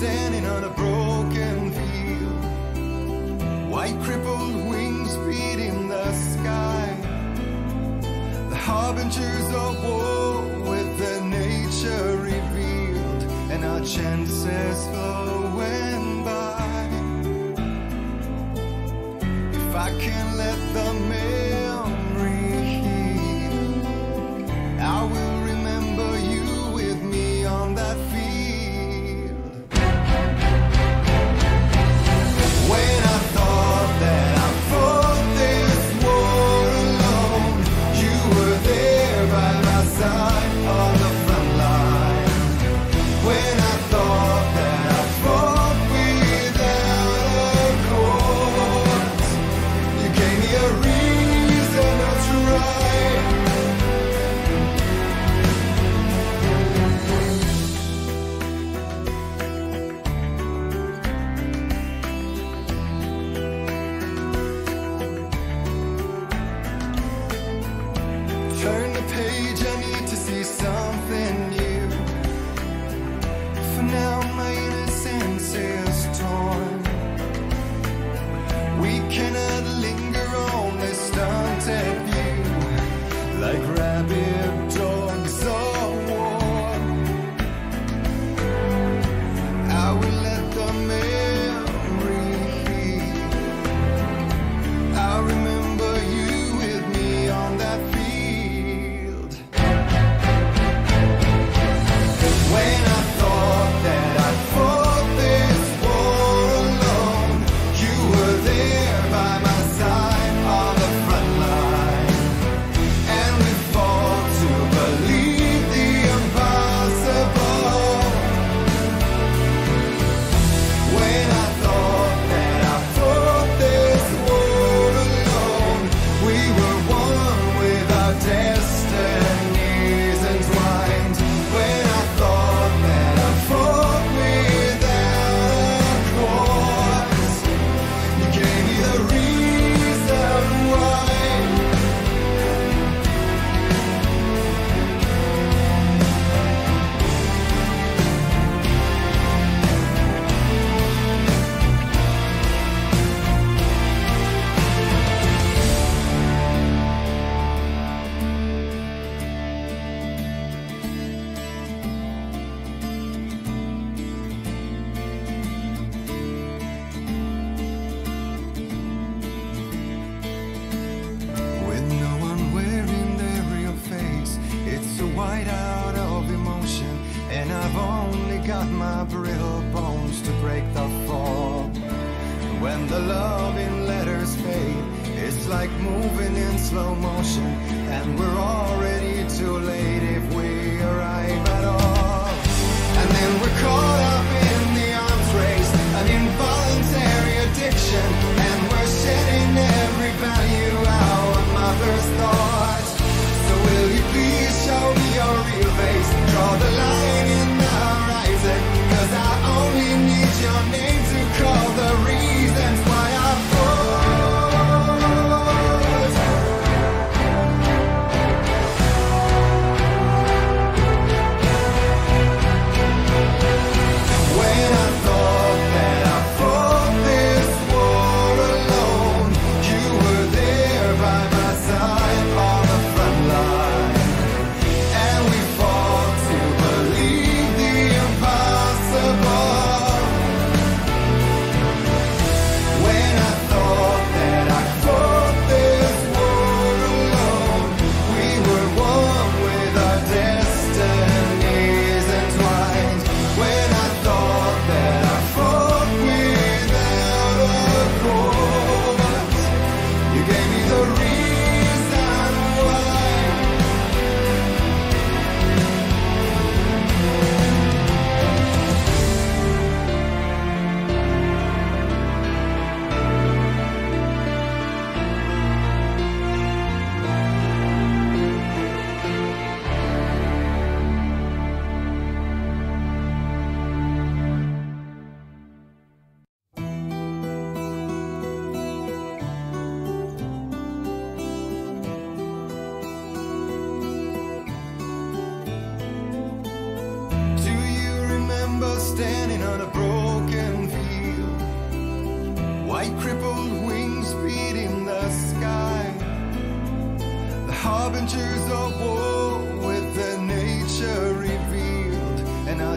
standing on a broken field. White crippled wings beating the sky. The harbingers of war with the nature revealed. And our chances flowing by. If I can let the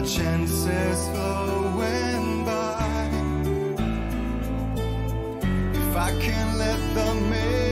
chances flowing by. If I can let the memory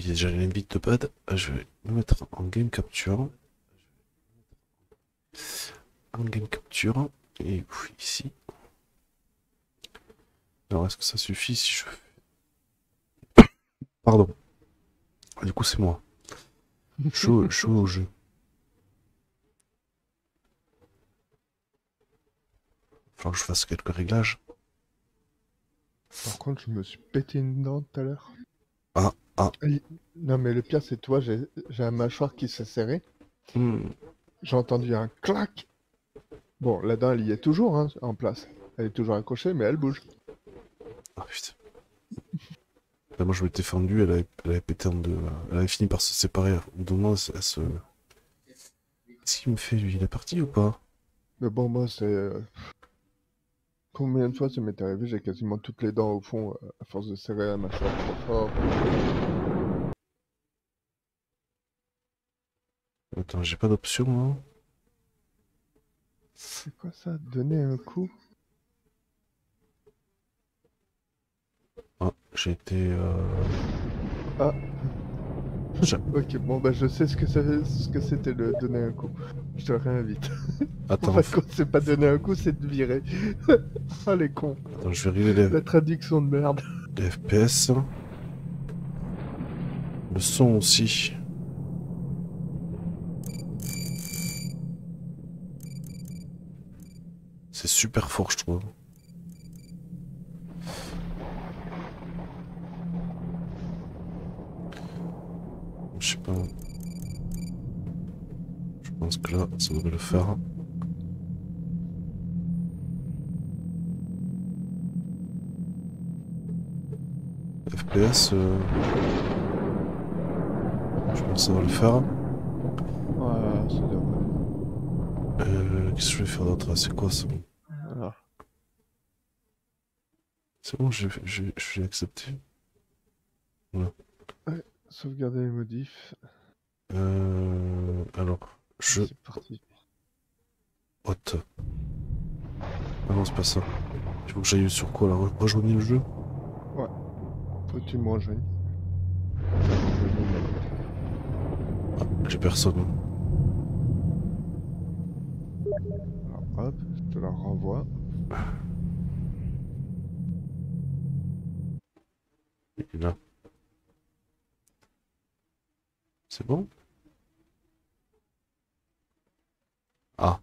il y a déjà l'invite de pad. Je vais me mettre en game capture. en game capture. Et ici. Alors, est-ce que ça suffit si je fais... Pardon. Du coup, c'est moi. Chaud, chaud au jeu. Faut que je fasse quelques réglages. Par contre, je me suis pété une dent tout à l'heure. Ah, ah. Aïe. Non, mais le pire, c'est toi, j'ai j'ai un mâchoire qui s'est serré. Hmm. J'ai entendu un clac. Bon, la dent, elle y est toujours hein, en place. Elle est toujours accrochée, mais elle bouge. Ah putain. Là, moi je m'étais fendu, elle avait, elle avait pété en deux. Elle avait fini par se séparer. Au bout d'un moment, elle, elle se. Qu'est-ce qu'il me fait lui? Il est parti ou pas? Mais bon, moi, c'est. Combien de fois ça m'est arrivé J'ai quasiment toutes les dents au fond, euh, à force de serrer la mâchoire trop fort. Attends, j'ai pas d'option moi. C'est quoi ça Donner un coup? Ah, j'ai été. Euh... Ah, ok, bon, bah, je sais ce que c'est- ce que c'était le donner un coup. Je te réinvite. En Attends, fait, quand c'est pas donner un coup, c'est de virer. ah, les cons. attends, je vais les, La traduction de merde. les FPS. Le son aussi. C'est super fort, je trouve. Je sais pas. Je pense que là, ça devrait le faire. FPS, euh, je pense que ça va le faire. Voilà, ça devrait. Euh, Qu'est-ce que je vais faire d'autre C'est quoi ça Voilà. C'est bon, j'ai j'ai- je l'ai accepté. Sauvegarder les modifs. Euh, alors, je... C'est parti. Hot. Ah non, c'est pas ça. Il faut que j'aille sur quoi là Re- Rejoignez le jeu Faut que tu me rejoignes. Ah, j'ai personne. Alors, hop, je te la renvoie. Il est là. C'est bon? Ah,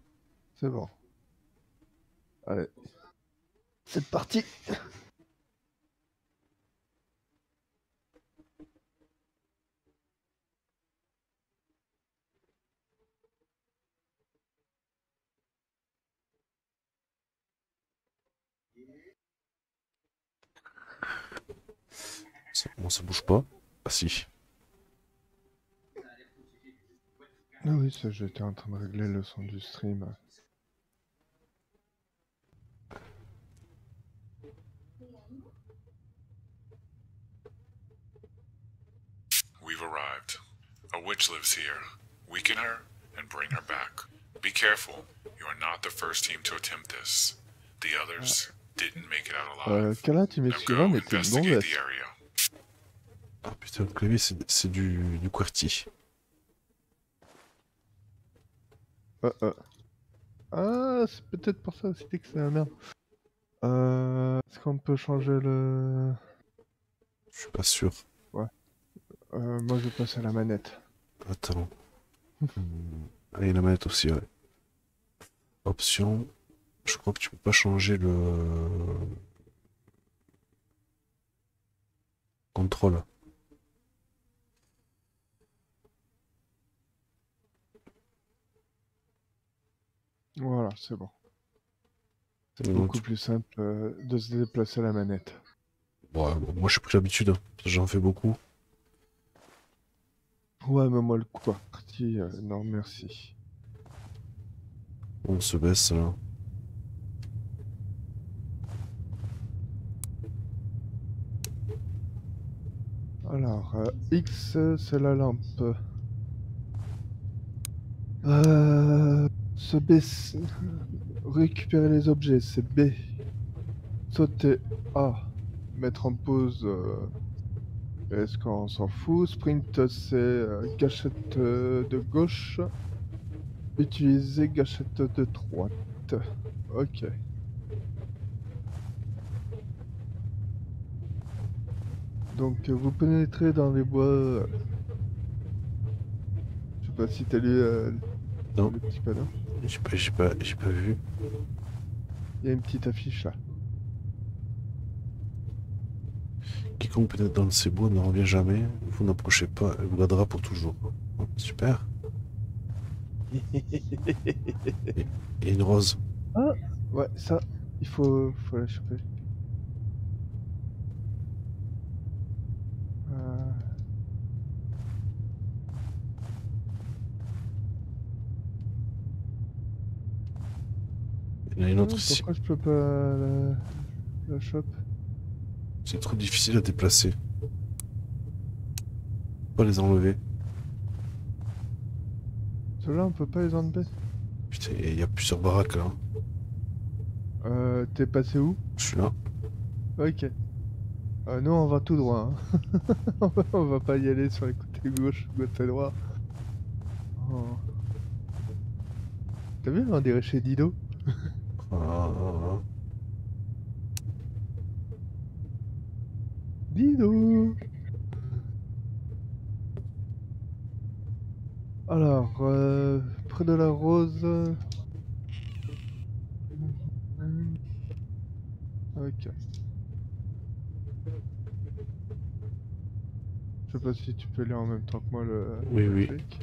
C'est bon. Allez. C'est parti ça, bon, ça bouge pas? Ah si. Ah oui, ça, j'étais en train de régler le son du stream. We've arrived. A witch lives here. Weaken her and bring her back. Be careful. You are not the first team to attempt this. The others didn't make it out Euh, alive. Kala, tu Now m'excuseras, go mais t'es area. Ah putain, le clavier c'est c'est du, du QWERTY. Euh, euh. Ah, c'est peut-être pour ça aussi que c'est la merde. Euh, Est-ce qu'on peut changer le... Je suis pas sûr. Euh, moi, je vais passer à la manette. Attends. Hmm. Ah, la manette aussi, ouais. Option. Je crois que tu peux pas changer le contrôle. Voilà, c'est bon. C'est Donc, beaucoup plus simple euh, de se déplacer à la manette. Ouais, bon, moi j'ai pris l'habitude. hein. J'en fais beaucoup. Ouais, mais moi, le parti, euh, non, merci. On se baisse là. Alors, euh, X, c'est la lampe. Euh, se baisser. Récupérer les objets, c'est B. Sauter A. Mettre en pause. euh, Est-ce qu'on s'en fout? Sprint, c'est euh, gâchette euh, de gauche. Utiliser gâchette de droite. Ok. Donc vous pénétrez dans les bois. Je sais pas si t'as lu euh, Non. le petit panneau. J'ai pas, j'ai pas, j'ai pas vu. Il y a une petite affiche là. Quiconque pénètre dans ces bois ne revient jamais. Vous n'approchez pas, elle vous gardera pour toujours. Oh, super. Il y a une rose. Ouais, ça, il faut, faut la choper. Euh, Il y en a une autre ici. pourquoi je peux pas la, la choper C'est trop difficile à déplacer. Pas les enlever. Ceux-là, on peut pas les enlever. Putain, il y a plusieurs baraques là. Euh, t'es passé où? Je suis là. Ok. Euh, nous, on va tout droit. hein. on, va, on va pas y aller sur les côtés gauche, côté droit. Oh. T'as vu, on dirait chez Dido? Dido Alors, euh, près de la rose. Ok. Je sais pas si tu peux lire en même temps que moi le. Oui, le oui. truc.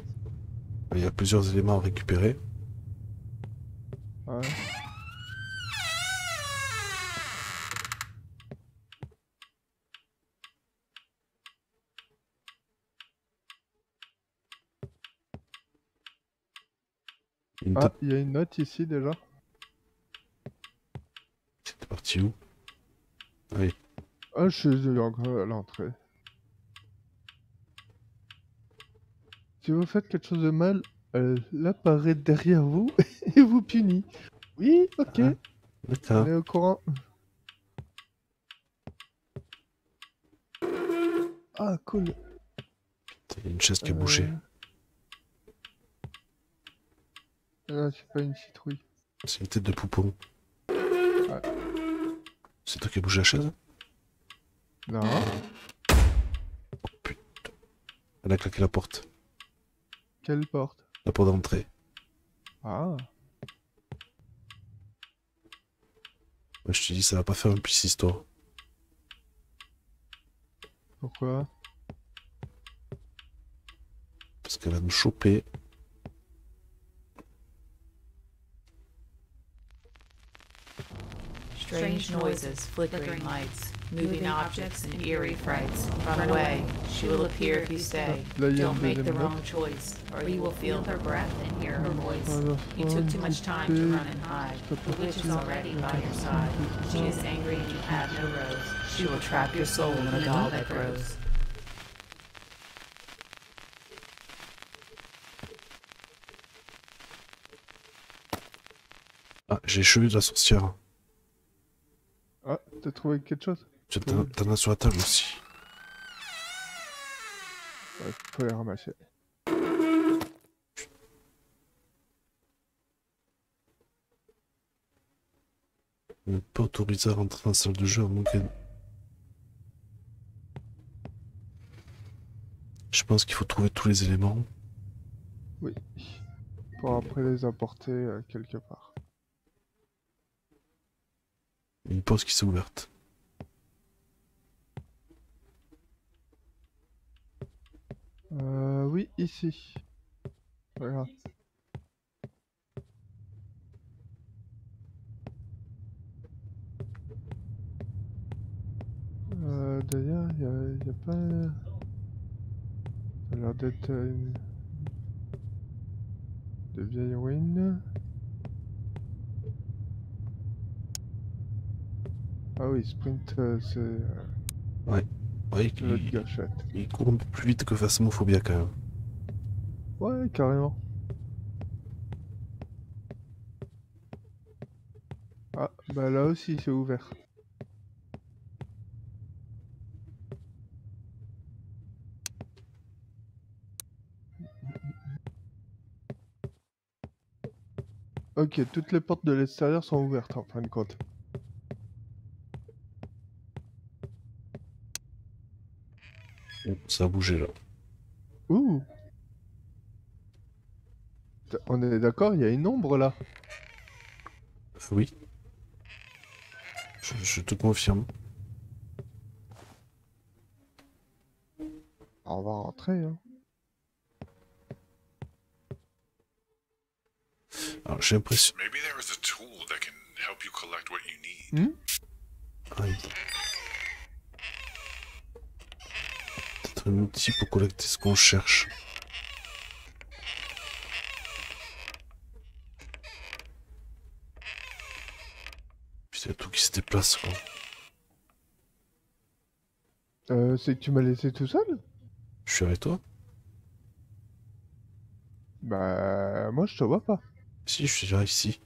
Il y a plusieurs éléments à récupérer. Ouais. Une Ah, il y a une note ici déjà. C'était parti où? Oui. Ah, je suis encore à l'entrée. Si vous faites quelque chose de mal, elle apparaît derrière vous et vous punit. Oui, ok, Ah. D'accord. on est au courant. Ah, cool. Il y a une chaise qui bougé. Euh, Ah, c'est pas une citrouille. C'est une tête de poupon. C'est toi qui as bougé la chaise Non. Elle a claqué la porte. Quelle porte? La porte d'entrée. Ah. Moi, je te dis, ça va pas faire un plus histoire. Pourquoi? Parce qu'elle va nous choper. Strange noises, flickering lights, moving objects, and eerie frights. Run away. She will appear if you stay. Là, il y a Don't make the wrong choice, or you will feel her breath and hear her voice. You took too much time to run and hide. The witch is already by your side. She is angry and you have no rose. She will trap your soul in a doll that grows. Ah, j'ai les cheveux de la sorcière. T'as trouvé quelque chose Tu T'en as sur la table aussi. Ouais, faut les ramasser. On n'est pas autorisé à rentrer dans la salle de jeu à moins Je pense qu'il faut trouver tous les éléments. Oui. Pour après les apporter euh, quelque part. Une porte qui s'est ouverte. Euh, oui, ici. Regarde. Euh, D'ailleurs, il n'y a, pas... Ça a l'air d'être une... de vieilles ruines. Ah oui, sprint, euh, c'est euh, Oui, l'autre il, gâchette. il court un peu plus vite que Phasmophobia quand même. Ouais, carrément. Ah, bah là aussi c'est ouvert. Ok, toutes les portes de l'extérieur sont ouvertes en fin de compte. Oh, ça a bougé là. Ouh On est d'accord, il y a une ombre là. Oui. Je, je te confirme. On va rentrer, hein. Alors j'ai l'impression. Maybe there is a tool that can help you collect what you need. Hmm? Ah, oui. Peut-être un outil pour collecter ce qu'on cherche. Putain, tout qui se déplace quoi. Euh, c'est que tu m'as laissé tout seul? Je suis avec toi Bah, moi je te vois pas. Si, je suis déjà ici.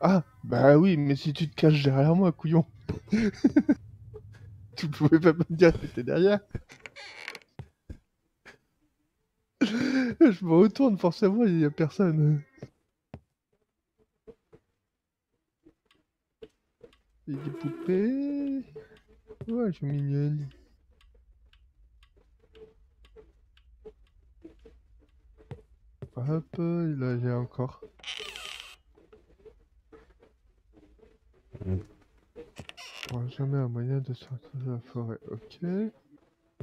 Ah, bah oui, mais si tu te caches derrière moi, couillon. tu pouvais pas me dire que t'étais derrière. Je me retourne, forcément, il y a personne. A des poupées. Ouais, c'est mignonne. Hop, là j'ai encore. On jamais un moyen de sortir de la forêt. Ok.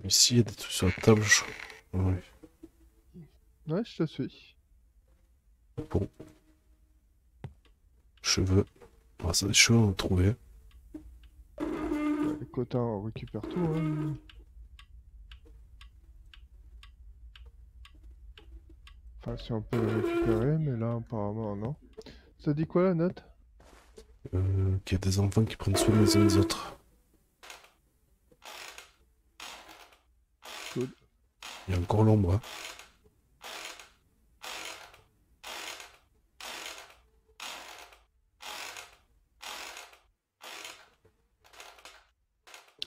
Ici, il y a des trucs sur la table. Je... Ouais. Ouais, je te suis. Bon. Cheveux. Ah, ça, a trouvé. Ouais, Les quotas, on récupère tout. Hein. Enfin, si on peut le récupérer, mais là, apparemment, non. Ça dit quoi la note? Euh, qu'il y a des enfants qui prennent soin les uns des autres. Cool. Il y a encore l'ombre. hein.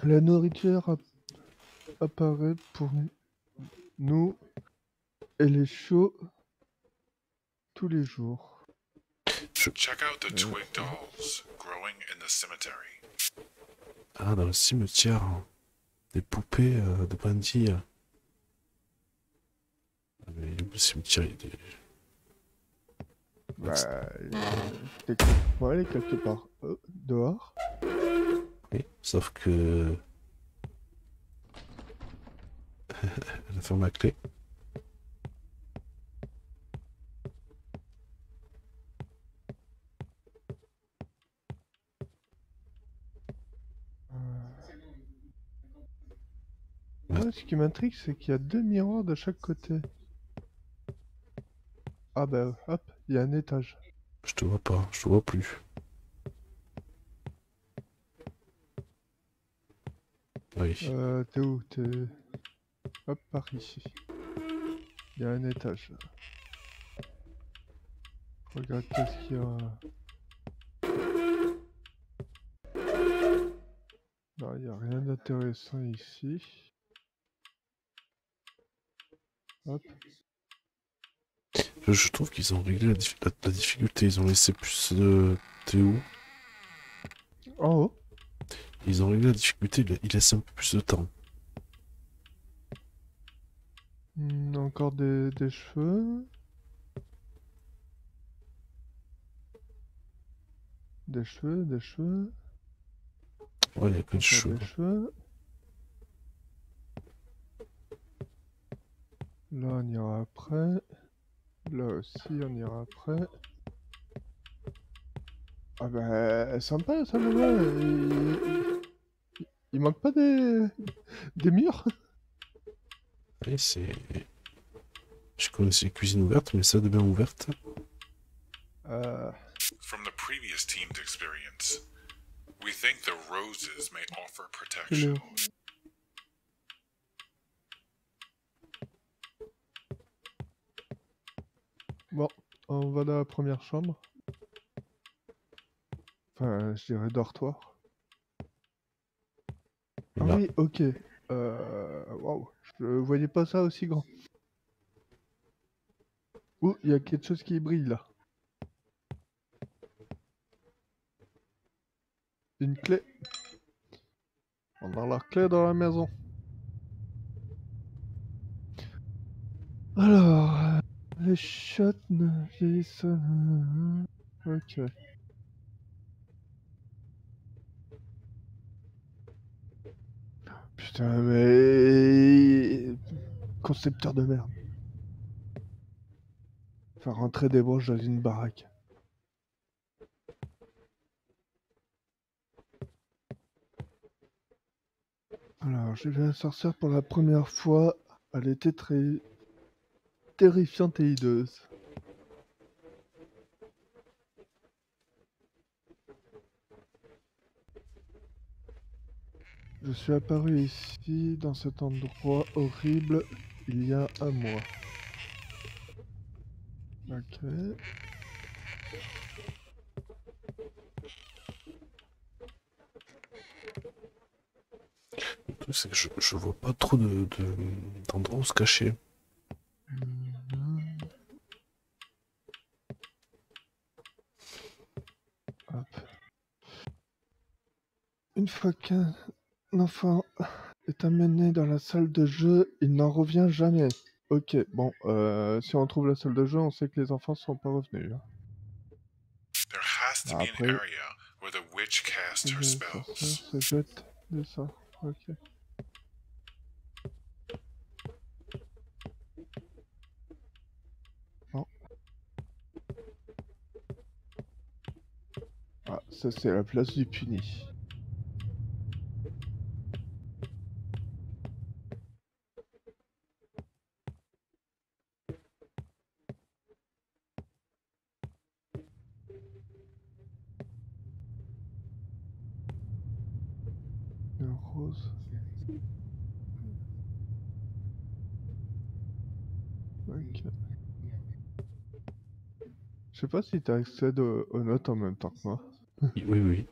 La nourriture app- apparaît pour nous. Elle est chaud tous les jours. Check out the twig dolls growing in the cemetery. Ah, dans le cimetière. hein. Des poupées euh, de bandits. hein. Ah, mais le cimetière, il est... Bah, euh, techniquement, elle est quelque part euh, dehors. Oui, sauf que... Elle a fermé la clé. Moi, ce qui m'intrigue, c'est qu'il y a deux miroirs de chaque côté. Ah bah, hop, il y a un étage. Je te vois pas, je te vois plus. Oui. Euh, t'es où T'es... Hop, par ici. Il y a un étage. Regarde qu'est-ce qu'il y a. Non, il n'y a rien d'intéressant ici. Hop. Je, trouve qu'ils ont réglé la- la difficulté. Ils ont laissé plus de... T'es où? En haut. Ils ont réglé la difficulté, ils laissent un peu plus de temps. Hmm, encore des, des cheveux. Des cheveux, des cheveux. Ouais, il y a que de encore cheveux. des cheveux. Là, on ira après. Là aussi, on ira après. Ah bah, sympa, ça me va. Il... il- manque pas des, des murs Oui, c'est... Je connaissais les cuisines ouvertes, mais ça de bien ouverte. Euh, From the previous team's experience, we think the roses may offer protection. Bon, on va dans la première chambre. Enfin, je dirais dortoir. Ah oui, ok. Euh, waouh, wow. je voyais pas ça aussi grand. Ouh, il y a quelque chose qui brille là. Une clé. On a la clé dans la maison. Alors, euh, les shots, Jason. Euh, ok. Putain, mais. Concepteur de merde. Faire rentrer des broches dans une baraque. Alors, j'ai vu un sorcière pour la première fois. Elle était très terrifiante et hideuse. Je suis apparu ici, dans cet endroit horrible, il y a un mois. Ok. Le truc, c'est que je, je vois pas trop de, de- d'endroits où se cacher. Hop. Une fois qu'un enfant est amené dans la salle de jeu, il n'en revient jamais. Ok, bon, euh, si on trouve la salle de jeu, on sait que les enfants sont pas revenus. hein. There has to be an Après- area where the witch casts her spells. se. Ok. Bon. Ah, ça c'est la place du puni. Le rose. Ok. Je sais pas si t'as accès de- aux notes en même temps que moi. Oui, oui, oui.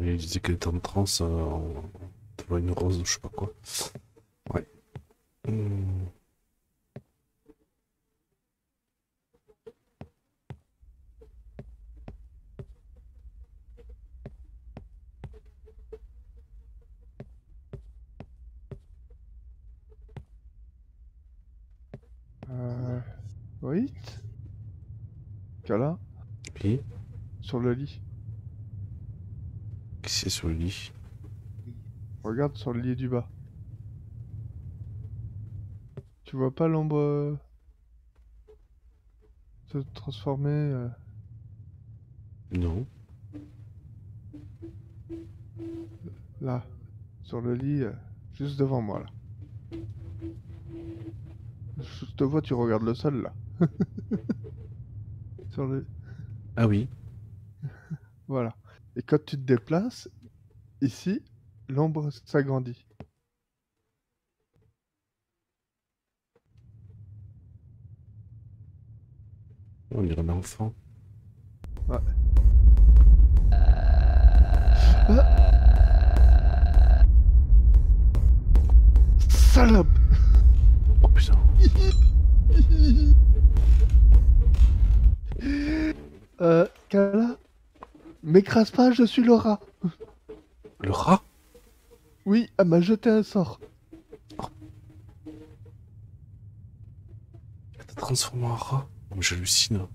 Il disait qu'elle était en transe euh, en- devant une rose ou je sais pas quoi. Ouais. Hmm. Euh... Wait Kala Oui, Sur le lit. qu'est-ce a sur le lit? Regarde sur le lit du bas. Tu vois pas l'ombre euh, se transformer euh, Non. là, sur le lit, euh, juste devant moi là. Je te vois, tu regardes le sol là. sur le... Ah oui. Quand tu te déplaces, ici, l'ombre s'agrandit. On dirait un enfant. Salope Oh putain. Euh, Kala M'écrase pas, je suis le rat. Le rat? Oui, elle m'a jeté un sort. Elle t'a transformé en rat? Mais J'hallucine.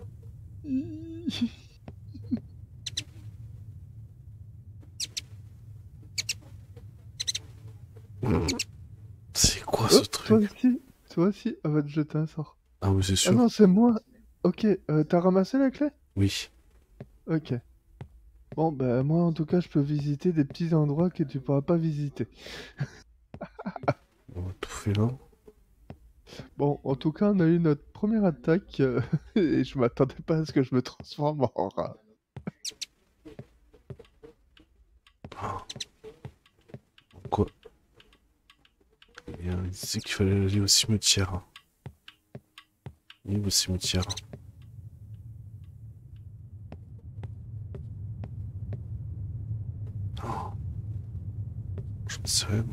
C'est quoi ce Oh, toi truc? aussi, toi aussi, elle va te jeter un sort. Ah oui, c'est Ah sûr. non, c'est moi. Ok, euh, t'as ramassé la clé? Oui. Ok. Bon, bah moi en tout cas, je peux visiter des petits endroits que tu pourras pas visiter. On va tout faire là. Bon, en tout cas, on a eu notre première attaque euh, et je m'attendais pas à ce que je me transforme en rat. Quoi? Euh, Il disait qu'il fallait aller au cimetière. Oui, au cimetière? Moi.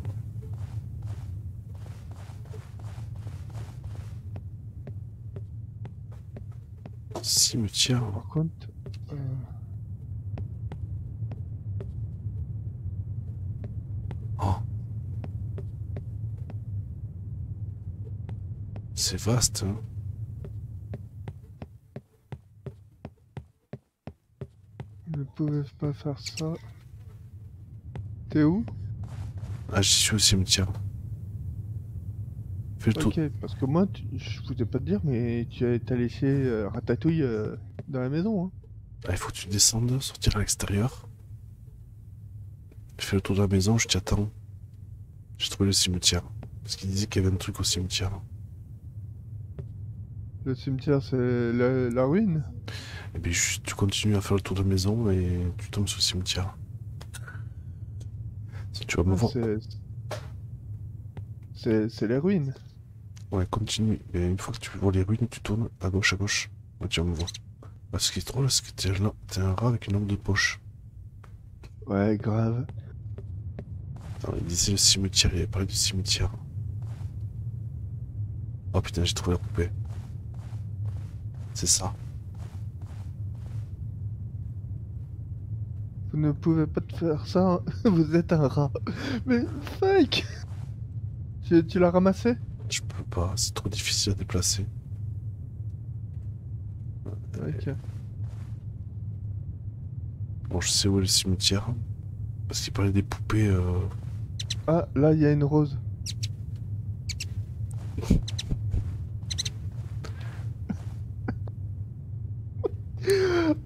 Cimetière. Par contre, euh, Oh. C'est vaste, hein. ne pouvez pas faire ça. T'es où? Ah, j'y suis au cimetière. Fais le tour. Ok, parce que moi, tu- je voulais pas te dire, mais tu as t'as laissé euh, Ratatouille euh, dans la maison. Hein. Ah, il faut que tu descendes, sortir à l'extérieur. Fais le tour de la maison, je t'attends. J'ai trouvé le cimetière. Parce qu'il disait qu'il y avait un truc au cimetière. Le cimetière, c'est la, la ruine? Et puis juste, tu continues à faire le tour de la maison et tu tombes sur le cimetière. Si tu vas me Ah, voir. c'est- les ruines. Ouais, continue. Et une fois que tu vois les ruines, tu tournes à gauche, à gauche. Ouais, tu vas me voir. Ah, ce qui est drôle, c'est que t'es un, t'es un rat avec une lampe de poche. Ouais, grave. Attends, il disait le cimetière, il avait parlé du cimetière. Oh putain, j'ai trouvé la poupée. C'est ça. Vous ne pouvez pas te faire ça. hein. Vous êtes un rat. Mais fuck Tu, tu l'as ramassé? Je peux pas, c'est trop difficile à déplacer. Ok. Bon, je sais où est le cimetière. Parce qu'il parlait des poupées. Euh... Ah, là, il y a une rose.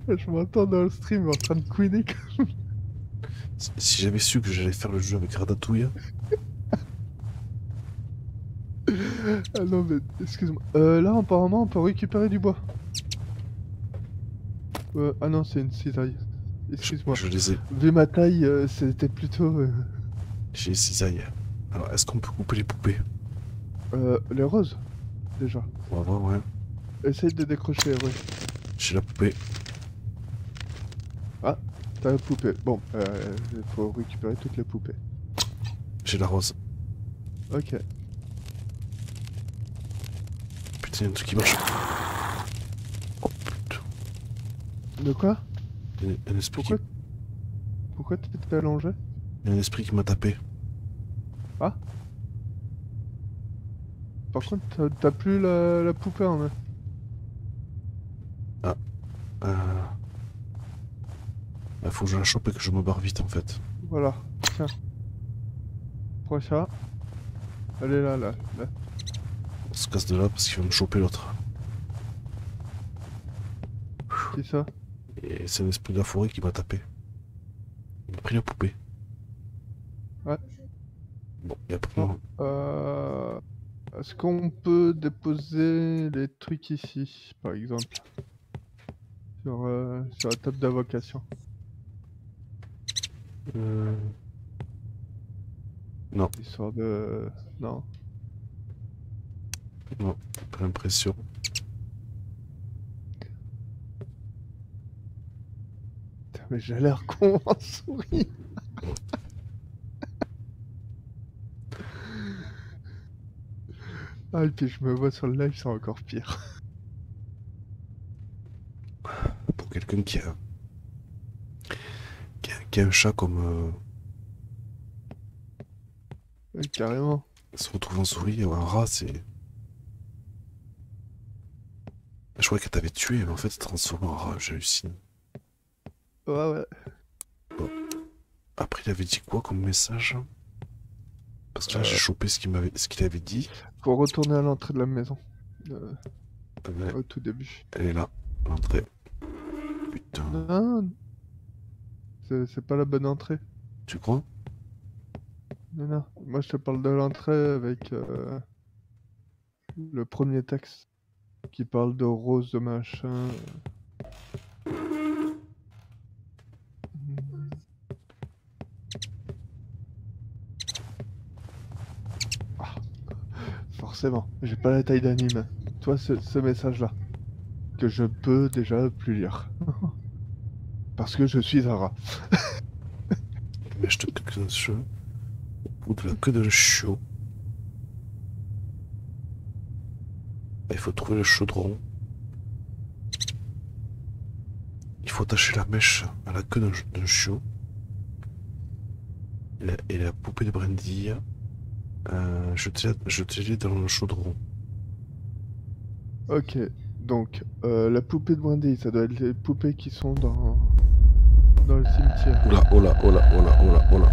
Je m'entends dans le stream en train de couiner. Si- Si j'avais su que j'allais faire le jeu avec Ratatouille, Ah non, mais excuse-moi. Euh, là, apparemment, on peut récupérer du bois. Euh, ah non, c'est une cisaille. Excuse-moi. je les ai. Vu ma taille, euh, c'était plutôt euh, J'ai les cisailles. Alors, est-ce qu'on peut couper les poupées? euh, les roses, déjà. On va voir, ouais. Essaye de décrocher, ouais. J'ai la poupée. T'as la poupée. Bon, euh, il faut récupérer toutes les poupées. J'ai la rose. Ok. Putain, il y a un truc qui marche. Oh putain. De quoi? Il y a un esprit qui, Pourquoi Pourquoi t'étais allongé il y a un esprit qui m'a tapé. Par contre, t'as- plus la, la poupée en main. Euh... Il faut que je la chope et que je me barre vite en fait. Voilà, tiens. Prends ça. Elle est là, là, là. On se casse de là parce qu'il va me choper l'autre. Qui ça Et c'est un esprit de la forêt qui m'a tapé. Il m'a pris la poupée. Ouais. Bon, et après, Bon. Euh... Est-ce qu'on peut déposer les trucs ici, par exemple? Sur, euh, sur la table d'invocation. Euh, Non, Histoire de... Non. non, pas l'impression. Putain, mais j'ai l'air con en souris. ah, et puis je me vois sur le live, c'est encore pire. Pour quelqu'un qui a... a un chat comme... euh, Ouais, Carrément. se retrouve en souris ou un rat, c'est... Je croyais qu'elle t'avait tué, mais en fait, elle transformé en rat, j'hallucine. Ouais, ouais. Après, il avait dit quoi comme message? Parce que là, j'ai Euh. chopé ce qu'il m'avait, ce qu'il avait dit. Faut retourner à l'entrée de la maison. euh, Elle est- au tout début. Elle est là, l'entrée. Putain, Non. C'est pas la bonne entrée. tu crois? Non, non. Moi, je te parle de l'entrée avec euh, le premier texte qui parle de rose, de machin. Ah. Forcément, j'ai pas la taille d'anime. Toi, ce, ce message-là, que je peux déjà plus lire. Parce que je suis un rat. Je la queue de le chiot. Il faut trouver le chaudron. Il faut attacher la mèche à la queue d'un d'un chiot. Et la, et la poupée de brindille, euh, jetez-la jetez-les dans le chaudron. Ok, donc euh, la poupée de brindille, ça doit être les poupées qui sont dans, dans le cimetière. Oula, oula, oula, oula, oula, oula.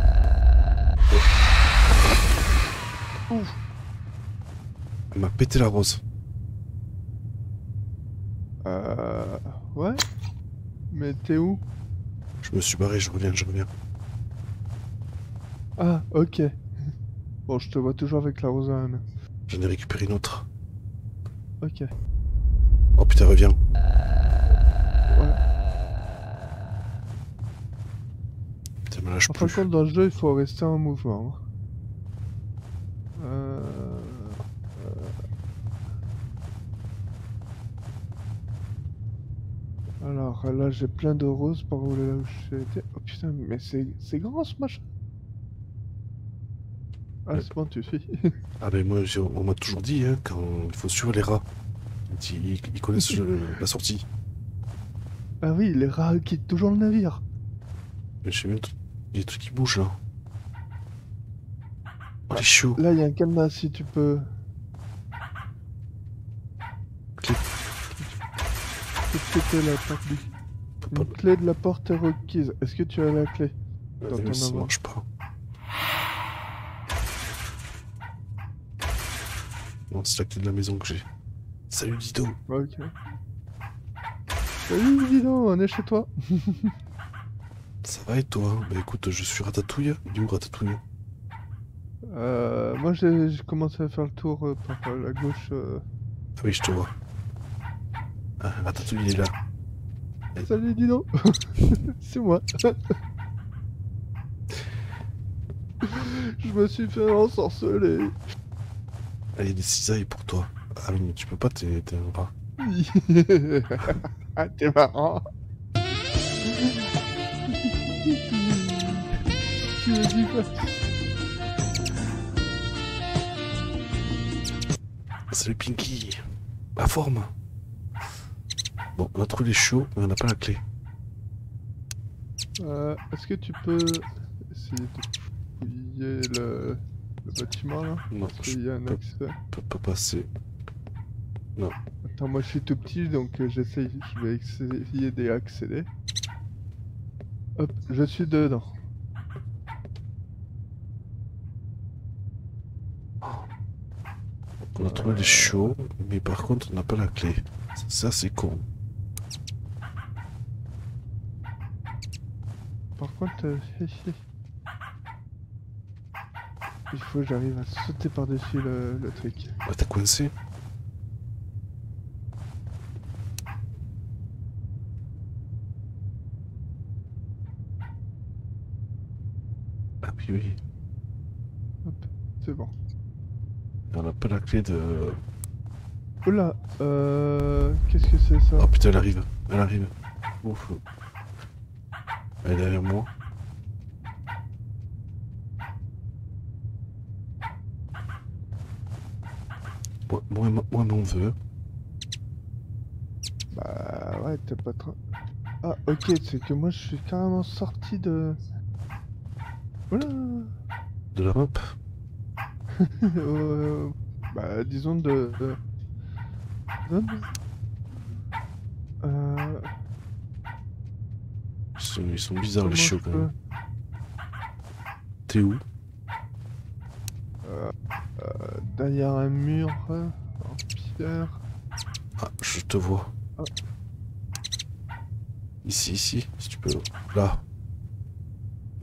Ouf. Elle m'a pété la rose. Euh... Ouais Mais t'es où? Je me suis barré, je reviens, je reviens. Ah, ok. Bon, je te vois toujours avec la rose à la main. J'en ai récupéré une autre. Ok. Oh putain, reviens. Me lâche plus. compte, dans le jeu, il faut rester en mouvement. hein. Euh... euh. Alors là, j'ai plein de roses par où là où été. Oh putain, mais c'est grand ce machin. Ah, Ouais. c'est bon, tu suis. Ah ben moi, on m'a toujours dit, hein, quand il faut suivre les rats. Ils, connaissent le- la sortie. ah oui, les rats quittent toujours le navire. Mais je sais même, il y a des trucs qui bougent là. Oh les chiots. Là, il y a un cadenas si tu peux. Clé. Tu peux la porte Une clé de la porte est requise. Est-ce que tu as la clé? Dans ton ça marche pas. Non, c'est la clé de la maison que j'ai. Salut Dido. Ok. Salut, dis donc, on est chez toi. Ça va et toi? Bah écoute, je suis Ratatouille. Il est où Ratatouille? Euh, moi, j'ai commencé à faire le tour euh, par euh, la gauche. euh. Ah oui, je te vois. Ah, Ratatouille, il est là. Salut, Dino. C'est moi. Je me suis fait ensorceler. Ah, il y a des cisailles pour toi. Ah oui, mais tu peux pas, t'es un rat. ah, t'es marrant. Tu me dis pas. Salut Pinky. La forme. Bon, on a trouvé les chiots, mais on n'a pas la clé. Euh, Est-ce que tu peux essayer de fouiller le, le bâtiment là? Non, Parce qu'il y a un peux, accès. peux pas passer. Attends, moi je suis tout petit donc euh, j'essaye, je vais essayer d'y accéder. Hop, je suis dedans. On a trouvé les chiots, mais par contre, on n'a pas la clé. Ça, c'est con. Par contre, euh, il faut que j'arrive à sauter par-dessus le, le truc. Ouais, t'as coincé Oui, oui. C'est bon. On n'a pas la clé de... Oula, euh, qu'est-ce que c'est ça? Oh putain, elle arrive. Elle arrive. Ouf. Elle est derrière moi. Moi, moi, moi, m'en veux. Bah ouais, t'es pas trop... Ah ok, c'est que moi je suis carrément sorti de... Oula De la. Euh, Bah disons de... de... Euh... Ils sont, ils sont bizarres les chiots quand même. T'es où? Euh, Derrière un mur euh, en pierre. Ah, je te vois. Ah. Ici, ici, si tu peux. Là.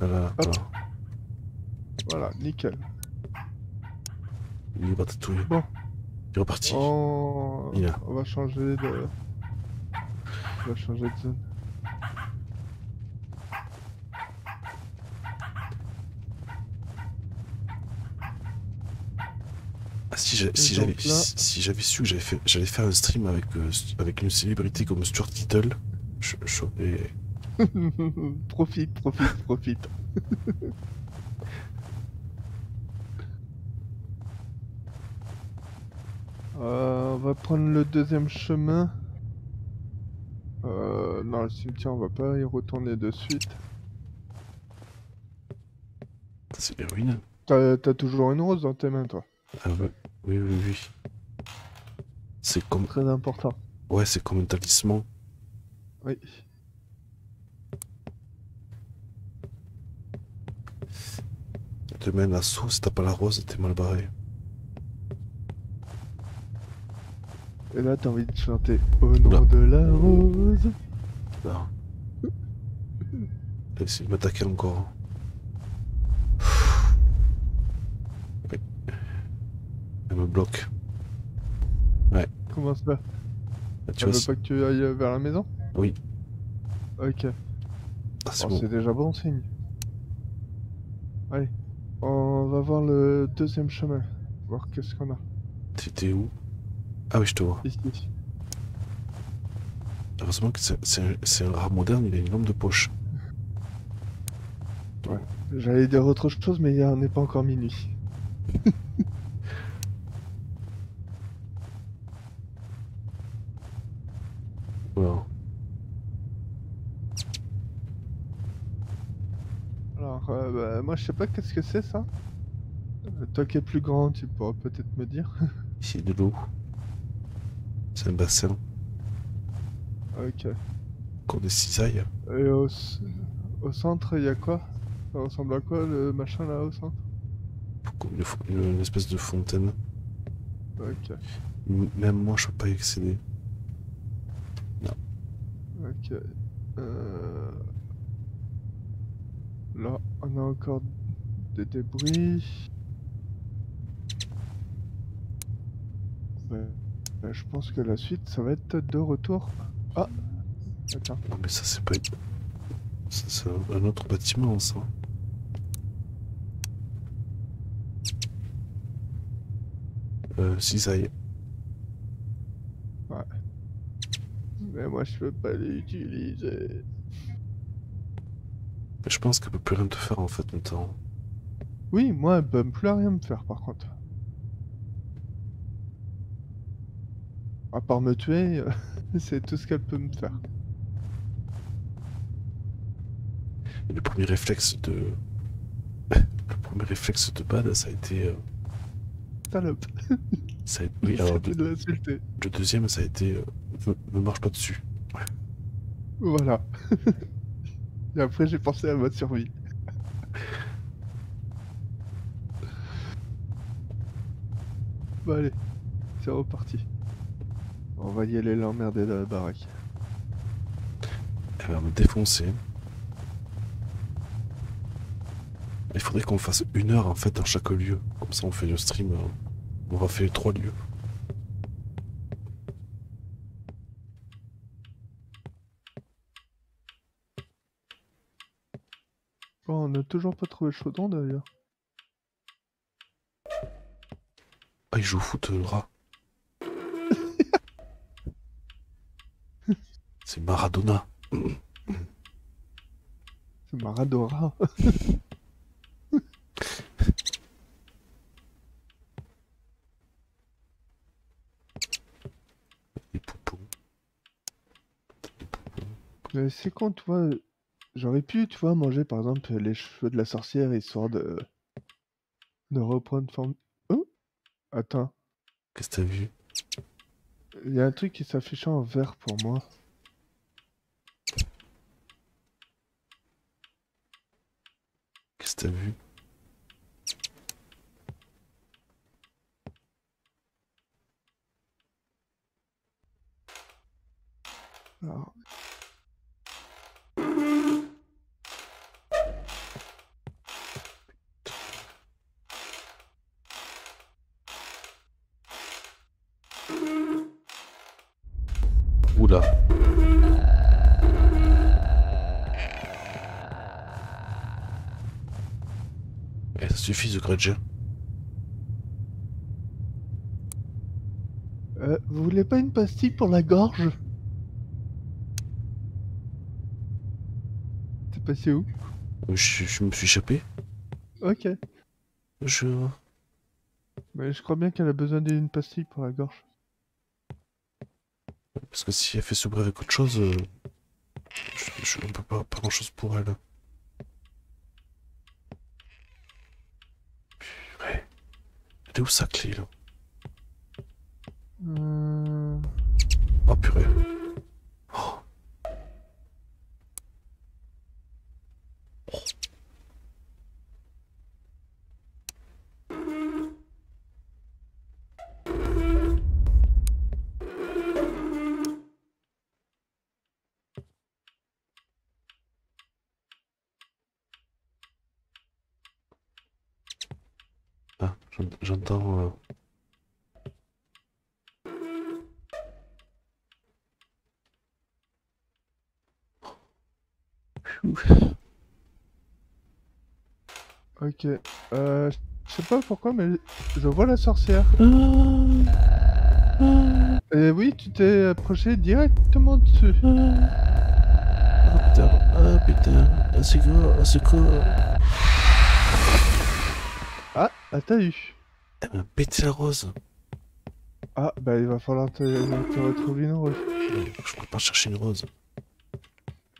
Là, là, là. Là. Voilà, nickel. Il est ratatouille. Bon. Il est reparti. On... Il est là. on va changer de... On va changer de zone. Ah, si j'avais là- si, j'avais su que j'allais fait- j'allais faire un stream avec, euh, avec une célébrité comme Stuart Little, je, je- et- profite, profite, profite. Euh, on va prendre le deuxième chemin. Euh, dans le cimetière, on va pas y retourner de suite. C'est les ruines. T'as toujours une rose dans tes mains, toi. Ah ouais. Oui, oui, oui. C'est comme... Très important. Ouais, c'est comme un talisman. Oui. Te mène à saut, si t'as pas la rose, t'es mal barré. Et là, t'as envie de chanter Au nom Oula. de la rose. Là. Elle essaie de m'attaquer encore. Oui. Elle me bloque. Comment ça Ah, Tu Elle veut pas que tu ailles vers la maison? Oui. Ok. Ah, c'est bon. c'est déjà bon signe. Allez, on va voir le deuxième chemin. Voir qu'est-ce qu'on a T'étais où? Ah oui, je te vois. ici. Heureusement que c'est- c'est un, c'est un rat moderne, il a une lampe de poche. J'allais dire autre chose, mais il n'est pas encore minuit. Voilà. Alors, euh, bah, moi je sais pas qu'est-ce que c'est ça. Euh, toi qui es plus grand, tu pourras peut-être me dire. A de l'eau. C'est un bassin. ok. Encore des cisailles. Et au, centre, il y a quoi? Ça ressemble à quoi le machin là au centre? Une, fo- une- une espèce de fontaine. Ok. Même moi, je peux pas y accéder. Ok. Euh... Là, on a encore des débris. Ouais. Euh, je pense que la suite, ça va être de retour. Ah Attends. Non, mais ça, c'est pas. ça, C'est un- autre bâtiment, ça. Euh, cisaille. Mais moi, je peux pas l'utiliser. Je pense qu'elle peut plus rien te faire en fait maintenant. Oui, moi, elle peut plus rien me faire par contre. À part me tuer, euh, c'est tout ce qu'elle peut me faire. Et le premier réflexe de. le premier réflexe de Bad, ça a été. euh, Salope. ça a- Oui, alors C'était le, de l'insulter. le deuxième, ça a été. euh, me, marche pas dessus. Voilà. Et après, j'ai pensé à votre survie. Bon, allez, c'est reparti. On va y aller l'emmerder dans la baraque. Elle va me défoncer. Il faudrait qu'on fasse une heure en fait dans chaque lieu. Comme ça, on fait le stream. euh, on va faire trois lieux. Bon, on n'a toujours pas trouvé le chaudron d'ailleurs. Ah, il joue au foot, le rat. C'est Maradona. C'est poupons. Mais c'est con, tu vois. J'aurais pu, tu vois, manger par exemple les cheveux de la sorcière histoire de. de reprendre forme. Oh Attends, Qu'est-ce que t'as vu? Il y a un truc qui s'affiche en vert pour moi. Qu'est-ce que t'as vu. Grudge. Euh, vous voulez pas une pastille pour la gorge? T'es passé où? Je, je me suis échappé. Ok. Je. Mais je crois bien qu'elle a besoin d'une pastille pour la gorge. Parce que si elle fait se avec autre chose. Je, je, on peut pas, pas grand chose pour elle. Elle est où sa clé là Euh, Oh purée. Oh. Ah, j'ent- j'entends. euh, Ouf. Ok. Euh, je sais pas pourquoi, mais je vois la sorcière. Et oui, tu t'es approché directement dessus. Ah putain, ah putain, ah, c'est quoi, ah, Ah, elle t'a eu. Elle m'a pété la rose. Ah, bah il va falloir te, te retrouver une rose. Je peux pas chercher une rose.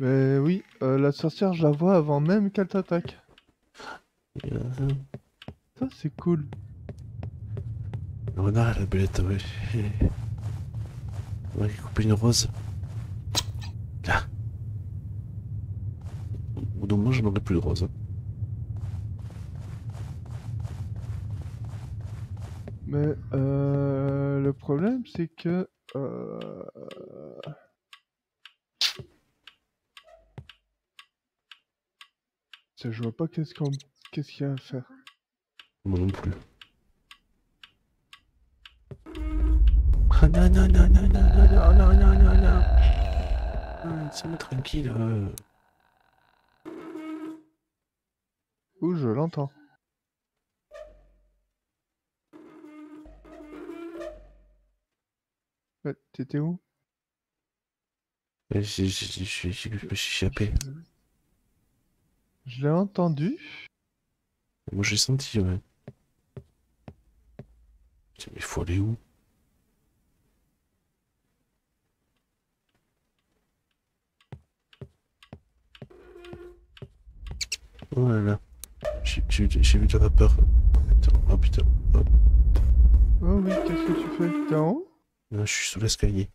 Mais oui, euh, la sorcière, je la vois avant même qu'elle t'attaque. Ça, c'est cool. Le renard la belette, ouais. On va couper une rose. Là. Au bout moment, je n'aurai plus de rose. hein. Mais euh, le problème, c'est que... Euh... ça, Je vois pas qu'est-ce qu'on qu'est-ce qu'il y a à faire. Moi non plus. Ah non, non, non, non, non, non, non, non, non, non, non. Ah, Laissez-moi tranquille. euh. Ouh, je l'entends. Ouais, T'étais où Je suis échappé. Je l'ai entendu. Moi j'ai senti, ouais. Tiens, Mais il faut aller où? Voilà. J'ai j'ai- j'ai vu de la vapeur. Putain, oh putain. Oh, Oh oui, qu'est-ce que tu fais? T'es en haut? Non, je suis sous l'escalier.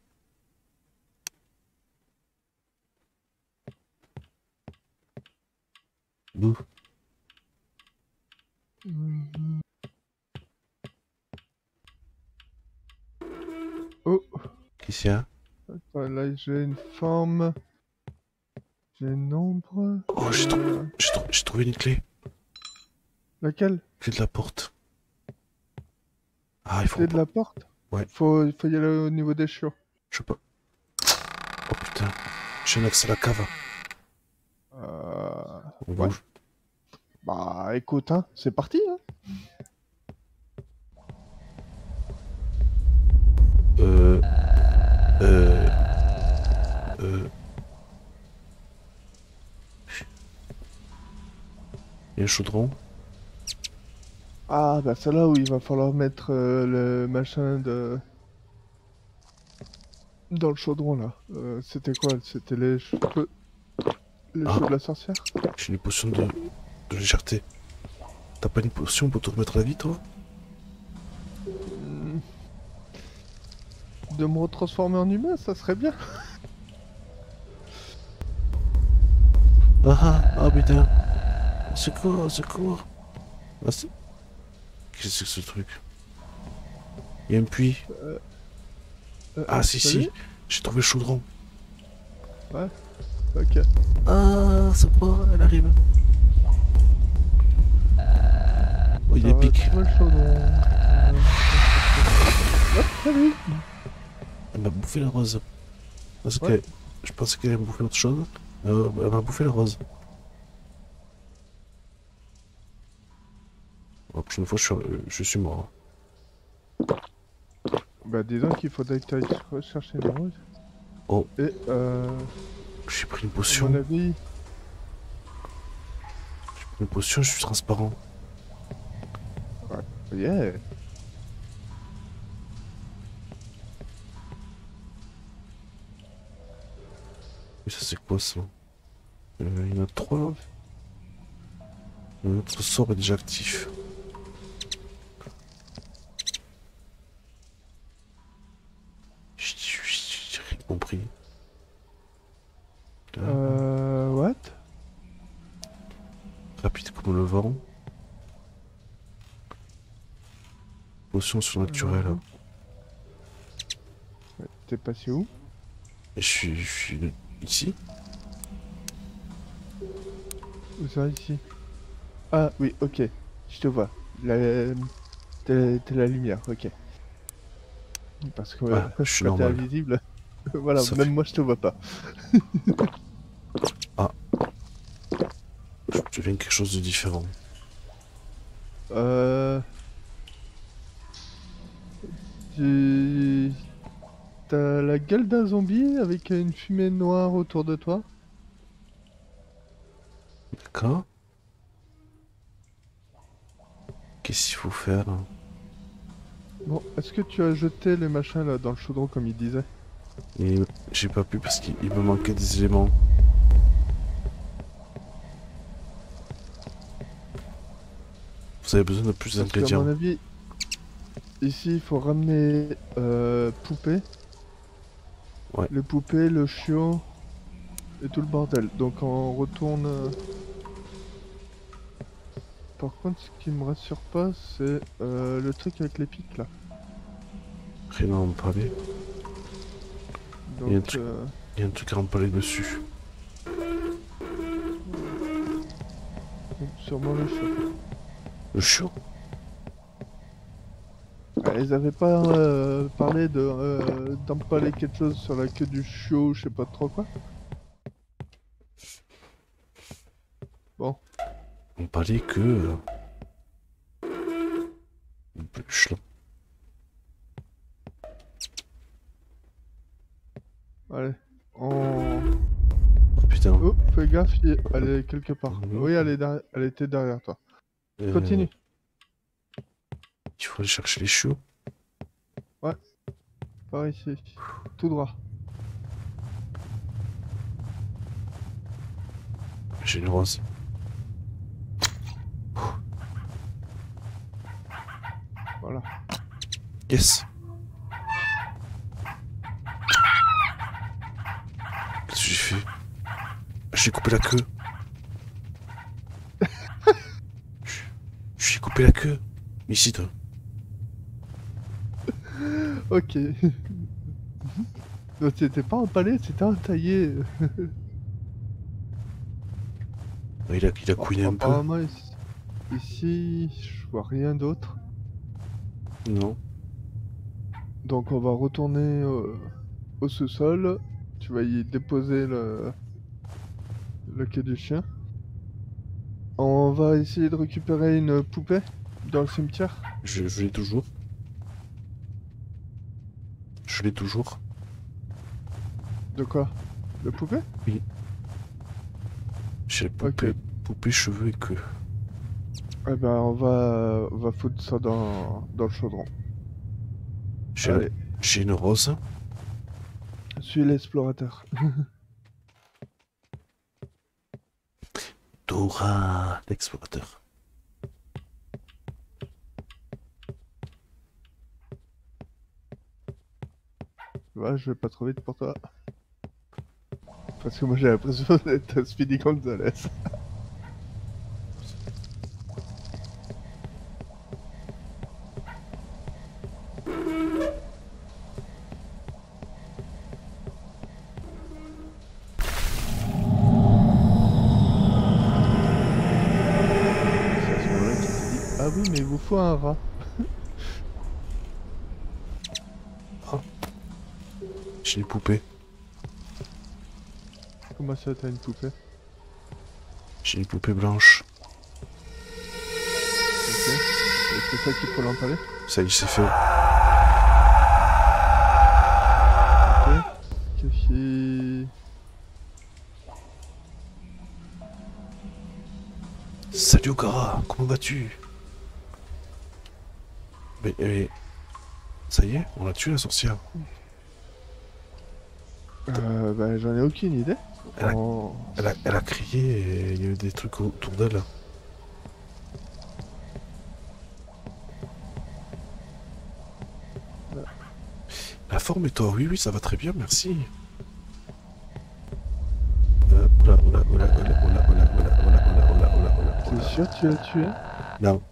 Bouh. Oh, Qu'est-ce qu'il y a attends, là j'ai une forme. J'ai une ombre. Oh, j'ai trou- j'ai trou- trouvé une clé. Laquelle? Clé de la porte. Ah, il faut. Clé de la porte? Ouais. Faut, il faut y aller au niveau des chiots. Je sais pas. Oh putain. J'ai un accès à la cave. Euh... On Ouais. Bah écoute, hein, c'est parti. Hein. Euh. Euh. Euh. Il y a un chaudron? Ah bah c'est là où il va falloir mettre euh, le machin de... Dans le chaudron là. Euh, C'était quoi? C'était les cheveux... Les Ah. cheveux de la sorcière? J'ai une potion de, de légèreté. T'as pas une potion pour te remettre à la vie, toi? De me retransformer en humain, ça serait bien. Ah ah, ah putain. Secours, secours. Ah, Qu'est-ce que c'est que ce truc? Il y a un puits. Euh, Ah si si, j'ai trouvé le chaudron. Ok. Ah, c'est pas, elle arrive. Il est Hop, salut Elle m'a bouffé la rose. Parce Ouais. que je pensais qu'elle allait me bouffer autre chose. Euh, elle m'a bouffé la rose. La prochaine fois, je suis, je suis mort. Bah dis donc qu'il faudrait que tu ailles rechercher une rose. Oh. Et euh... J'ai pris une À potion. mon avis... Une potion, je suis transparent. Yeah Mais ça c'est quoi ça Euh, Il y en a trois là. Notre sort est déjà actif. J'ai rien compris. Euh... What? Rapide comme le vent. Potion surnaturelle. Ouais, T'es passé où? Je suis, je suis ici. Où ça, ici? Ah, oui, ok. Je te vois. La... T'es la lumière, ok. Parce que Ah, je suis quand t'es invisible, voilà, Ça même fait- moi je te vois pas. Je deviens quelque chose de différent. Euh... T'as la gueule d'un zombie avec une fumée noire autour de toi D'accord. Qu'est-ce qu'il faut faire Bon, est-ce que tu as jeté les machins là dans le chaudron comme il disait? Et j'ai pas pu parce qu'il il me manquait des éléments. Vous avez besoin de plus mon d'ingrédients. avis, ici il faut ramener euh, poupée. Ouais. Le poupée, le chiot et tout le bordel. Donc on retourne. euh, Par contre, ce qui me rassure pas, c'est euh, le truc avec les pics là. Rien à en parler. Il y a un Donc, truc- euh, Il y a un truc à en parler dessus. donc, sûrement le chiot. Le chiot? Ils avaient pas euh, parlé de euh, d'empaler quelque chose sur la queue du chiot, je sais pas trop quoi. Bon, On parlait que... euh, bûche là. allez. On... Oh putain. Oh, fais gaffe, elle est quelque part. Mhm. Oui, elle, est derrière- elle était derrière toi. Euh, Continue. Faut aller chercher les chiots. Par ici. Tout droit. J'ai une rose. Voilà. Yes Qu'est-ce que j'ai fait? J'ai coupé la queue. J'ai coupé la queue. Ici, toi. Ok. Donc c'était pas empalé, c'était entaillé. Il a, il a couiné un peu. Ici, je vois rien d'autre. Non. Donc on va retourner euh, au sous-sol. Tu vas y déposer le, le quai du chien. On va essayer de récupérer une poupée dans le cimetière. Je, je l'ai toujours. Je l'ai toujours. De quoi? De poupée? J'ai la poupée, Ok. poupée, cheveux et queue. Eh ben on va, on va foutre ça dans, dans le chaudron. J'ai j'ai une rose. suis l'explorateur. Dora, l'explorateur. Je vais pas trop vite pour toi. Parce que moi j'ai l'impression d'être Speedy Gonzales. Ça, t'as une poupée J'ai une poupée blanche. Ok. C'est ça qu'il faut l'empaler Ça y est, c'est fait. Ok. Qui... Salut Okara, comment vas-tu mais, mais, ça y est, on l'a tué la sorcière. Euh, bah j'en ai aucune idée. Elle a, elle, a, crié et il y a eu des trucs autour d'elle. La forme et toi Oui, oui, ça va très bien, merci. T'es sûr tu l'as tué Non.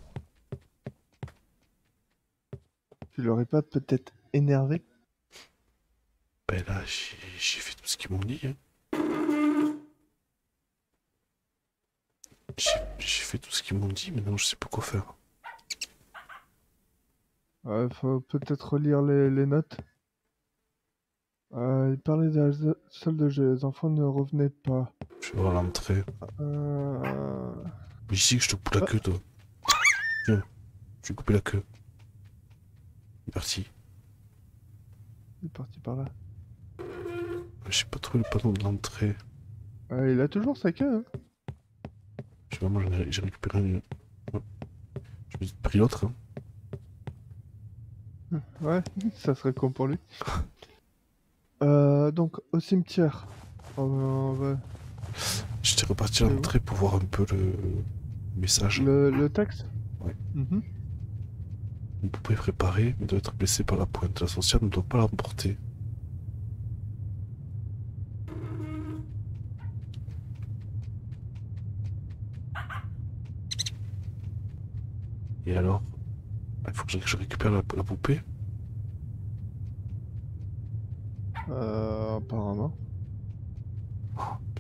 Tu l'aurais pas peut-être énervé Ben là, j'ai fait tout ce qu'ils m'ont dit. J'ai fait tout ce qu'ils m'ont dit, maintenant je sais pas quoi faire. Ouais, faut peut-être relire les, les notes. Euh, il parlait de la salle de jeu, les enfants ne revenaient pas. Je vais voir l'entrée. Euh... Ici que je te coupe la Ah. queue, toi. Tiens, je vais couper la queue. Il est parti. Il est parti par là. J'ai pas trouvé le panneau de l'entrée. Ah, il a toujours sa queue, hein Je sais pas, moi j'ai récupéré une. Ouais. J'ai pris l'autre. Hein. Ouais, ça serait con pour lui. Euh, donc, au cimetière. On va- on va- J'étais reparti à l'entrée pour voir un peu le message. Le, le texte Ouais. Mhm. Une poupée préparée, mais doit être blessée par la pointe. La sorcière ne doit pas l'emporter. Et alors Il faut que je, récupère la, la poupée Euh, apparemment.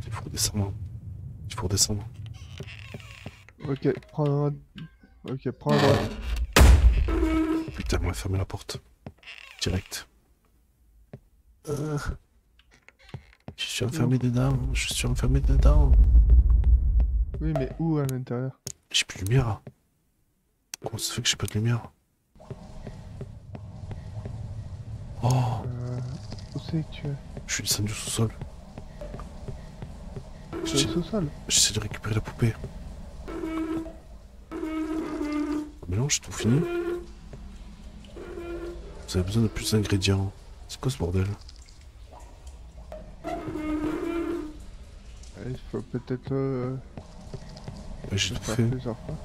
Il faut redescendre. Il faut redescendre. Ok, prends... Ok, prends à droite. Putain, on va fermer la porte. Direct. Euh, Je suis enfermé dedans. Je suis enfermé dedans. Oui, mais où à l'intérieur? J'ai plus de lumière. Comment ça se fait que j'ai pas de lumière Oh, euh, Où c'est que tu es? Je suis descendu sous-sol. J'essaie au sous-sol? J'essaie de récupérer la poupée. Mais non, j'ai tout fini. Vous avez besoin de plus d'ingrédients. C'est quoi ce bordel? Il faut peut-être euh, J'ai tout fait. plusieurs fois.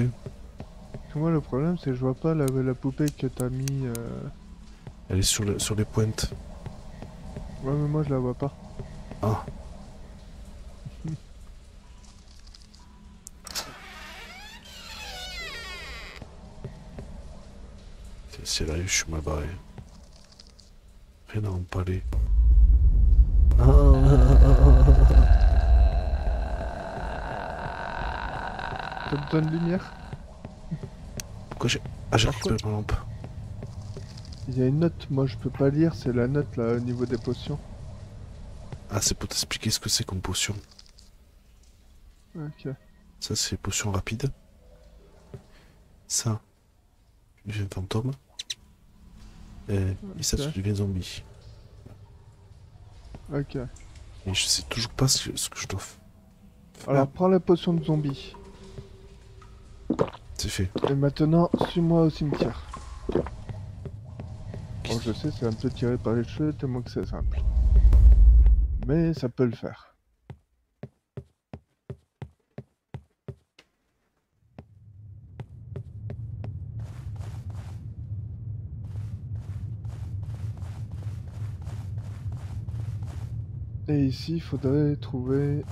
Fait. Moi, le problème, c'est que je vois pas la, la poupée que t'as mis... euh, Elle est sur, le- sur les pointes. Ouais, mais moi, je la vois pas. Ah. Si elle arrive, je suis mal barré. Rien à empaler. De lumière Pourquoi j'ai... Ah, j'ai récupéré ma lampe. Il y a une note, moi, je peux pas lire, c'est la note, là, au niveau des potions. Ah, c'est pour t'expliquer ce que c'est comme potion. Ok. Ça, c'est potion rapide. Ça, tu deviens fantôme. Et, et ça, tu deviens zombie. Ok. Et je sais toujours pas ce que, ce que je dois faire. Alors, prends la potion de zombie. C'est fait. Et maintenant, suis-moi au cimetière. Bon, je sais, c'est un peu tiré par les cheveux, tellement que c'est simple. Mais ça peut le faire. Et ici, il faudrait trouver...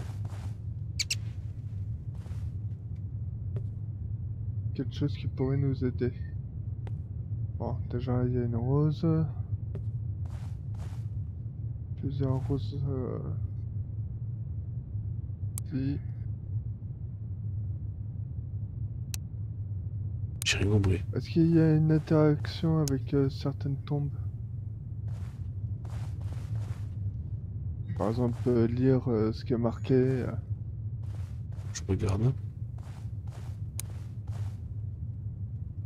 quelque chose qui pourrait nous aider. Bon, déjà, il y a une rose. Plusieurs roses. Euh... ici. J'ai rien compris. Est-ce qu'il y a une interaction avec euh, certaines tombes? Par exemple, euh, lire euh, ce qui est marqué. euh, Je regarde.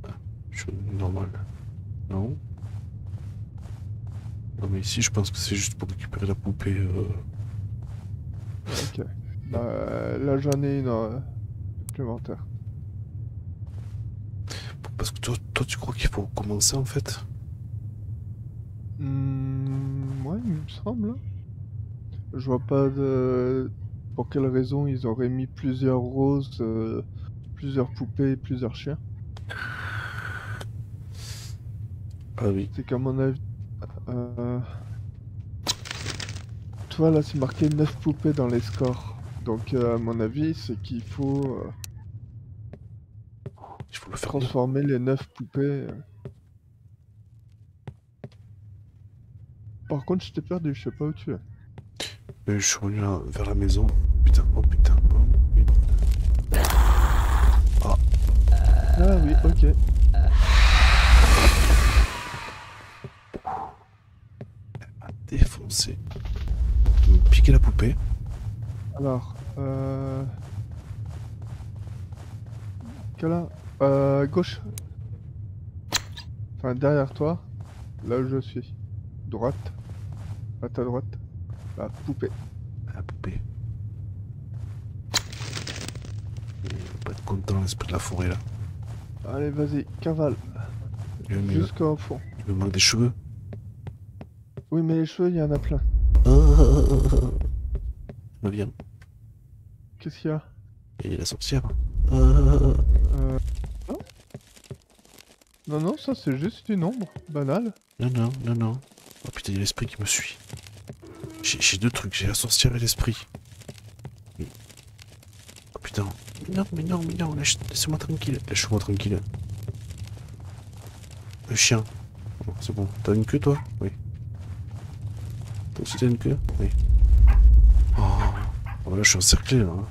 Ah, je suis revenu normal. Non Non mais ici je pense que c'est juste pour récupérer la poupée. euh, Ok. Bah, là, j'en ai une euh, supplémentaire. Parce que toi, toi tu crois qu'il faut commencer en fait? Hmm, ouais, il me semble. Je vois pas de... pour quelle raison ils auraient mis plusieurs roses, euh, plusieurs poupées et plusieurs chiens. Ah oui. C'est qu'à mon avis... Euh... Tu vois là c'est marqué 9 poupées dans les scores. Donc euh, à mon avis c'est qu'il faut euh, Il faut le faire bien. transformer les 9 poupées. euh. Par contre je t'ai perdu, je sais pas où tu es. Je suis revenu là, vers la maison. Putain, oh putain. oh, putain. Ah oui, ok. La poupée. Alors, euh... Heure Euh, gauche. Enfin, derrière toi. Là où je suis. Droite. À ta droite. La poupée. La poupée. Il va pas être content l'esprit de la forêt là. Allez, vas-y, cavale. Jusqu'au fond. il me manque des cheveux. Oui, mais les cheveux, il y en a plein. Ah, ah, ah, ah, ah. Il. Qu'est-ce qu'il y a? Et la sorcière. Ah, ah, ah. Euh... Non Non, non, ça c'est juste une ombre. Banale. Non, non, non, non. Oh putain, il y a l'esprit qui me suit. J'ai deux trucs, j'ai la sorcière et l'esprit. Oh putain. Mais non, mais non, mais non, laissez-moi tranquille. Laisse-moi tranquille. Le chien. Oh, c'est bon. T'as une queue, toi? Oui. Aussi, t'as une queue? Oui. Oh. Là, je suis encerclé, là. hein.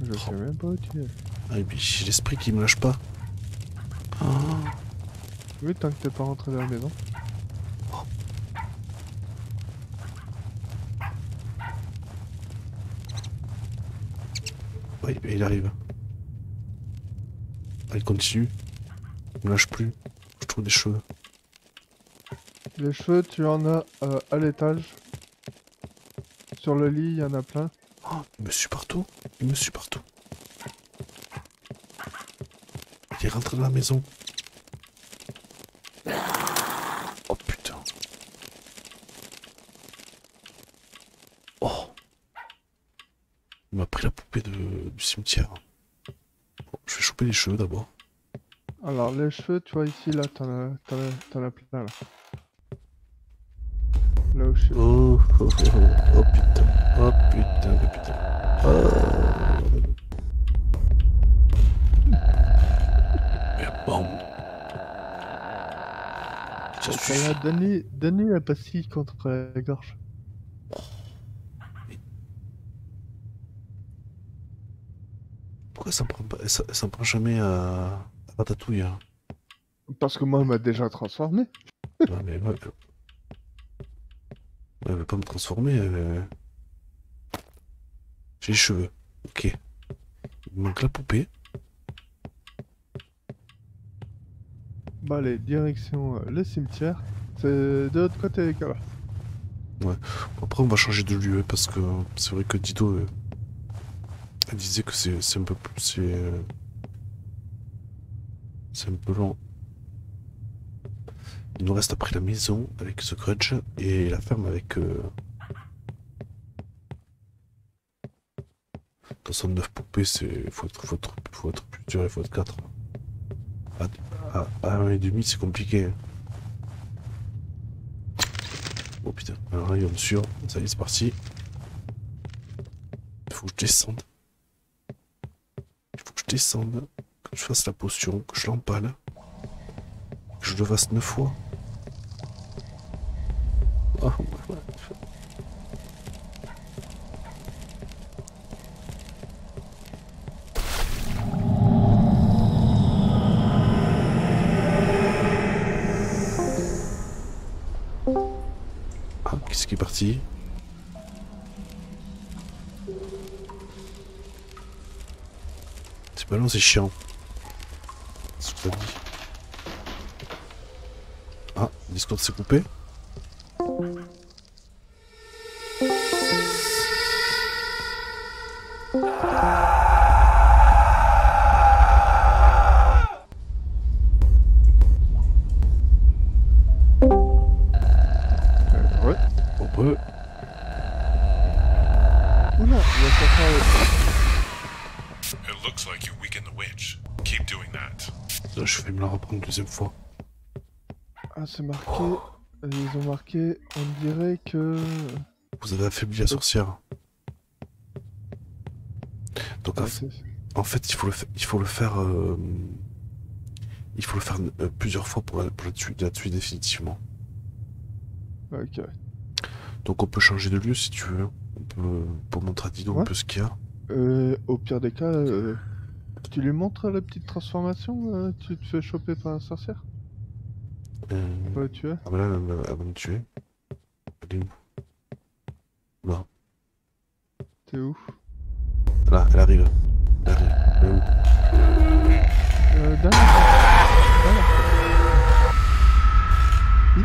Je sais même pas où tu es. Ah, et puis j'ai l'esprit qui me lâche pas. Ah. Oui, tant que t'es pas rentré dans la maison. Oui, il arrive. Ah, il continue. Il me lâche plus. Je trouve des cheveux. Les cheveux, tu en as euh, à l'étage. Sur le lit, il y en a plein. Oh, il me suit partout. Il me suit partout. Il est rentré dans la maison. Oh putain. Oh. Il m'a pris la poupée de, du cimetière. Bon, je vais choper les cheveux d'abord. Alors, les cheveux, tu vois ici, là, t'en as, as, t'en as plein, là. Je suis. Oh, oh, oh, oh, putain. Oh putain, oh putain. Oh. Et bon. Va, donne-lui donne-lui la pastille contre la gorge. Pourquoi ça me prend pas, ça, ça me prend jamais à, à ratatouille hein? Parce que moi, elle m'a déjà transformé. Non mais. Pas me transformer. veut- J'ai les cheveux. Ok. Il manque la poupée. Bah, allez, direction euh, le cimetière. C'est de l'autre côté caves. Après, on va changer de lieu parce que c'est vrai que Dido, euh, elle disait que c'est un peu plus. C'est euh, c'est un peu long. Il nous reste après la maison avec The Grudge et la ferme avec. Euh... Dans son 9 poupées, c'est. Faut être, faut, être, faut être plus dur, il faut être 4. À, à, à 1,5, c'est compliqué. Oh putain, va me suivre, ça y est c'est parti. Il faut que je descende. Il faut que je descende, que je fasse la potion, que je l'empale. Que je le fasse 9 fois. C'est chiant. Ah, le Discord s'est coupé Vous avez affaibli la sorcière. Donc en, Ah, en fait, il faut le, il faut le faire. euh, Il faut le faire euh, plusieurs fois pour la, pour la tuer, la tuer définitivement. Ok. Donc on peut changer de lieu si tu veux. On peut, pour montrer à Dido un peu ce qu'il y a. Euh, au pire des cas, tu lui montres la petite transformation Tu te fais choper par la sorcière? Euh, Ouais, tu es Ah bah là, va, elle va me tuer. Elle est où? Là, T'es où là, elle arrive. Elle arrive. Elle est où Euh, derrière. Derrière. Oui,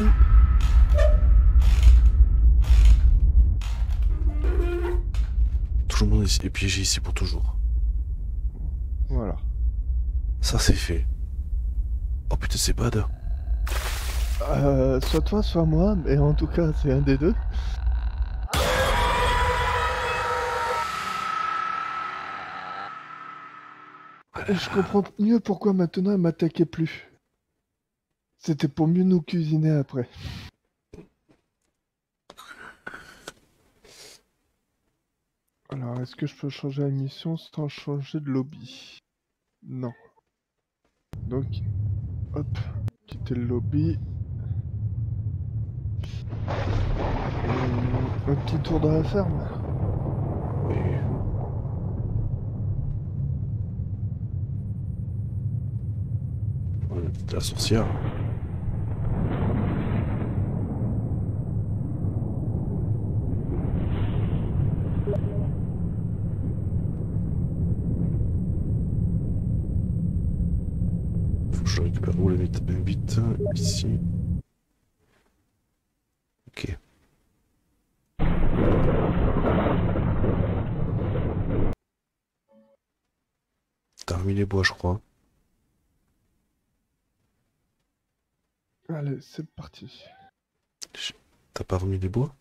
oui. Tout le monde est est piégé ici pour toujours. Voilà. Ça c'est fait. Oh putain c'est bad. Euh, soit toi, soit moi, mais en tout cas, c'est un des deux. Je comprends mieux pourquoi maintenant elle m'attaquait plus. C'était pour mieux nous cuisiner après. Alors, est-ce que je peux changer la mission sans changer de lobby? Non. Donc, hop, quitter le lobby. Un petit tour dans la ferme. Oui. La sorcière. Faut que je récupère où vite, vite ici. Ok. Les bois, je crois. Allez, c'est parti. T'as pas remis les bois?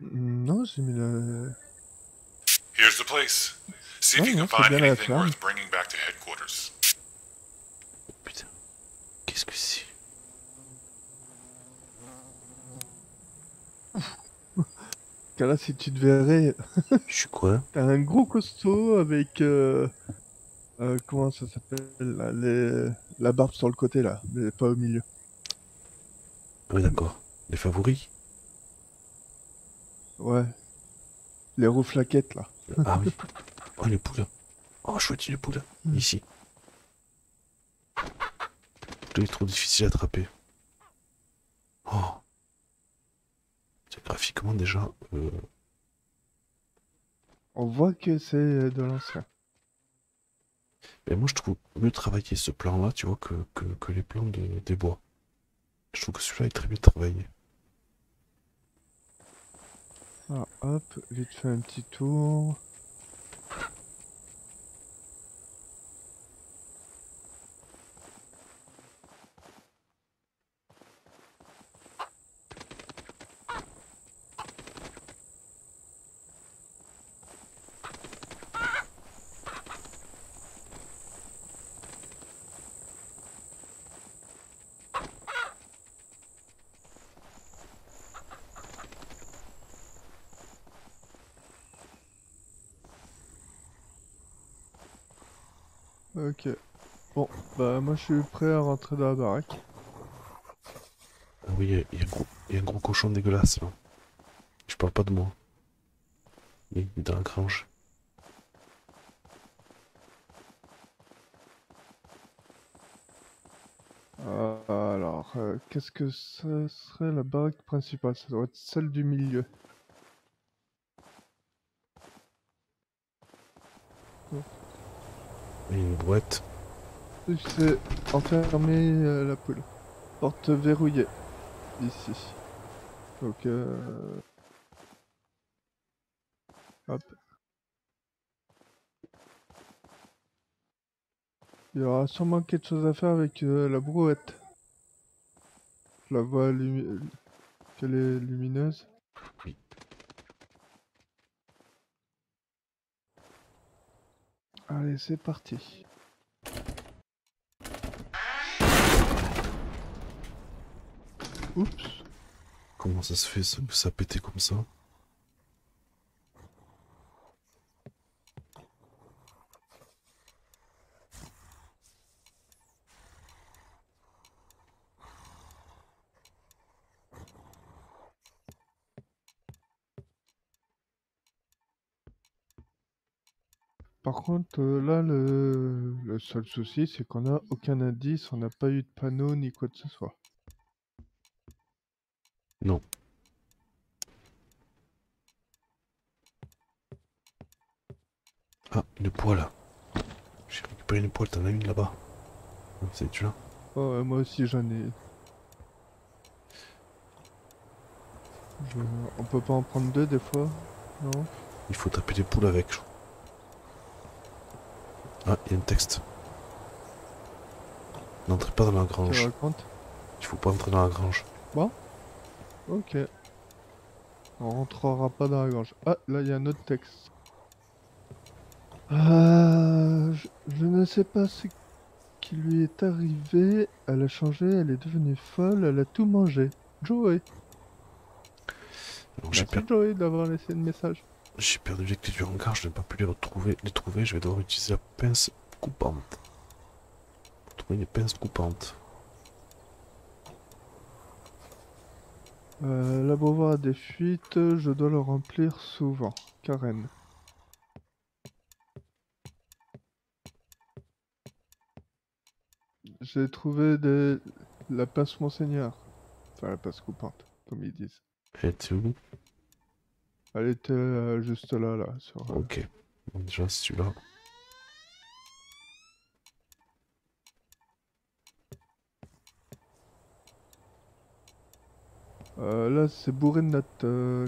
Non, j'ai mis la... Here's the place. See if you non, can c'est find bien la anything ferme. worth bringing back to headquarters. Putain. Qu'est-ce que c'est? Car là, si tu te verrais, Je suis quoi? t'as un gros costaud avec... euh, euh, comment ça s'appelle les... La barbe sur le côté, là, mais pas au milieu. Oui, d'accord. Les favoris? Ouais. Les roues flaquettes, là. Ah oui. Oh, les poules. Oh, chouette, les poules. Mm. Ici. Lui est trop difficile à attraper. Oh. C'est graphiquement déjà. euh, On voit que c'est euh, de l'ancien. Mais moi, je trouve mieux travailler ce plan-là, tu vois, que, que, les plans de, des bois. Je trouve que celui-là est très bien travaillé. Ah, hop, vite fait un petit tour. Ok. Bon, bah moi je suis prêt à rentrer dans la baraque. Ah oui, il y a- y, un gros- il y a un gros cochon dégueulasse là. Je parle pas de moi. Il est dans la grange. Alors, euh, qu'est-ce que ce serait la baraque principale? Ça doit être celle du milieu. Une boîte. C'est enfermer euh, la poule. Porte verrouillée. Ici. Donc, euh... Hop. Il y aura sûrement quelque chose à faire avec euh, la brouette. Je la vois qu'elle est lumineuse. Allez, c'est parti. Oups. Comment ça se fait ça, ça a pété comme ça Par contre, euh, là, le... le seul souci, c'est qu'on n'a aucun indice, on n'a pas eu de panneau ni quoi que ce soit. Non. Ah, une poêle. J'ai récupéré une poêle, t'en as une là-bas. C'est tu là Oh, ouais, moi aussi j'en ai. Je- On peut pas en prendre deux des fois Non? Il faut taper des poules avec. je crois. Ah, il y a un texte. N'entrez pas dans la Tu grange. Il faut pas entrer dans la grange. Ok. On rentrera pas dans la gorge. Ah, là il y a un autre texte. Euh, je, je ne sais pas ce qui lui est arrivé. Elle a changé, elle est devenue folle, elle a tout mangé. Joey. Donc j'ai Merci per- Joey d'avoir laissé le message. j'ai perdu les clés du hangar, je n'ai pas pu les retrouver. Les trouver, je vais devoir utiliser la pince coupante. Trouver une pince coupante. Euh, l'abreuvoir a des fuites, je dois le remplir souvent. Karen. J'ai trouvé des... la pince Monseigneur. Enfin, la pince coupante, comme ils disent. Elle était où Elle était euh, juste là, là. Sur, euh, Ok. Déjà, celui-là. Euh, là, c'est bourré de notes euh.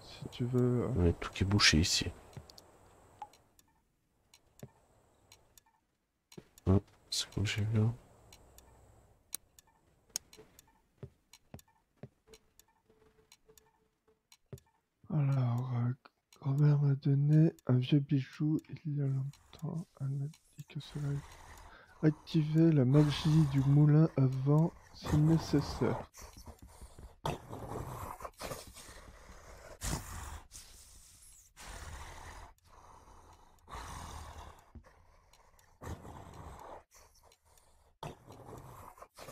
Si tu veux. euh. Ouais, tout qui est bouché ici. Ah, c'est que j'ai vu là? Alors, euh, grand-mère m'a donné un vieux bijou il y a longtemps. Elle m'a dit que cela activait la magie du moulin à vent si nécessaire.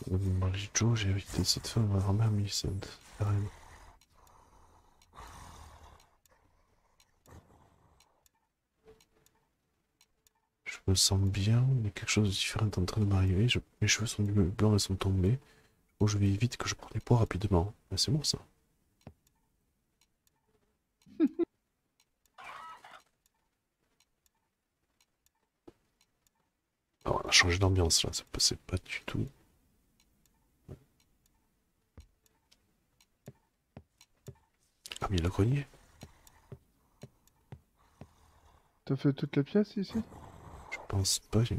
Marie Jo, j'ai évité cette femme, ma grand-mère Millicent. Je me sens bien, il y a quelque chose de différent est en train de m'arriver. Mes cheveux sont blancs et sont tombés. Oh, je vais vite que je prends du poids rapidement. C'est bon ça. Ah, on a changé d'ambiance là, ça passait pas du tout. Mais il a le grenier. T'as fait toutes les pièces ici? Je pense pas. j'ai-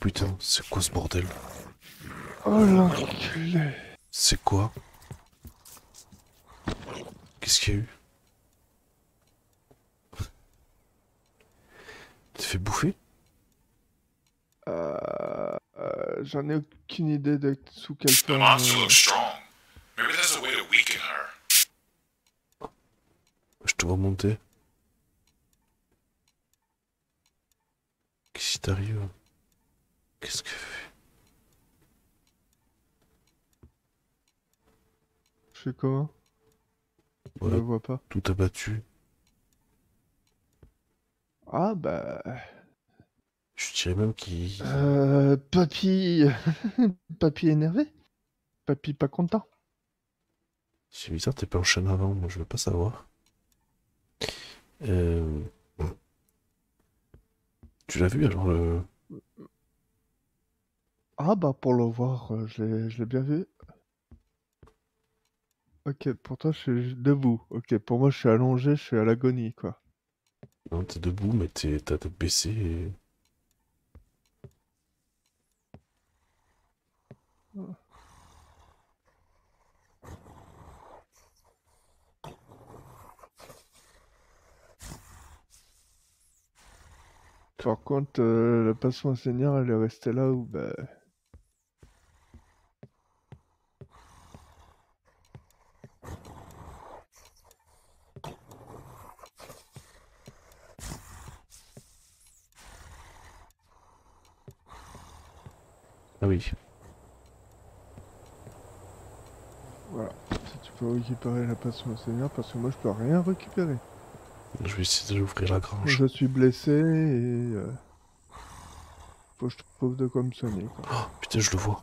Putain, c'est quoi ce bordel? Oh l'enculé. C'est quoi? Qu'est-ce qu'il y a eu? T'es fait bouffer euh, euh, J'en ai aucune idée de sous forme. monster euh, looks strong. Maybe there's a way to weaken her. Je te vois monter. Qu'est-ce qui t'arrive Qu'est-ce que fait Je sais comment? Je le vois pas. tout abattu. Ah bah... Je dirais même qu'il... Euh, papy... papy énervé Papy pas content C'est bizarre, t'es pas en chaîne avant, moi je veux pas savoir. Euh... Tu l'as vu alors le... Ah bah pour le voir, euh, je l'ai bien vu. Ok, pour toi je suis debout. Ok, pour moi je suis allongé, je suis à l'agonie quoi. Non, t'es debout, mais t'es ta tête baissée et... Par contre, euh, la passion enseignant, elle est restée là où, bah... Ah oui. Voilà. Si tu peux récupérer la passion enseignant, parce que moi, je peux rien récupérer. Je vais essayer d'ouvrir la grange. Je suis blessé et... euh, Faut que je trouve de quoi me soigner, quoi. Oh, putain, je le vois.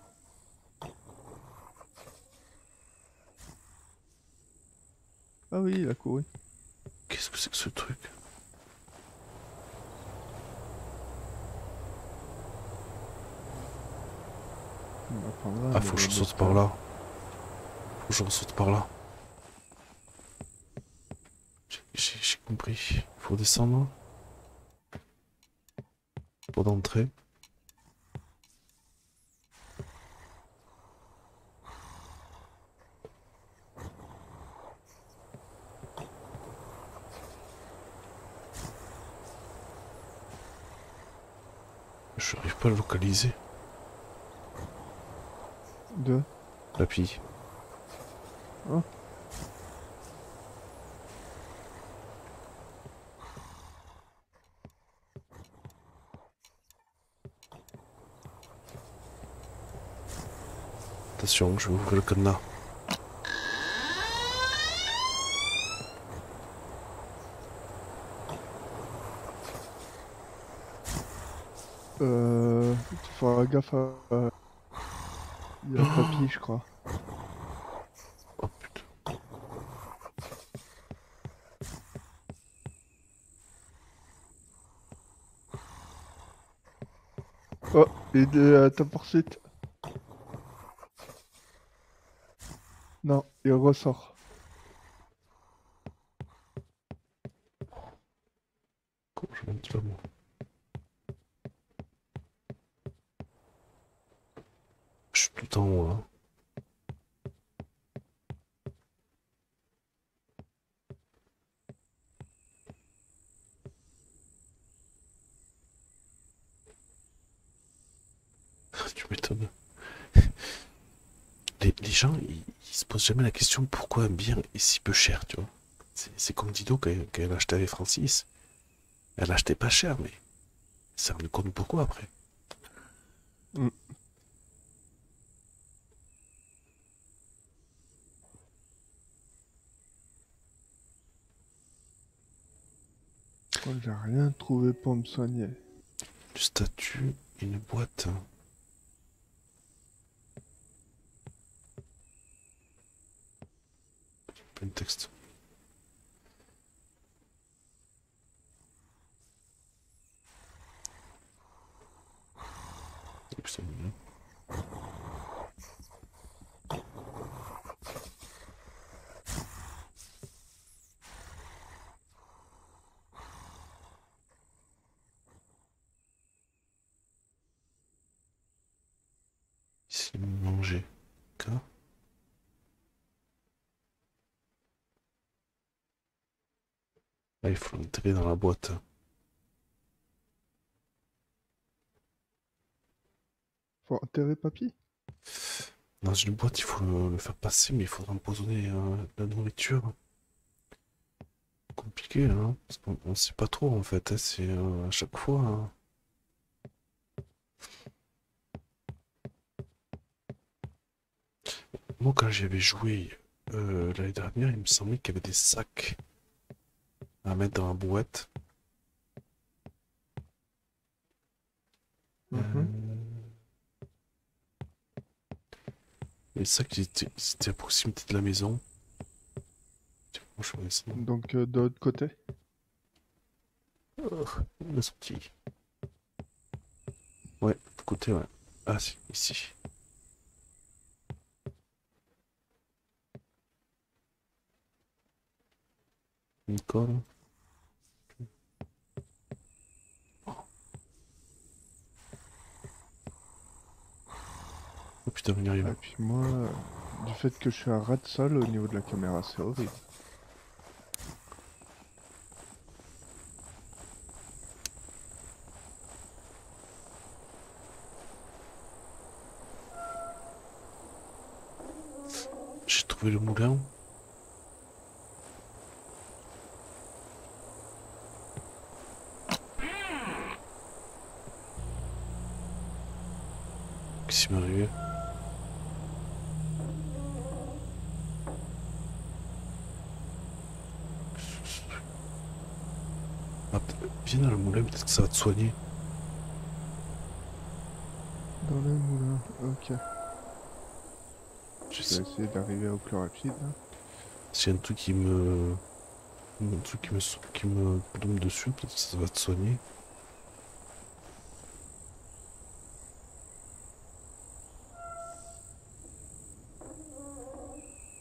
Ah oui, il a couru. Qu'est-ce que c'est que ce truc? On va prendre un, Ah, faut que je saute par là. Faut que je saute par là. J'ai- compris. Faut descendre. Pour d'entrer. Je n'arrive pas à le localiser. Deux. Papy. Hein Attention, je vais ouvrir le cadenas. Euh... Tu feras gaffe à... Il y a papy, je crois. Oh putain. Il est à ta poursuite. Non, il ressort. Comment je monte là, moi Je suis tout le temps en haut, hein. Tu m'étonnes. Les, les gens, ils, jamais la question pourquoi un bien est si peu cher, tu vois. C'est comme Dido quand, elle- quand elle achetait avec Francis. Elle achetait pas cher, mais ça me compte beaucoup après. Oh, J'ai rien trouvé pour me soigner. Une statue, une boîte. Plein de texte. Et puis c'est mignon. Ici, manger. D'accord. Là, il faut l'enterrer dans la boîte. Faut enterrer papy? Dans une boîte, il faut le, le faire passer, mais il faudra empoisonner euh, la nourriture. Compliqué, hein Parce qu'on on sait pas trop, en fait. hein, C'est euh, à chaque fois... hein. Moi, quand j'y avais joué euh, l'année dernière, il me semblait qu'il y avait des sacs à mettre dans la boîte. Mhm. Euh, Les sacs, ils étaient, ils étaient à proximité de la maison. Donc euh, de l'autre côté. Oh, il est sorti. Ouais, de côté, ouais. Ah, si, ici. Nicole. Putain, on y arrive. Et puis moi, euh, du fait que je suis à ras de sol au niveau de la caméra, c'est horrible. J'ai trouvé le moulin. Qu'est-ce qui m'est arrivé Ah, peut- Moulin, peut-être que ça va te soigner. Dans le moulin, ok. Je vais essayer d'arriver au plus rapide. S'il y a un truc qui me. Un truc qui me, qui me tombe dessus, peut-être que ça va te soigner.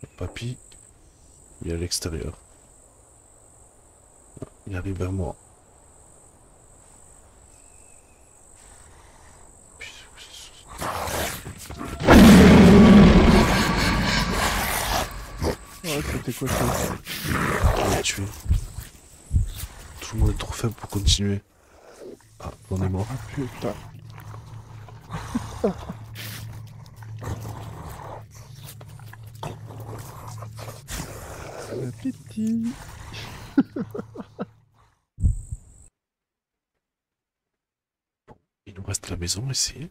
Le Papy, il est à l'extérieur. Il arrive vers moi. Ouais, c'était quoi On l'a tué. Tout le monde est trop faible pour continuer. Ah, on est mort. Ah putain. La petite. Il nous reste la maison ici.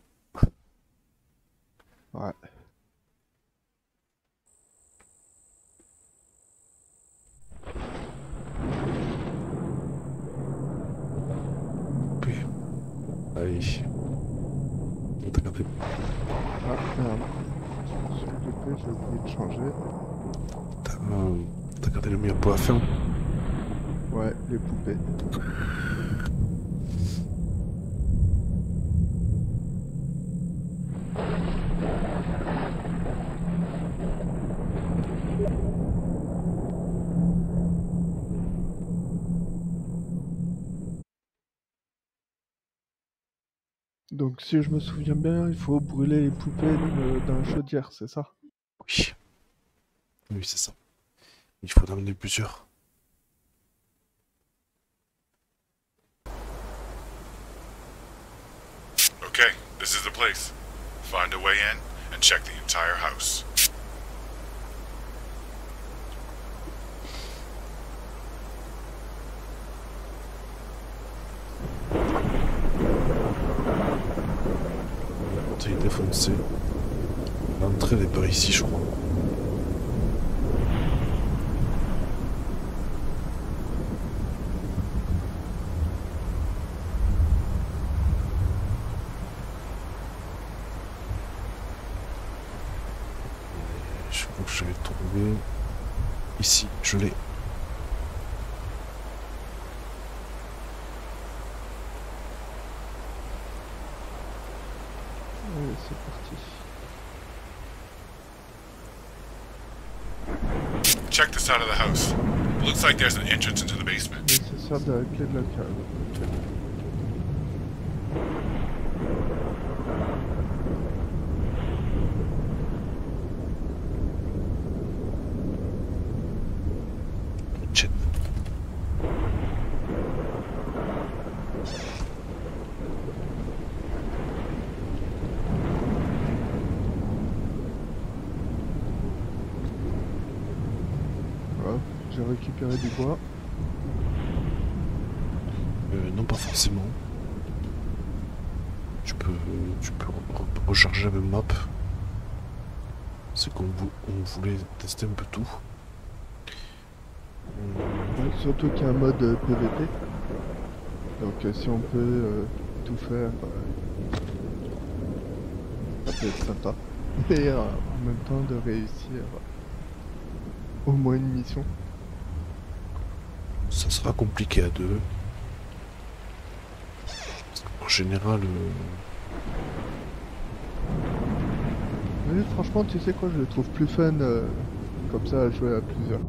Si je me souviens bien, il faut brûler les poupées euh, dans la chaudière, c'est ça? Oui. Oui, c'est ça. Il faut en amener plusieurs. Okay, this is the place. Find a way in and check the entire house. La porte est défoncée. L'entrée n'est pas ici, je crois. Je crois que je vais trouver. Ici, je l'ai. Side of the house. Looks like there's an entrance into the basement. Un mode euh, PVP. Donc euh, si on peut euh, tout faire, euh, ça peut être sympa. Et euh, en même temps de réussir euh, au moins une mission. ça sera compliqué à deux. Qu'en général, euh, Mais franchement, tu sais quoi, je le trouve plus fun euh, comme ça à jouer à plusieurs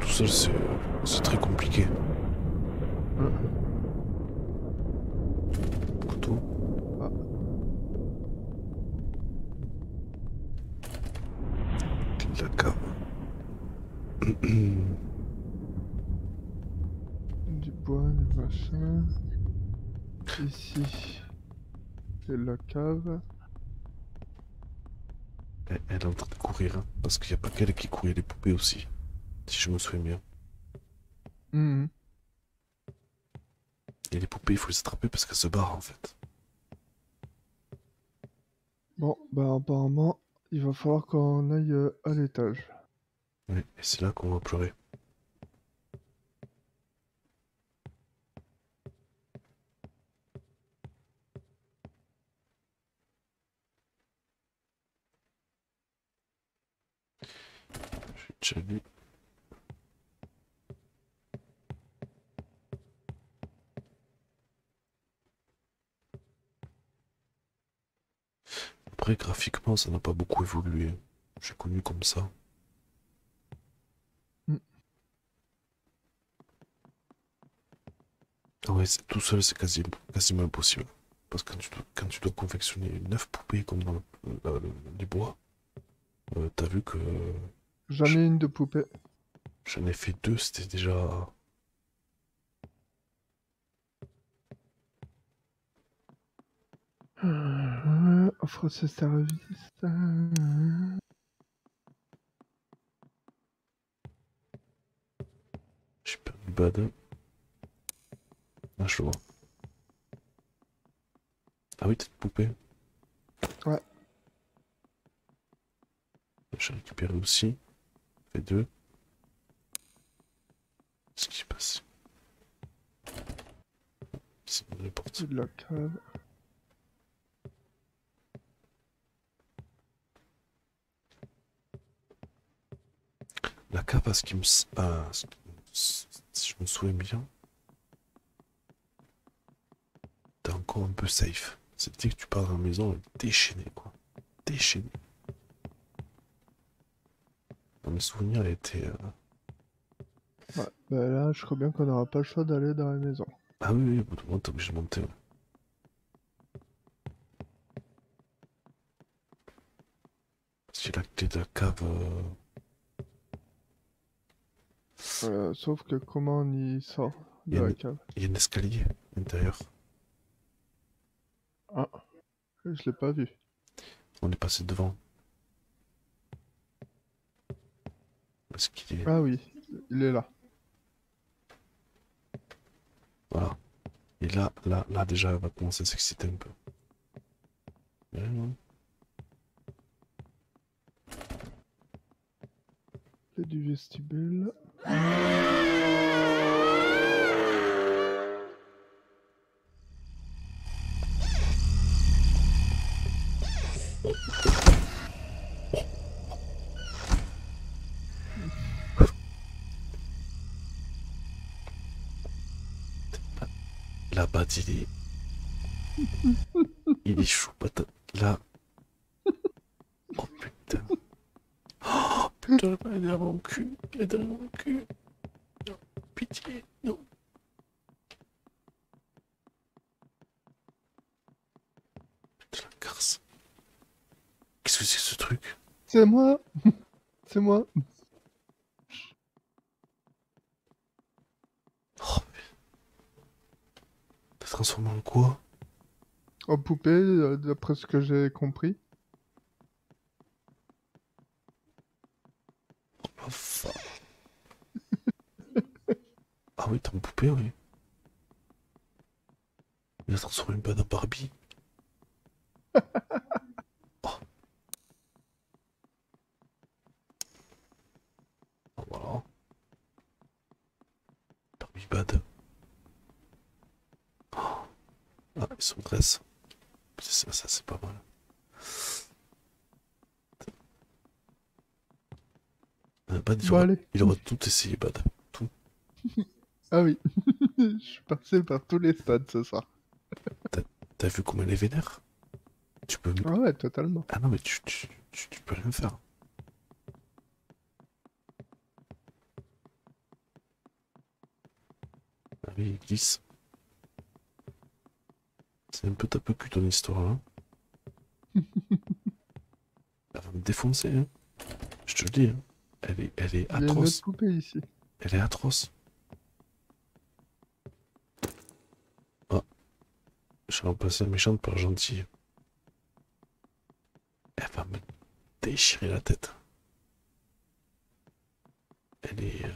tout seul, c'est très compliqué. Couteau. La cave. du bois, des machins. Ici, c'est la cave. Elle, est en train de courir, hein, parce qu'il n'y a pas qu'elle qui courait, les poupées aussi. Si je me souviens bien. Mhm. Et les poupées, il faut les attraper parce qu'elles se barrent en fait. Bon, bah apparemment, il va falloir qu'on aille euh, à l'étage. Ouais, et c'est là qu'on va pleurer. J'ai déjà Après, graphiquement, ça n'a pas beaucoup évolué. J'ai connu comme ça. Ah ouais, tout seul, c'est quasi, quasiment impossible. Parce que quand tu dois, quand tu dois confectionner 9 poupées comme dans le, les bois, euh, t'as vu que J'en ai une de poupée. j'en ai fait deux, c'était déjà. Euh, offre ce service. euh, J'ai perdu bad. Ah, je vois. Ah oui, une poupée Ouais. J'ai récupéré aussi. Fait deux. Qu'est-ce qui se passe? C'est une porte. C'est de la cave. La cave, à ce qui me. s- Si je me souviens bien. T'es encore un peu safe. C'est dès que tu pars dans la maison, déchaînée, quoi. Déchaînée. Dans mes souvenirs, elle était. euh, Ouais, bah là, je crois bien qu'on n'aura pas le choix d'aller dans la maison. Ah oui, oui, au bout d'un moment, t'es obligé de monter. ouais. Parce la clé de la cave. euh, Euh, sauf que comment on y sort Il de y a la cave Il y a un escalier à l'intérieur. Ah, je l'ai pas vu. On est passé devant. Parce qu'il est. Ah oui, il est là. Voilà. Et là, là, là, déjà, elle va commencer à s'exciter un peu. Du vestibule. Là-bas, il est. il est chaud patate. Là. Oh putain. Putain, elle est derrière mon cul. Elle est derrière mon cul. Non, pitié, non. Putain, la garce. Qu'est-ce que c'est que ce truc? C'est moi C'est moi Oh, T'as transformé en quoi? En poupée, euh, d'après ce que j'ai compris. Oh, fuck. Ah oui, t'as une poupée, oui. Il a transformé une bad en Barbie. oh. Oh, voilà. Barbie bad. Oh. Ah, ils sont dresse. Ça, ça c'est pas mal. Euh, Bad, il, aura, il aura tout essayé, Bad. Ah oui. je suis passé par tous les stades ce soir. T'as vu comment elle est vénère? Tu peux. Ah ouais, totalement. Ah non, mais tu, tu, tu, tu peux rien faire. Ah oui, glisse. C'est un peu tape cul ton histoire, hein. Elle va me défoncer, hein. Je te le dis, hein. Elle est, elle est Il y a une atroce. autre poupée ici. Elle est atroce. Je vais remplacer la méchante par gentille. Elle va me déchirer la tête. Elle est. euh,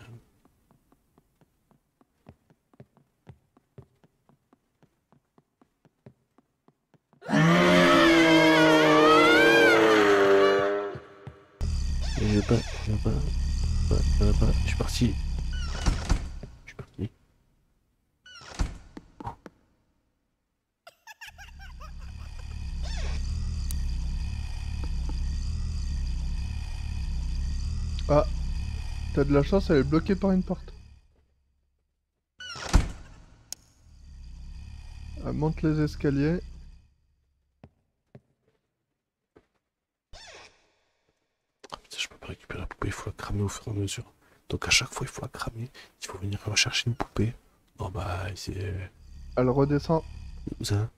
je bats, je bats, je bats. Je suis parti. Je suis parti. Ah, t'as de la chance, elle est bloquée par une porte. Elle monte les escaliers. Ah, putain, je peux pas récupérer la poupée, il faut la cramer au fur et à mesure. Donc à chaque fois, il faut la cramer. Il faut venir rechercher une poupée. Oh bah, c'est. Elle redescend. Ça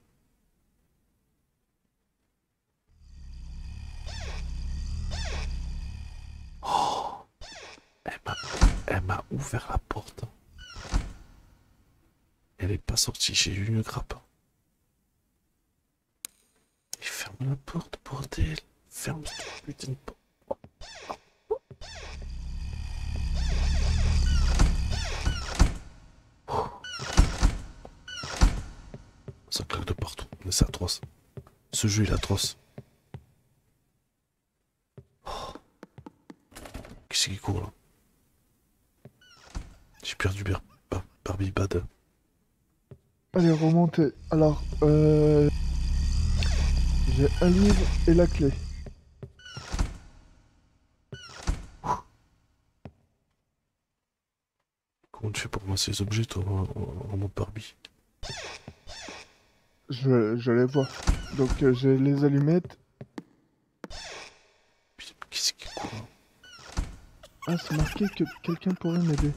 Oh Elle m'a elle m'a ouvert la porte. Elle est pas sortie, j'ai eu une grappe. Et ferme la porte, bordel. Ferme cette putain de porte. Ça claque de partout, mais c'est atroce. Ce jeu est atroce. Oh. Qu'est-ce qui court là? J'ai perdu Bar Bar- Barbie Bad. Elle est remontée. Alors, euh... J'ai un livre et la clé. Comment tu fais pour masser les objets toi en, en- mode Barbie? Je, je les vois. Donc euh, j'ai les allumettes. Qu'est-ce qui là Ah, c'est marqué que quelqu'un pourrait m'aider.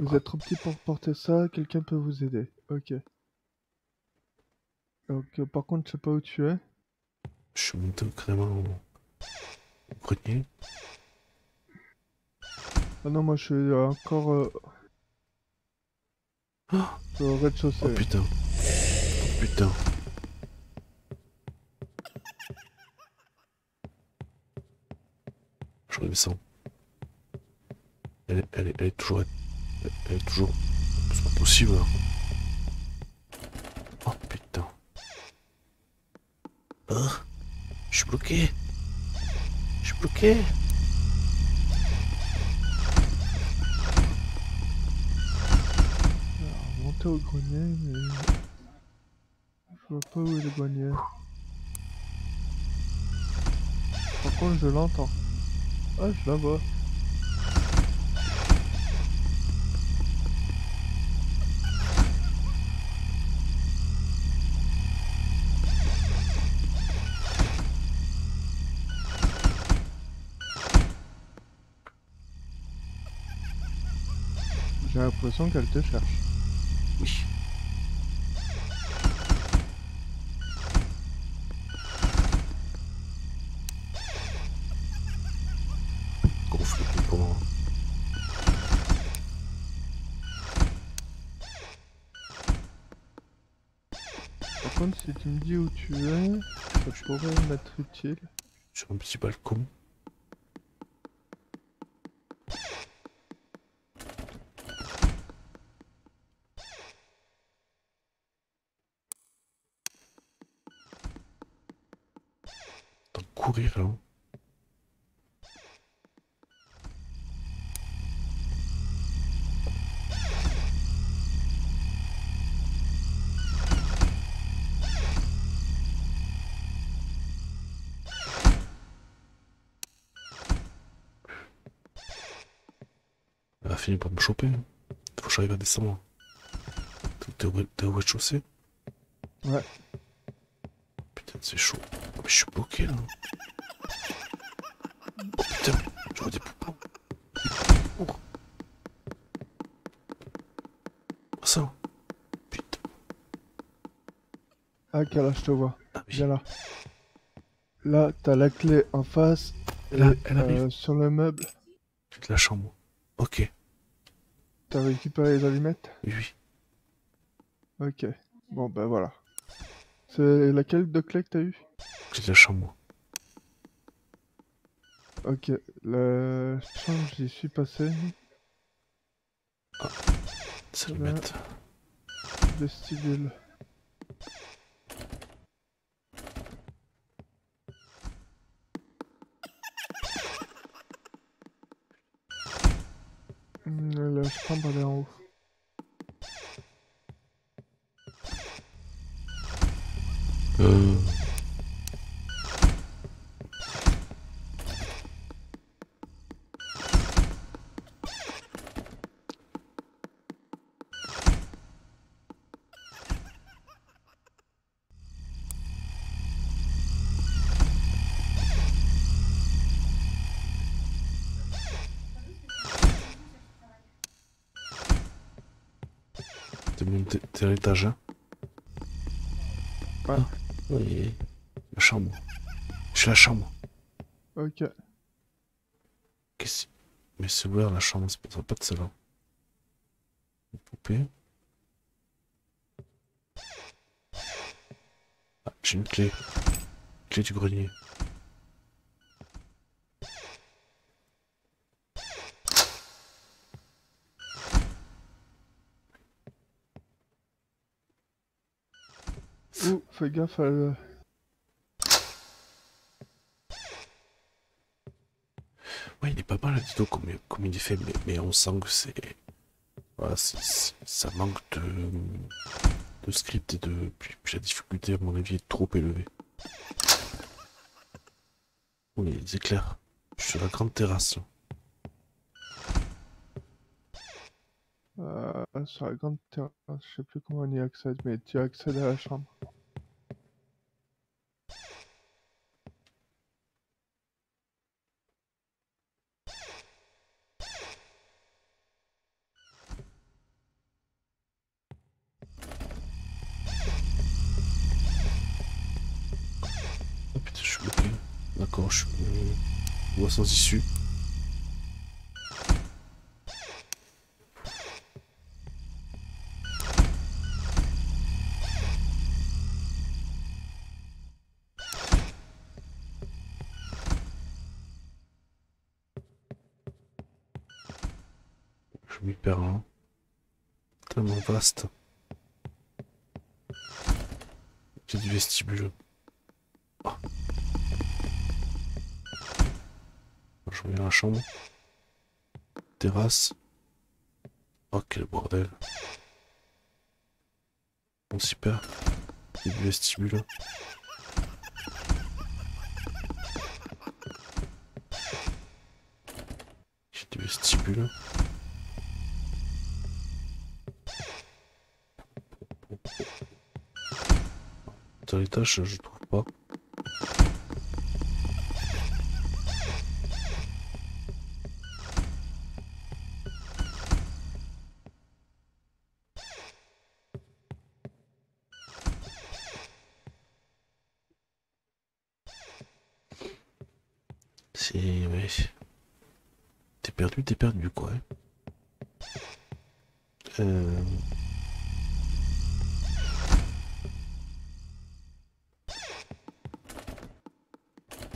Vous êtes trop petit pour porter ça, quelqu'un peut vous aider. Ok. Donc, euh, par contre, je sais pas où tu es. Je suis monté au au grenier. Ah non, moi je suis encore euh, Oh, au rez-de-chaussée. oh putain. Oh putain. Je redescends. Elle, elle, est- elle est toujours. Elle, elle est toujours. C'est pas possible. hein. Oh putain. Oh. Je suis bloqué. Je suis bloqué. Monter au grenier, mais... Je vois pas où est le grenier. Par contre, je l'entends. Ah, je la vois. J'ai l'impression qu'elle te cherche. Oui. Gonfle le poumon. Par contre, si tu me dis où tu es, ça pourrait m'être utile. Sur un petit balcon. T'en courir là. Elle a fini par me choper. hein. Faut que j'arrive à descendre. T'es- au rez-de-chaussée? Ouais. Putain, c'est chaud. Oh, mais je suis bloqué là. Oh je vois des poupons. Oh. Ça. Putain. Ah, Kala, je te vois. Ah. Viens là. Là, t'as la clé en face. Elle a- et, elle arrive. euh, sur le meuble, De la chambre. Ok. t'as récupéré les allumettes? Oui. Ok. Bon, bah voilà. C'est laquelle de clé que t'as eu? Clé de la chambre. Ok, la chambre, j'y suis passé. C'est le bête. Vestibule. Hein Ouais. Ah, oui. La chambre. Je suis la chambre. Ok. Qu'est-ce Mais c'est ouvert la chambre, c'est pas, pas de. Une poupée. Ah, j'ai une clé. Clé du grenier. Ouh, fais gaffe à le... Ouais, il est pas mal le tuto comme, comme il est fait, mais, mais on sent que c'est. Voilà, ça manque de. de script et de. Puis, puis la difficulté, à mon avis, est trop élevée. Oui, les éclairs. Je suis sur la grande terrasse. là. euh, sur la grande terrasse, je sais plus comment on y accède, mais tu accèdes à la chambre. Sans issue. Je m'y perds là. Tellement vaste. Du vestibule. La chambre. Terrasse. Oh quel bordel. Bon super. C'est du vestibule. J'ai du vestibule. Dans l'étage, je trouve pas. Perdu, t'es perdu quoi. Euh...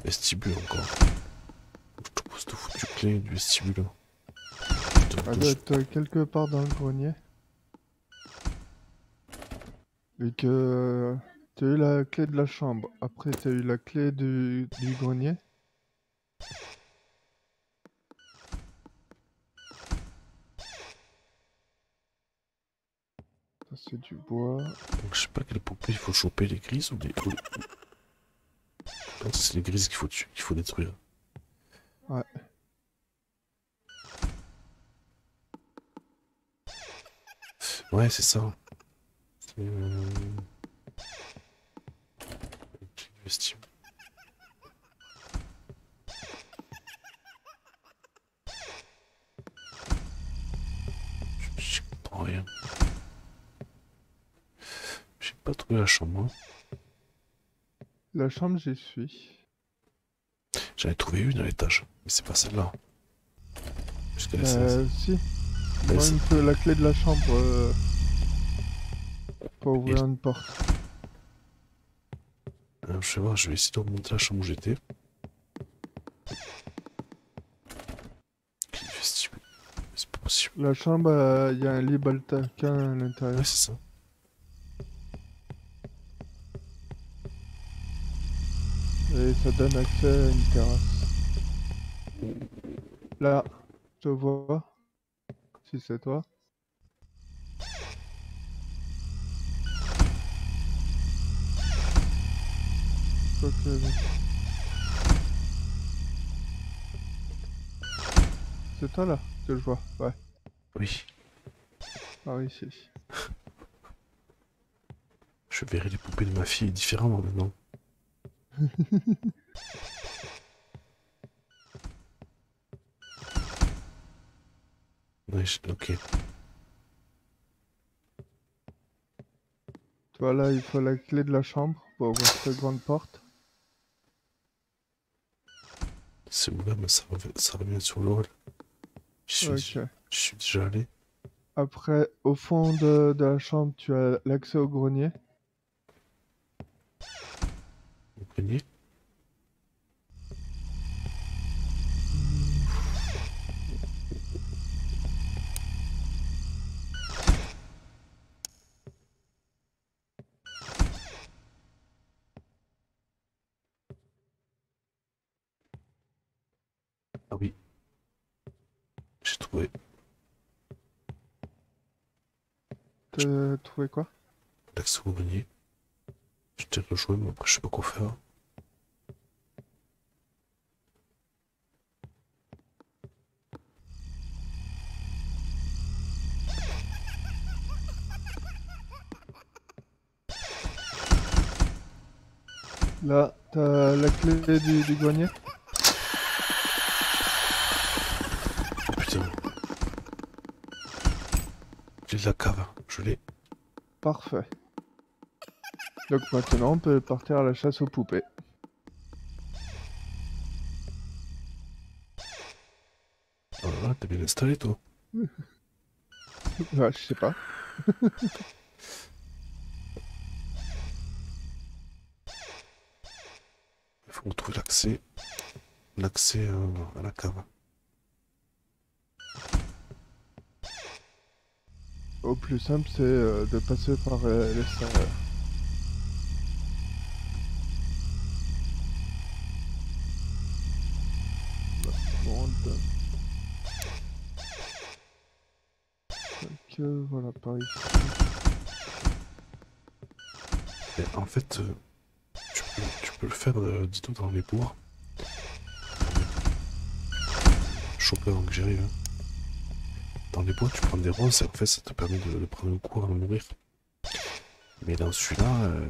Vestibule encore. Je trouve cette foutue clé du vestibule. Elle doit être euh, quelque part dans le grenier. Et que euh, t'as eu la clé de la chambre, après t'as eu la clé du, du grenier. C'est du bois. Donc, je sais pas quelle poupée il faut choper, les grises ou les... Je pense que c'est les grises qu'il faut, tuer- qu'il faut détruire. Ouais. Ouais, c'est ça. C'est... Euh... Je- Je comprends rien. J'ai pas trouvé la chambre. hein. La chambre j'y suis. J'en ai trouvé une à l'étage, mais c'est pas celle-là. Euh, si. Moi, c'est- il me faut la clé de la chambre. euh, Pour ouvrir une porte. Alors, je vais voir, je vais essayer de remonter la chambre où j'étais. C'est pas possible. La chambre, il y a un lit baldaquin à l'intérieur. Ouais, c'est ça. Et ça donne accès à une terrasse. Là, je te vois. Si c'est toi. C'est toi là que je vois, ouais. Oui. Par ici. Je verrai les poupées de ma fille différemment maintenant. Je- ok. Toi là, il faut la clé de la chambre pour ouvrir cette grande porte. C'est où là, mais ça, revient, ça revient sur l'eau. là. Je suis, Ok. je suis déjà allé. Après, au fond de, de la chambre, tu as l'accès au grenier. Au grenier. Ah oui. J'ai trouvé. T'as trouvé quoi? L'accès au Je t'ai rejoint, mais après je sais pas quoi faire. Là, t'as la clé du, du grenier Oh putain. J'ai de la cave, je l'ai. Parfait. Donc maintenant, on peut partir à la chasse aux poupées. Oh là là, t'es bien installé toi. Ouais, je sais pas. Il faut trouver l'accès. L'accès euh, à la cave. Au plus simple, c'est euh, de passer par euh, l'extérieur. Dis-toi, dans les bois. Choper avant que j'arrive. hein. Dans les bois, tu prends des roses et en fait, ça te permet de, de prendre un coup avant de mourir. Mais dans celui-là, euh,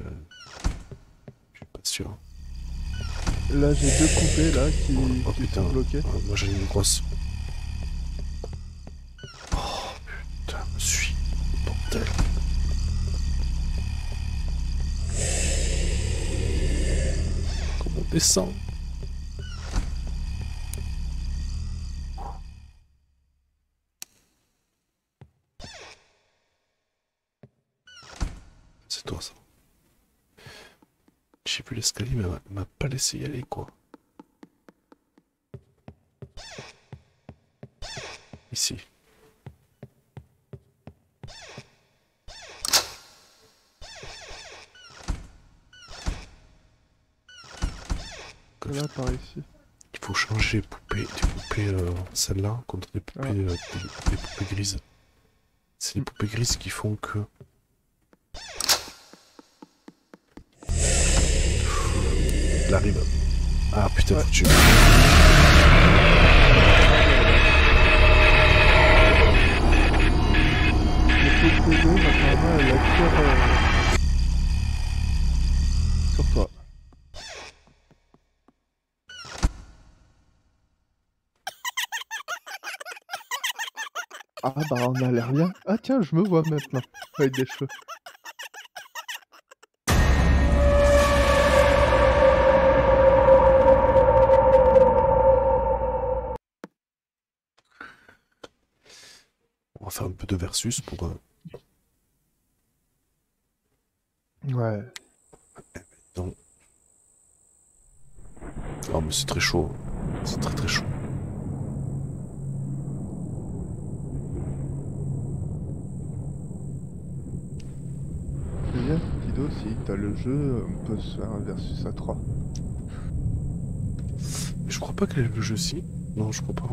je suis pas sûr. Là, j'ai deux poupées là qui, Oh, qui putain. sont bloquées. Ah, moi j'en ai une grosse. C'est toi ça. J'ai vu l'escalier mais m'a pas laissé y aller quoi. Ici. Là, par ici. Il faut changer les poupées, des poupées, euh, celles-là, contre des poupées, Ah. euh, des, des poupées grises. C'est les poupées grises qui font que. Il arrive. Ah putain, Ouais. faut que tu. Les poupées d'eau, apparemment, elles attirent euh, sur toi. Ah bah on a l'air bien. Ah tiens, je me vois maintenant, avec des cheveux. On va faire un peu de versus pour. euh, Ouais. Donc. Oh, mais c'est très chaud. C'est très très chaud. Si t'as le jeu, on peut se faire un versus à 3. Mais je crois pas ait le jeu ci. Non, je crois pas.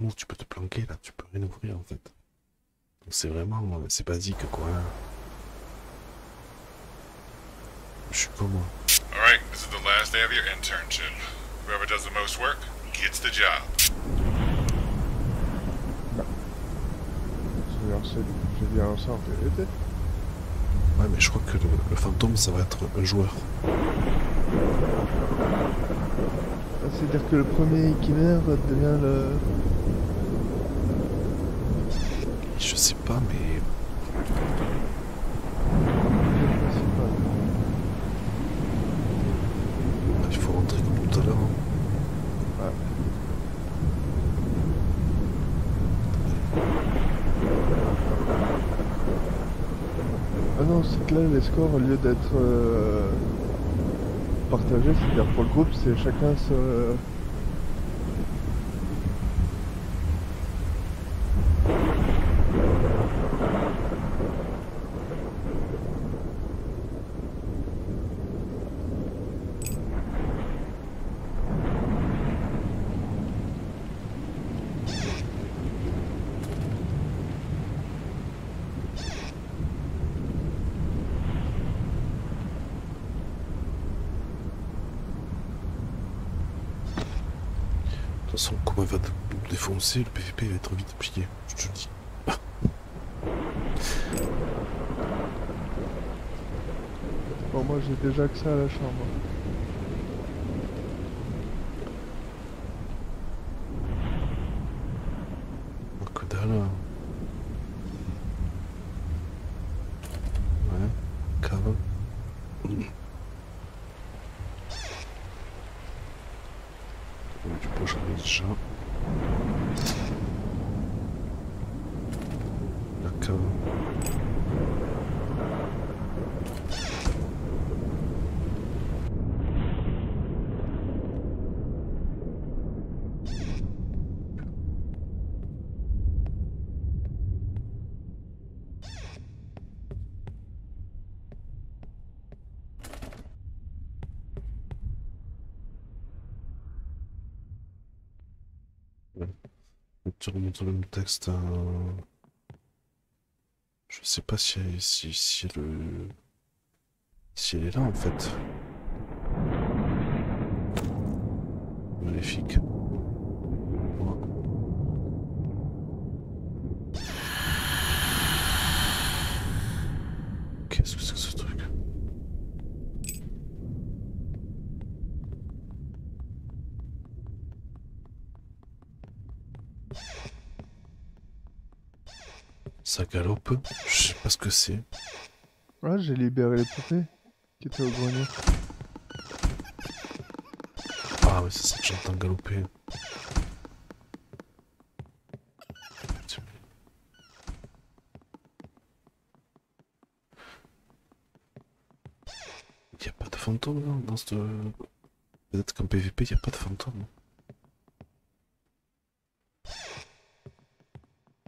Move, tu peux te planquer là, tu peux rien ouvrir en fait. Donc c'est vraiment, euh, c'est basique quoi. Je suis pas moi. Alright, this is the last day of your internship. Whoever does the most work gets the job. J'ai lancé, j'ai bien lancé en PVT. Ouais, mais je crois que le, le fantôme ça va être un joueur. Ah, C'est-à-dire que le premier qui meurt devient le... Je sais pas, mais il faut rentrer comme tout à l'heure. hein. Ah non, c'est que là, les scores, au lieu d'être euh, partagés, c'est-à-dire pour le groupe, c'est chacun se... De toute façon, comme elle va le PVP va être vite plié, je te le dis. Bon, moi, j'ai déjà que ça à la chambre. Oh, que dalle. Ouais, cave. Ouais, tu peux changer déjà. La cave. Tu remontes le même texte. euh, Je sais pas si, si, si le. Si elle est là en fait. Maléfique. Moi. Qu'est-ce que c'est que ce truc Ça galope Je sais pas ce que c'est. Ouais, j'ai libéré les poupées qui étaient au grenier. Ah oui, c'est ça que j'entends galoper. Il a pas de fantôme là, dans ce... Peut-être qu'en PVP, il a pas de fantôme.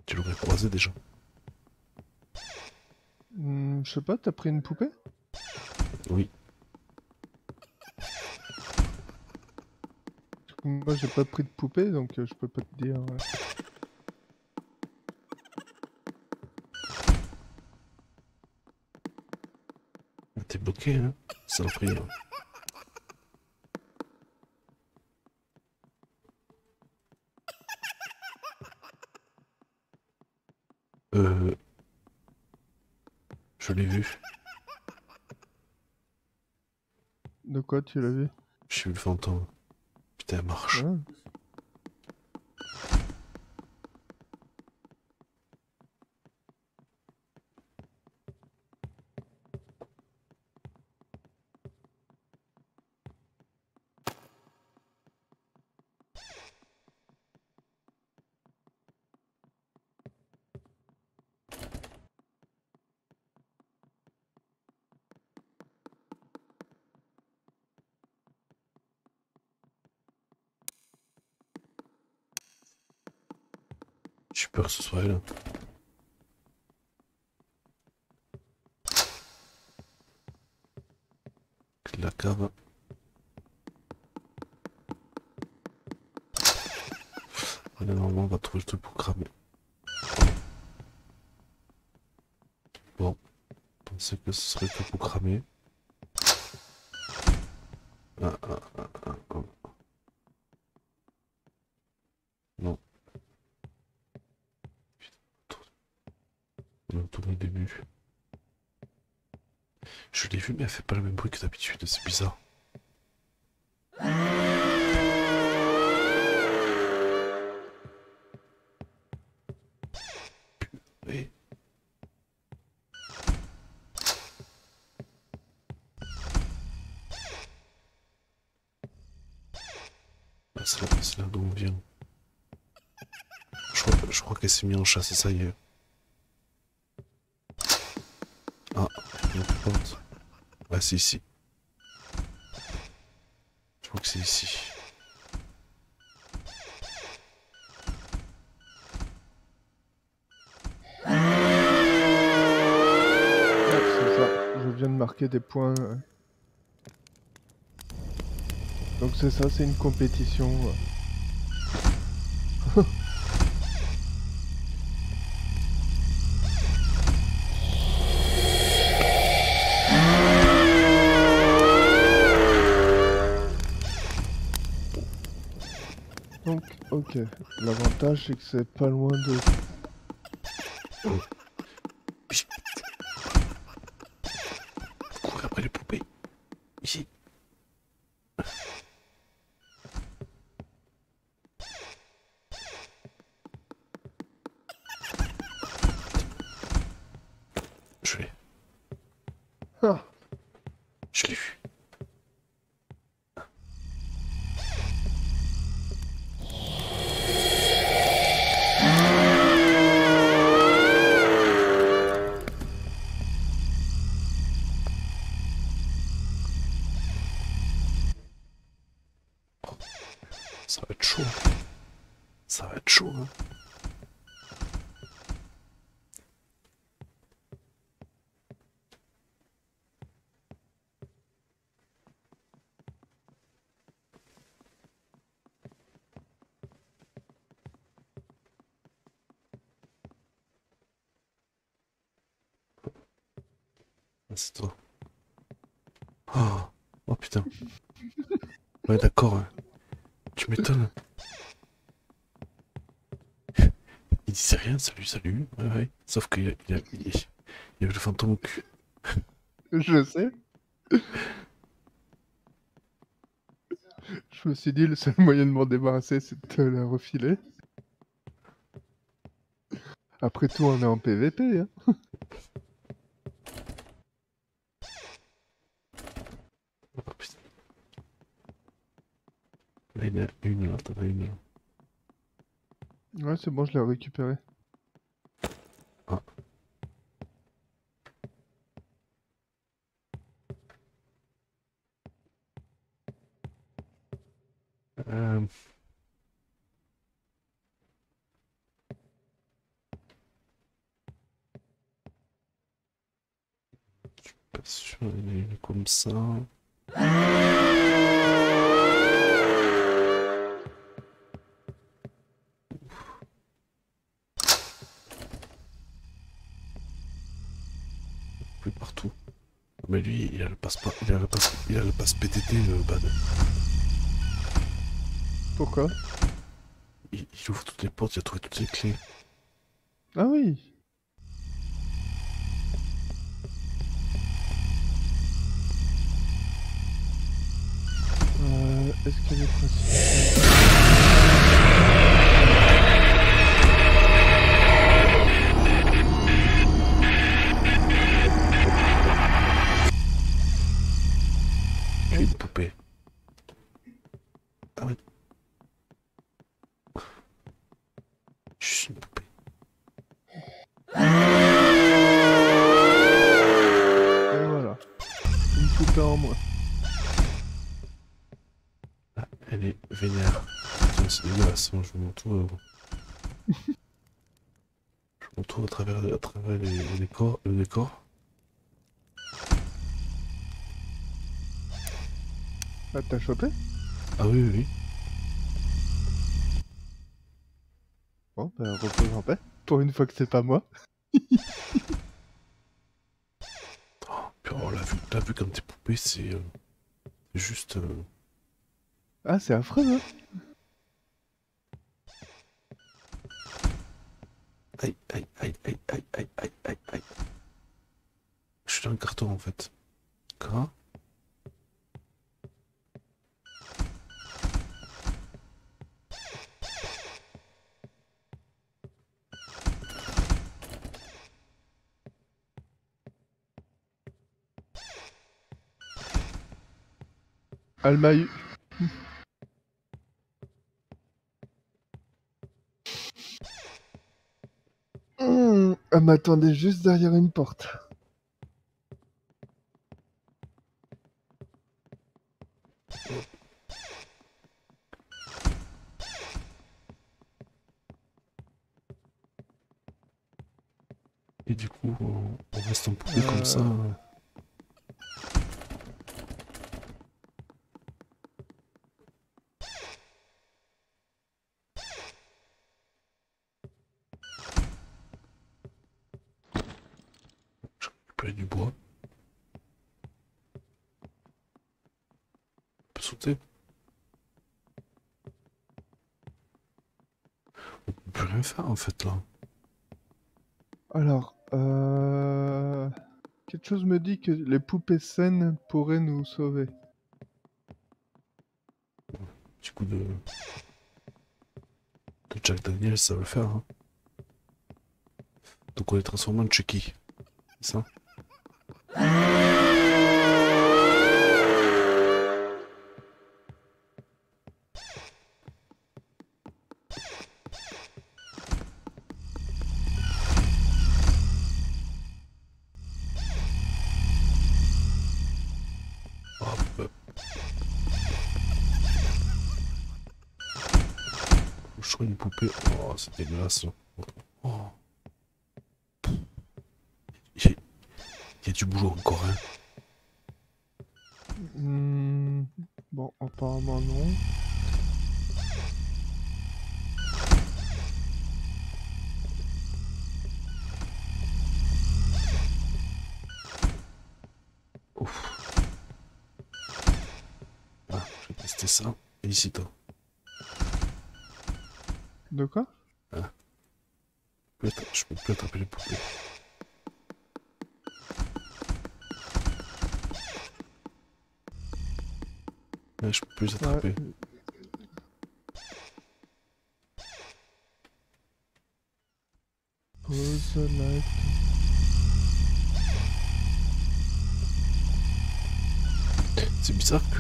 Tu l'aurais croisé déjà. Hmm, je sais pas, t'as pris une poupée? Oui. Moi, j'ai pas pris de poupée, donc euh, je peux pas te dire. ouais. Ah, T'es bloqué, hein? Saloperie. hein. Euh... L'ai vu. De quoi tu l'as vu? J'ai vu le fantôme. Putain, marche. J'ai mise en chasse ça y est. Ah, il y a une porte. Ah, c'est ici. Je crois que c'est ici. C'est ça. Je viens de marquer des points. Donc c'est ça, c'est une compétition. L'avantage, c'est que c'est pas loin de... Sauf qu'il il a, il, il avait le fantôme au cul. je sais. Je me suis dit, le seul moyen de m'en débarrasser, c'est de te la refiler. Après tout, on est en PVP, hein. Oh, putain. Là, il y en a une là, t'en as une là. Ouais, c'est bon, je l'ai récupéré. Euh... Comme ça. Plus partout. Mais lui, il a le passe il a le passe, il a le passe PTT, le bad. Pourquoi Il ouvre toutes les portes, il a trouvé toutes les clés. Ah oui Euh... Est-ce qu'il y a des principes Je me retrouve. Je me retrouve à travers, à travers les, les décors, le décor. Ah, t'as chopé? Ah oui, oui, oui. Bon, ben repose en paix. Pour une fois que c'est pas moi. Oh, puis oh, la vue, la vue comme tes poupées, c'est euh, c'est juste. euh, Ah, c'est affreux, hein? Aïe, aïe, aïe, aïe, aïe, aïe, aïe, aïe, aïe. Je suis dans le carton en fait. Quoi? Elle Elle m'attendait juste derrière une porte. Et du coup, on, on reste en poupée comme ça. Euh. Je récupère du bois. On peut sauter. On peut plus rien faire en fait là. Alors, euh... quelque chose me dit que les poupées saines pourraient nous sauver. Petit coup de. de Jack Daniel, ça va le faire. Hein. Donc on est transformé en Chucky. C'est ça? Oh. Il y, a... du boulot encore, hein. Hmm, Bon, apparemment non. Ouf. Ah, je vais tester ça. Et ici, toi. De quoi Je peux attra- Je peux attraper les poupées. Je peux les attraper. Ouais. C'est bizarre que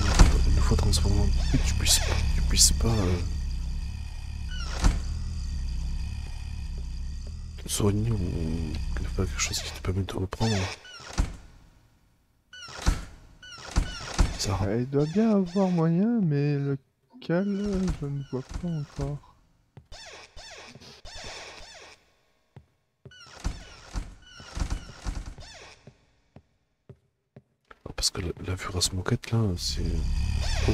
une fois- une fois transformé en poupée, tu puisses, tu puisses pas euh, faire quelque chose qui te permet de reprendre. Il doit bien avoir moyen, mais lequel, je ne vois pas encore. Ah, Parce que la, la Vuras Moquette là, c'est.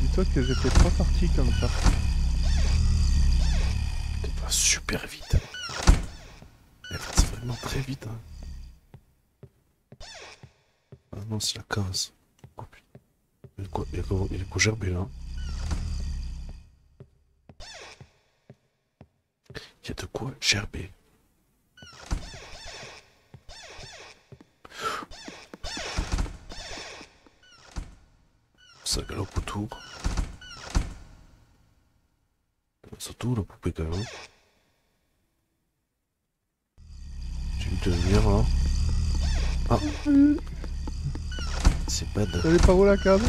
Dis-toi que j'ai fait trois parties comme ça. Super vite. Elle vraiment très vite. Hein. Ah non, c'est la case. Oh. Il a quoi, gerber là Il y a de quoi gerber. Ça galope autour. Surtout la poupée quand même. J'ai vu te venir là. Ah, c'est bad. Elle est par où la cave?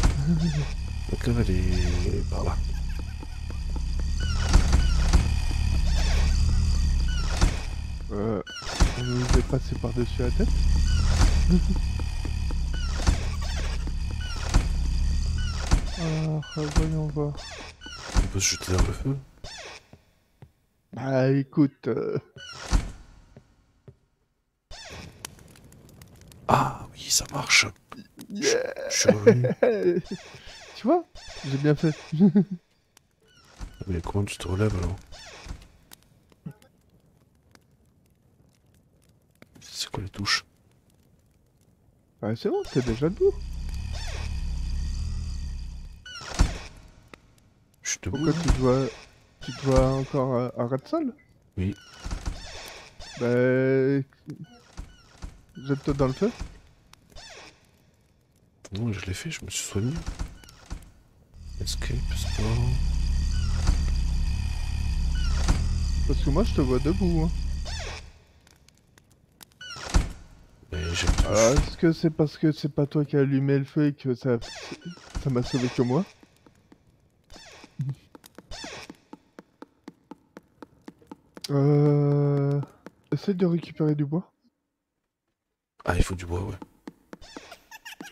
La cave elle est par là. Euh, on nous est passé par-dessus la tête? Alors, euh, voyons voir. On peut se jeter dans le feu? Bah écoute, euh, Ah oui, ça marche. yeah. Je suis revenu. tu vois, j'ai bien fait. Mais comment tu te relèves alors? C'est quoi les touches? Ah, c'est bon, t'es déjà debout. Je suis debout. Pourquoi tu te vois, tu te encore à, à ras de sol? Oui. Bah, jette-toi dans le feu? Non, je l'ai fait, je me suis soigné. Escape, sport. Parce que moi, je te vois debout. Hein. Mais j'ai Alors, est-ce que c'est parce que c'est pas toi qui as allumé le feu et que ça, ça m'a sauvé que moi? Euh... Essaye de récupérer du bois. Ah, il faut du bois, ouais.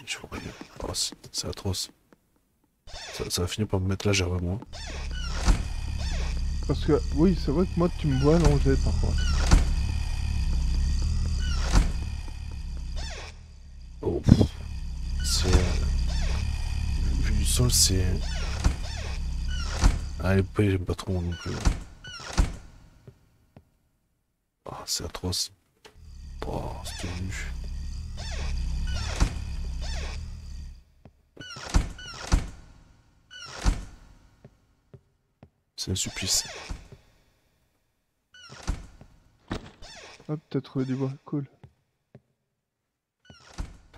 Je vois rien. Oh, c'est atroce. Ça, ça va finir par me mettre la gerbe à moi. Parce que, oui, c'est vrai que moi, tu me vois allongé par contre. Oh, c'est. Vu du sol, c'est. Ah, les poupées, j'aime pas trop non plus. Ah, c'est atroce. Oh, c'est nu. C'est un supplice. Hop, t'as trouvé du bois, cool.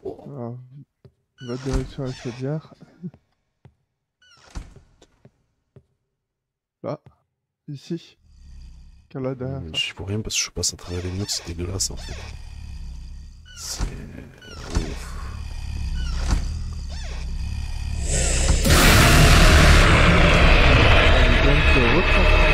Alors, va direction la chaudière. Là, ici. Car là derrière. Je suis pour rien parce que je passe à travers les murs, c'est dégueulasse en fait. C'est. Ouf. Retransforme.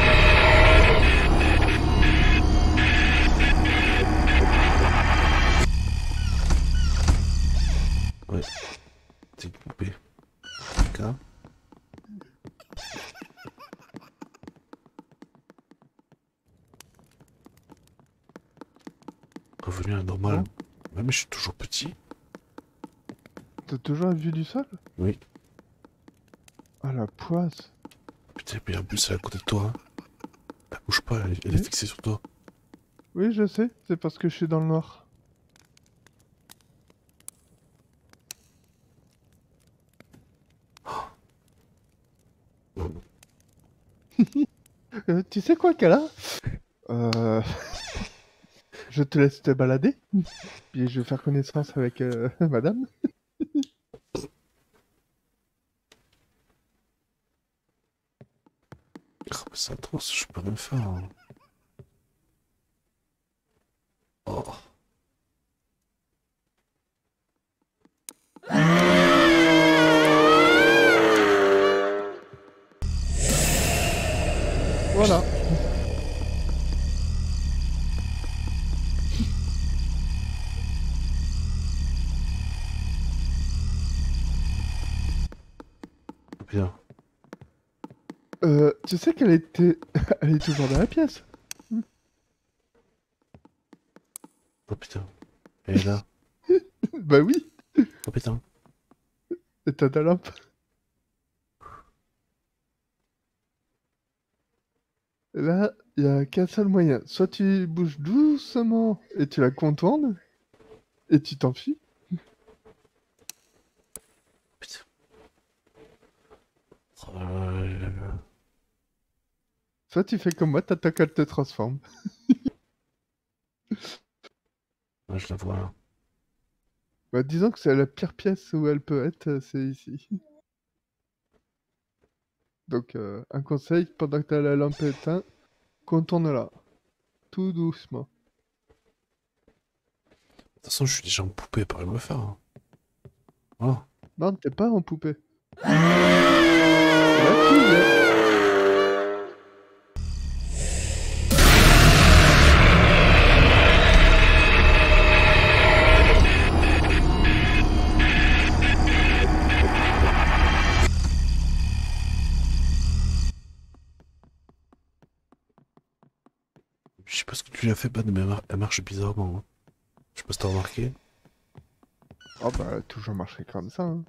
C'est une poupée. Revenu à la normale. Ouais, mais je suis toujours petit. T'as toujours la vue du sol? Oui. Ah la poisse. Putain, mais en plus, elle est à côté de toi. hein. Elle bouge pas, elle, elle est fixée sur toi. Oui, je sais, c'est parce que je suis dans le noir. Euh, tu sais quoi, Kala? Euh... je te laisse te balader. Puis je vais faire connaissance avec euh, madame. C'est atroce, je peux rien faire. hein. Oh. Voilà. Bien. Euh, tu sais qu'elle était... Elle est toujours dans la pièce. Oh putain. Elle est là. bah oui, Oh putain. et t'as ta lampe. Là, il y a qu'un seul moyen. Soit tu bouges doucement et tu la contournes, et tu t'enfuis. Putain. Oh là là. Soit tu fais comme moi, t'attaques, elle te transforme. Ah, je la vois là. Bah, disons que c'est la pire pièce où elle peut être, euh, c'est ici. Donc, euh, un conseil, pendant que t'as la lampe éteinte, contourne là. Tout doucement. De toute façon, je suis déjà en poupée, par me faire. hein. Voilà. Non, t'es pas en poupée. Là, tu pas fait, mais elle mar- elle marche bizarrement. hein. Je sais pas si t'as remarqué. Ah bah, elle a toujours marché comme ça. hein.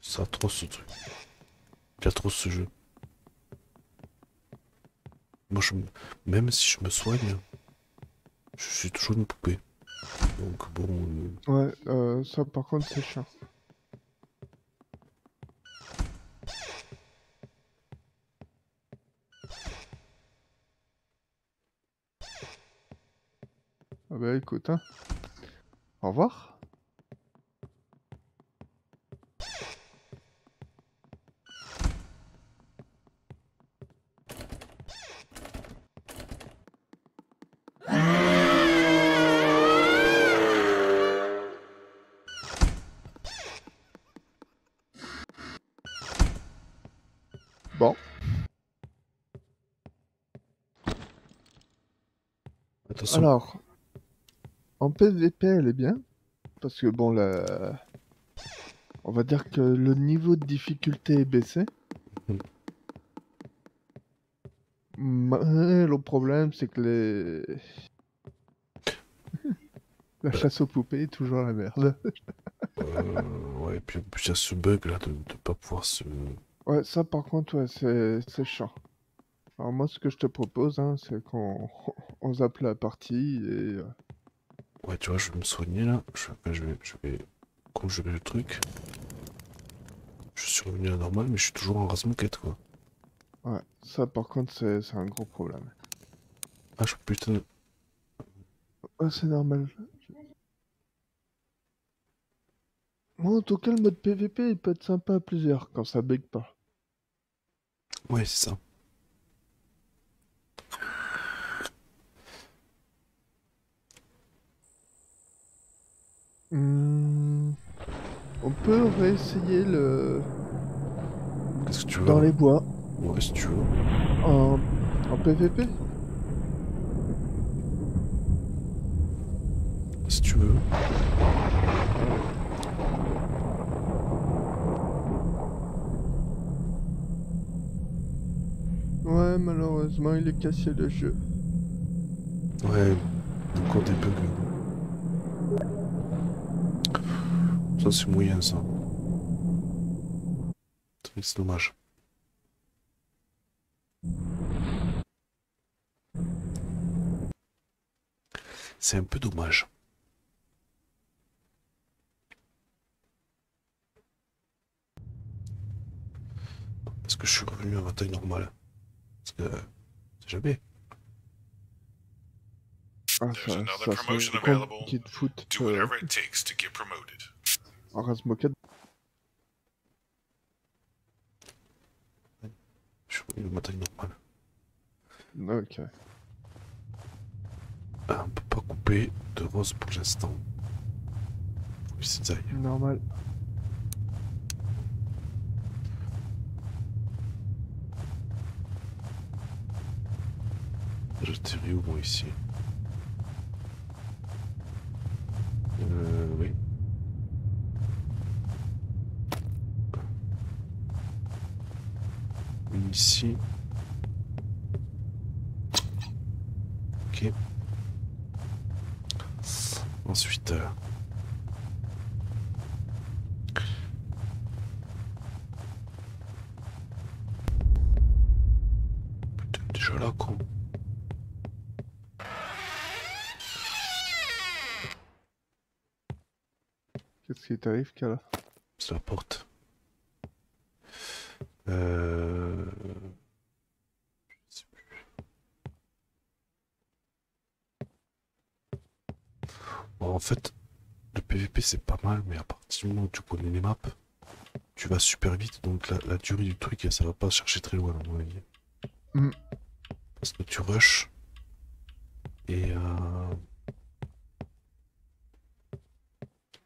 C'est atroce ce truc. C'est atroce ce jeu. Moi, je me- même si je me soigne, je suis toujours une poupée. Euh, Ouais, euh, ça par contre, c'est chiant. Ah bah écoute, hein. Au revoir. Alors, en PVP, elle est bien. Parce que bon, la... on va dire que le niveau de difficulté est baissé. Mais le problème, c'est que les... La chasse aux poupées est toujours la merde. Euh, ouais, et puis il y a ce bug là de ne pas pouvoir se. Ouais, ça par contre, ouais, c'est c'est chiant. Alors moi, ce que je te propose, hein, c'est qu'on on zappe la partie et... euh, Ouais, tu vois, je vais me soigner là. Je, vais, je vais conjurer le truc. Je suis revenu à la normale, mais je suis toujours en race moquette quoi. Ouais, ça par contre, c'est c'est un gros problème. Ah, je putain. Ouais, c'est normal. Moi, en tout cas, le mode PVP, il peut être sympa à plusieurs quand ça bug pas. Ouais, c'est ça. On peut réessayer le Qu'est-ce que tu veux dans les bois Ouais, si tu veux. en, en PVP. Si tu veux. Ouais, malheureusement, il est cassé le jeu. Ouais, encore des bugs. Ça, c'est moyen, ça. C'est dommage. C'est un peu dommage. Parce que je suis revenu à ma taille normale. Parce que... C'est jamais. Ah, There's ça, c'est foot Do euh, whatever it takes to get promoted. Moquette. Je suis ma taille normale. Ok. Ah, on peut pas couper de rose pour l'instant. Normal. Je t'ai où moi ici? Euh, oui. Ici. Ok. Ensuite. euh, déjà là, con. Qu'est-ce qui t'arrive, Kala? C'est la porte. Euh... je sais plus. Bon, en fait, le PVP c'est pas mal, mais à partir du moment où tu connais les maps, tu vas super vite, donc la, la durée du truc, ça va pas chercher très loin, à mon avis. Mm. Parce que tu rushes, et euh,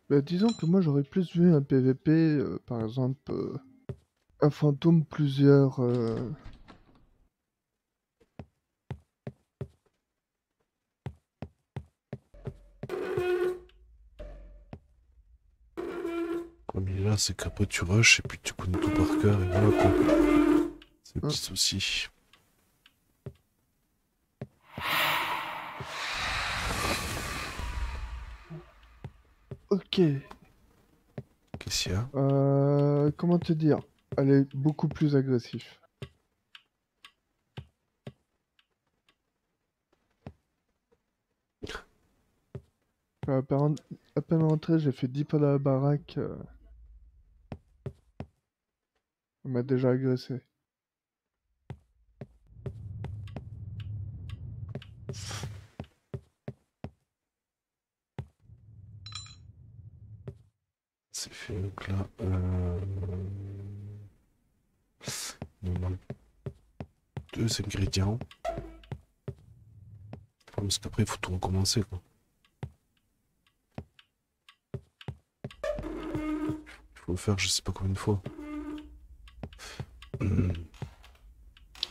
Bah, disons que moi j'aurais plus vu un PVP, euh, par exemple, euh, un fantôme plusieurs. Là, c'est qu'après tu rushes, et puis tu connais tout par cœur, et voilà quoi. C'est le Mm. petit souci. Ok. Qu'est-ce qu'il y a? Euh, comment te dire? Elle est beaucoup plus agressive. À peine, à peine rentré, j'ai fait 10 pas dans la baraque. euh, On m'a déjà agressé. C'est fait, donc là, euh... il deux ingrédients. Parce qu'après, il faut tout recommencer, quoi. Il faut le faire, je sais pas combien de fois.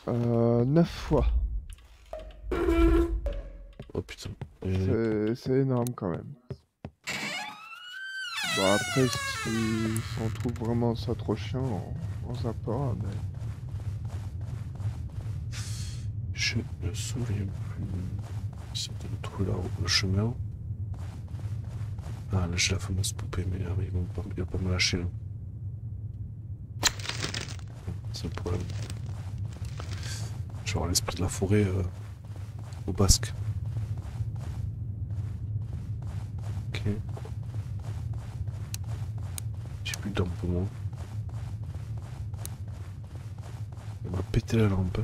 Euh, 9 fois. Oh putain. C'est énorme quand même. Bon après, si, on trouve vraiment ça trop chiant, on, on zappera, mais... Je ne me souviens plus. C'était le trou là, le chemin. Ah, là j'ai la fameuse poupée, mais il va pas, il va pas me lâcher là. Avoir l'esprit de la forêt euh, au basque. Ok. J'ai plus de lampe pour moi. On va péter la lampe.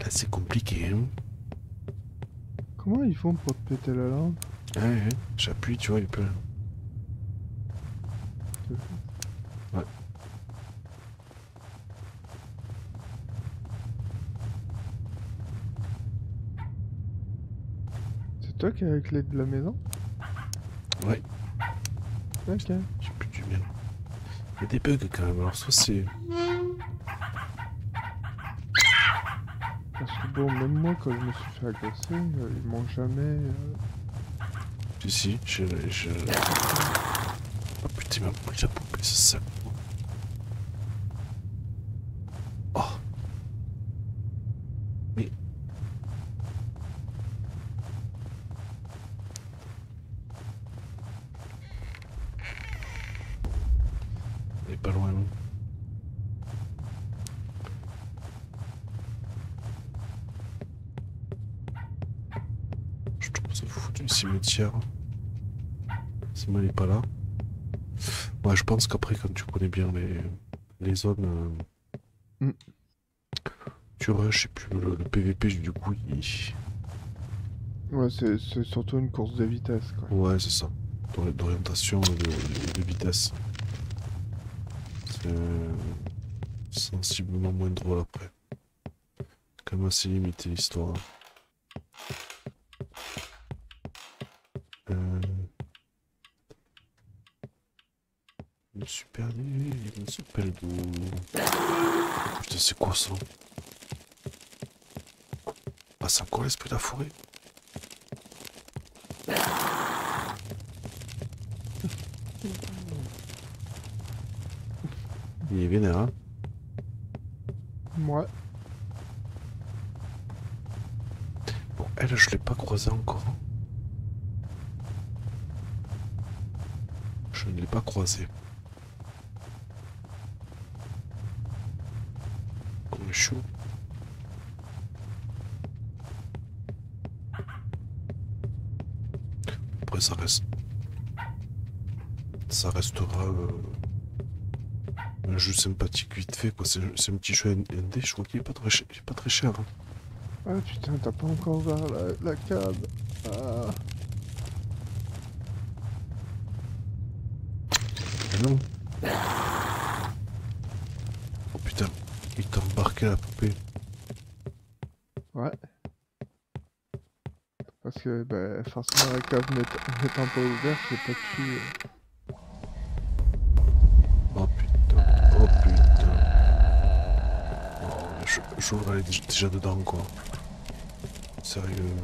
Là c'est compliqué hein. Comment ils font pour te péter la lampe? Ouais, ouais. J'appuie, tu vois, il peut. Ouais. La clé de la maison Ouais. Ok. J'ai plus du bien. Il y a des bugs quand même, alors soit c'est. Parce que bon, même moi, quand je me suis fait agresser, euh, ils m'ont jamais... euh, Si, si, je. je... Oh putain, il m'a pris la poupée, c'est ça. Oh. Mais. Elle est pas loin. hein. Je trouve ça fou du cimetière. Si moi il est pas là. Ouais, je pense qu'après, quand tu connais bien les, les euh, Mm. tu rushes et puis le, le PVP, du coup, il... Ouais, c'est surtout une course de vitesse, quoi. Ouais, c'est ça. D'ori- D'orientation et de, de vitesse. C'est sensiblement moins drôle après. Quand même assez limité l'histoire. Putain, c'est quoi ça? Ah, c'est encore l'esprit de la forêt Il est vénère, hein Ouais. Bon, elle, je l'ai pas croisée encore. Je ne l'ai pas croisée. On est chaud. Après, ça reste. Ça restera. euh, Un jeu sympathique vite fait, quoi. C'est un petit jeu ND, je crois qu'il est pas très est pas très cher. hein. Ah putain, t'as pas encore ouvert la, la cave. Ah. Non. Oh putain, il t'a embarqué la poupée. Ouais. Parce que, bah, forcément, la cave n'étant pas ouverte, j'ai pas pu... je- J'ouvre, elle est dé- déjà dedans quoi. Sérieux.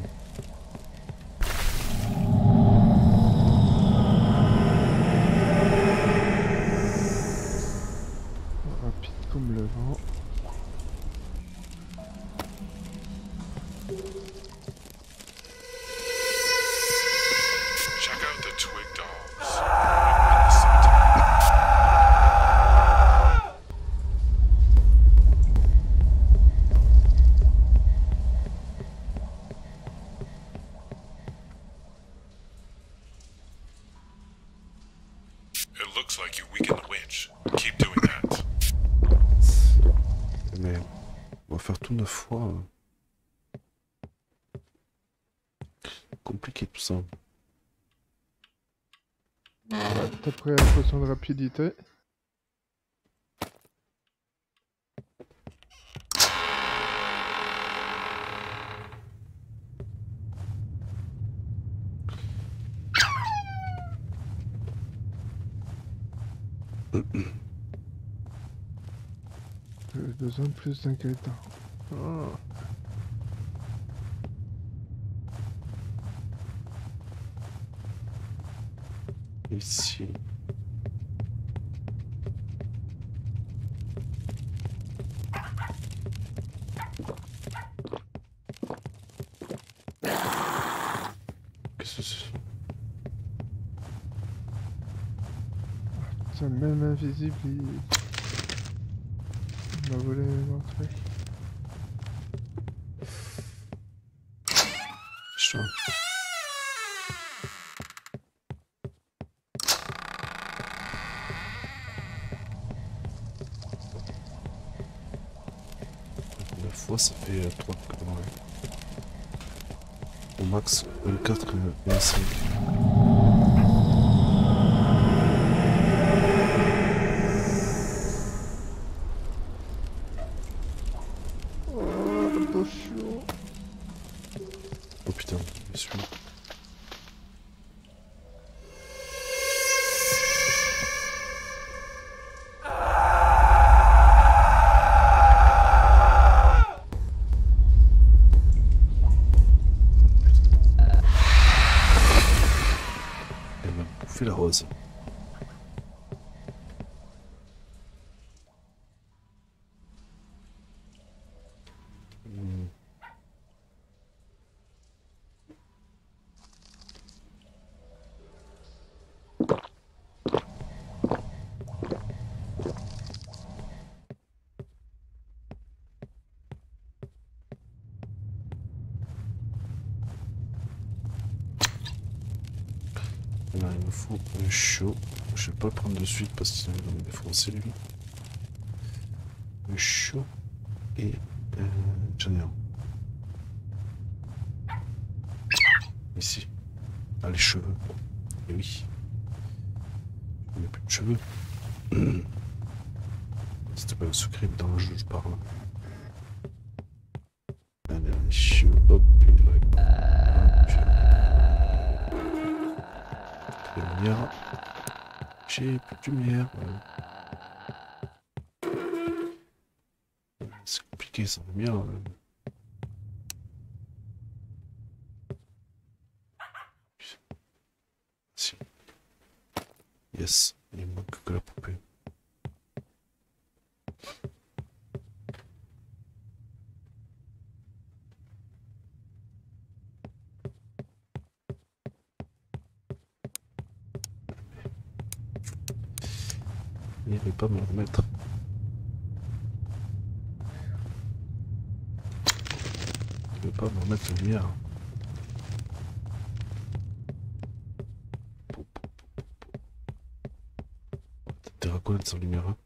Rapidité. J'ai besoin de plus d'ingrédients. Ah. Ici. Qu'est-ce que c'est C'est même invisible, il... il m'a volé mon truc. Neuf fois ça fait 3 Au max, un 4 et un 5. Chaud. Je vais pas le prendre de suite parce qu'il va me défoncer lui. Un chaud et euh, j'en ai un. Ici. Ah, les cheveux. Et oui. Je n'ai plus de cheveux. C'était pas un secret mais dans le jeu, je parle. Allez, les cheveux, hop, et là. Hop, lumière. J'ai plus de lumière. C'est compliqué sans lumière. euh. Si. Yes, il me manque que la poupée. Il ne pas me le remettre. Il veut pas me remettre la lumière. Pou, pou, pou, pou, pou. T'es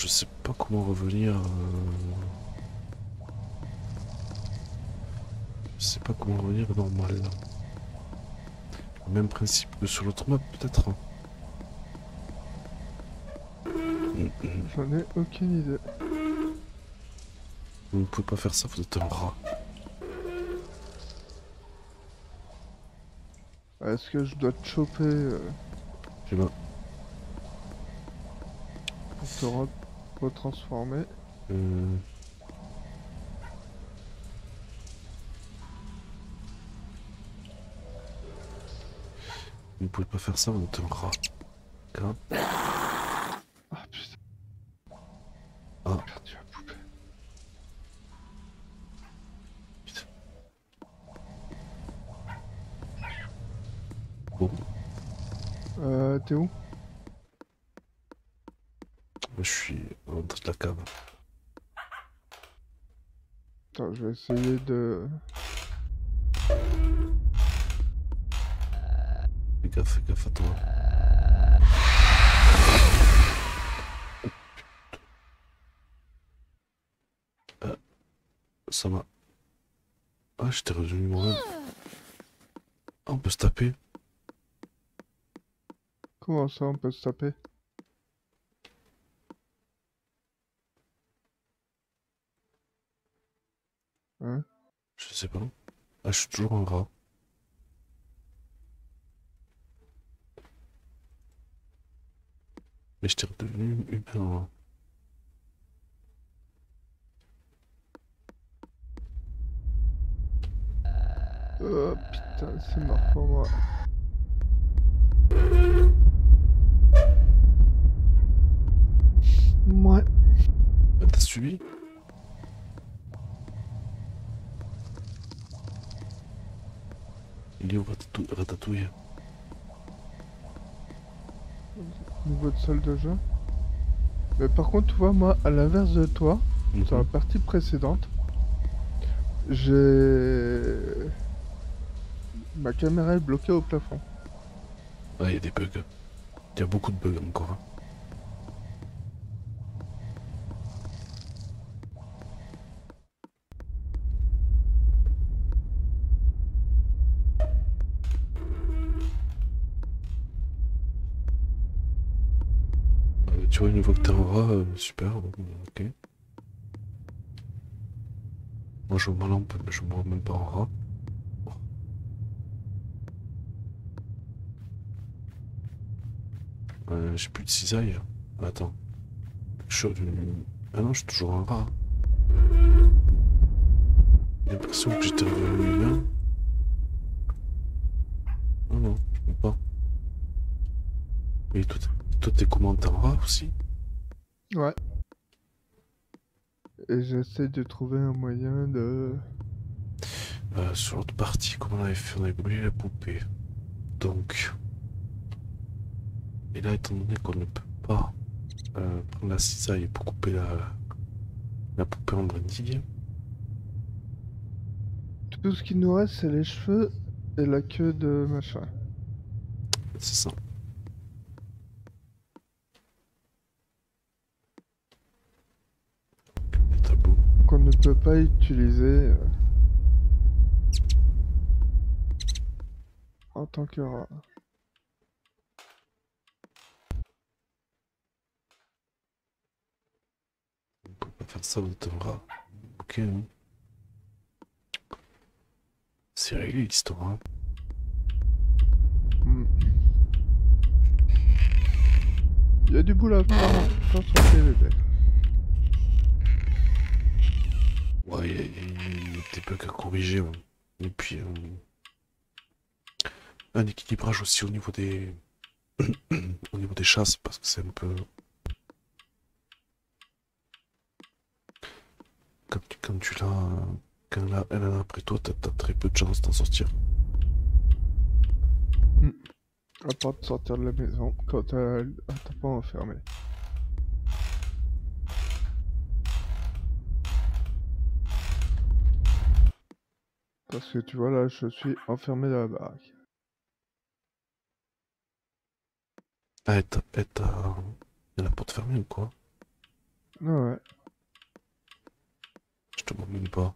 je sais pas comment revenir. euh, Je sais pas comment revenir normal. Même principe que sur l'autre map peut-être. hein. J'en ai aucune idée. Vous ne pouvez pas faire ça, vous êtes un rat. Est-ce que je dois te choper Je sais pas. Retransformer Euh, Vous ne pouvez pas faire ça, vous êtes un rat. Grave. Ah putain. Ah. J'ai perdu la poupée. Putain. Bon, Euh, t'es où moi je suis en train de la cave. Attends, je vais essayer de... Fais gaffe, fais gaffe à toi. Euh, ça m'a. Ah, j'étais revenu moi-même. Ah, on peut se taper. Comment ça, on peut se taper Hein Je sais pas. Ah, je suis toujours un rat. Mais j'étais redevenu humain. hein. Oh putain, c'est mort pour moi. Ouais. Ah, T'as suivi Il est où Ratatou- Ratatouille Niveau de salle de jeu. Mais par contre, tu vois, moi, à l'inverse de toi, sur la partie précédente, j'ai... Ma caméra est bloquée au plafond. Ah, il y a des bugs. Il y a beaucoup de bugs encore. hein. Euh, tu vois, une fois que t'es en rat, euh, super, ok. Moi je vois ma mais je me vois même pas en rat. Euh, j'ai plus de cisaille. Attends. Je. Ah non, je suis toujours un rat. J'ai l'impression que j'étais revenu humain. Non, non, je peux pas. Mais toi, t'es- en rat aussi? Ouais. Et j'essaie de trouver un moyen de... Euh, Sur l'autre partie, comment on avait fait On avait brûlé la poupée. Donc. Et là, étant donné qu'on ne peut pas euh, prendre la cisaille pour couper la, la poupée en brindilles, Tout ce qui nous reste, c'est les cheveux et la queue de machin. c'est ça. Le tableau. Peut pas utiliser... euh, En tant que rat. On peut pas faire ça, un rat. Ok. hein. C'est réglé l'histoire. Hein. Hmm. Il y a du boulot à faire. Concentrez bébé. Ouais, il y, a- il y a- il y a des bugs à corriger. ouais. Et puis, euh, un équilibrage aussi au niveau des, au niveau des chasses, parce que c'est un peu. Quand tu, l'as, quand elle, a- elle après toi, t'as très peu de chances d'en sortir. À part de sortir de la maison quand t'as ah, t'as pas enfermé. Parce que tu vois, là, je suis enfermé dans la baraque. Ah, et t'as... y a la porte fermée ou quoi? Ouais. Je te même pas.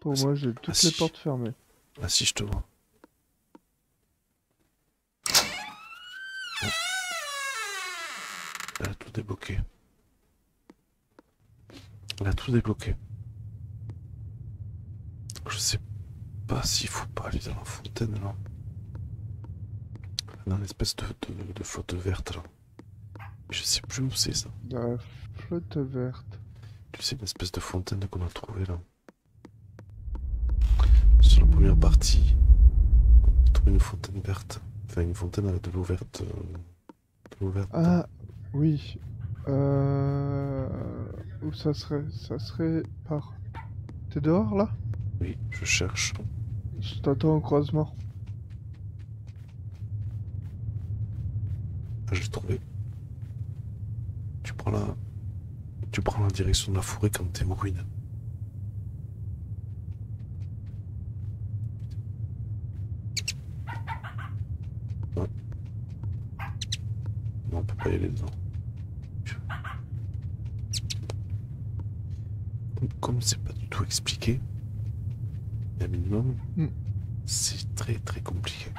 Pour Ah, moi, j'ai toutes si. les portes fermées. Ah si, je te vois. Oh. Elle a tout débloqué. Elle a tout débloqué. Je sais pas s'il faut pas aller dans la fontaine là. Dans l'espèce de, de, de flotte verte là. Je sais plus où c'est ça. Dans la flotte verte. Tu sais, une espèce de fontaine qu'on a trouvée là. Sur la première partie, on a trouvé une fontaine verte. Enfin, une fontaine avec de l'eau verte. euh, de l'eau verte. Ah, oui. Euh... Où ça serait Ça serait par... T'es dehors, là? Oui, je cherche. Je t'attends au croisement. Ah, je l'ai trouvé. Tu prends la. Tu prends la direction de la forêt quand t'es ruine. Ouais. Non, on peut pas y aller dedans. Comme- c'est pas du tout expliqué, un minimum, Hmm. c'est très très compliqué.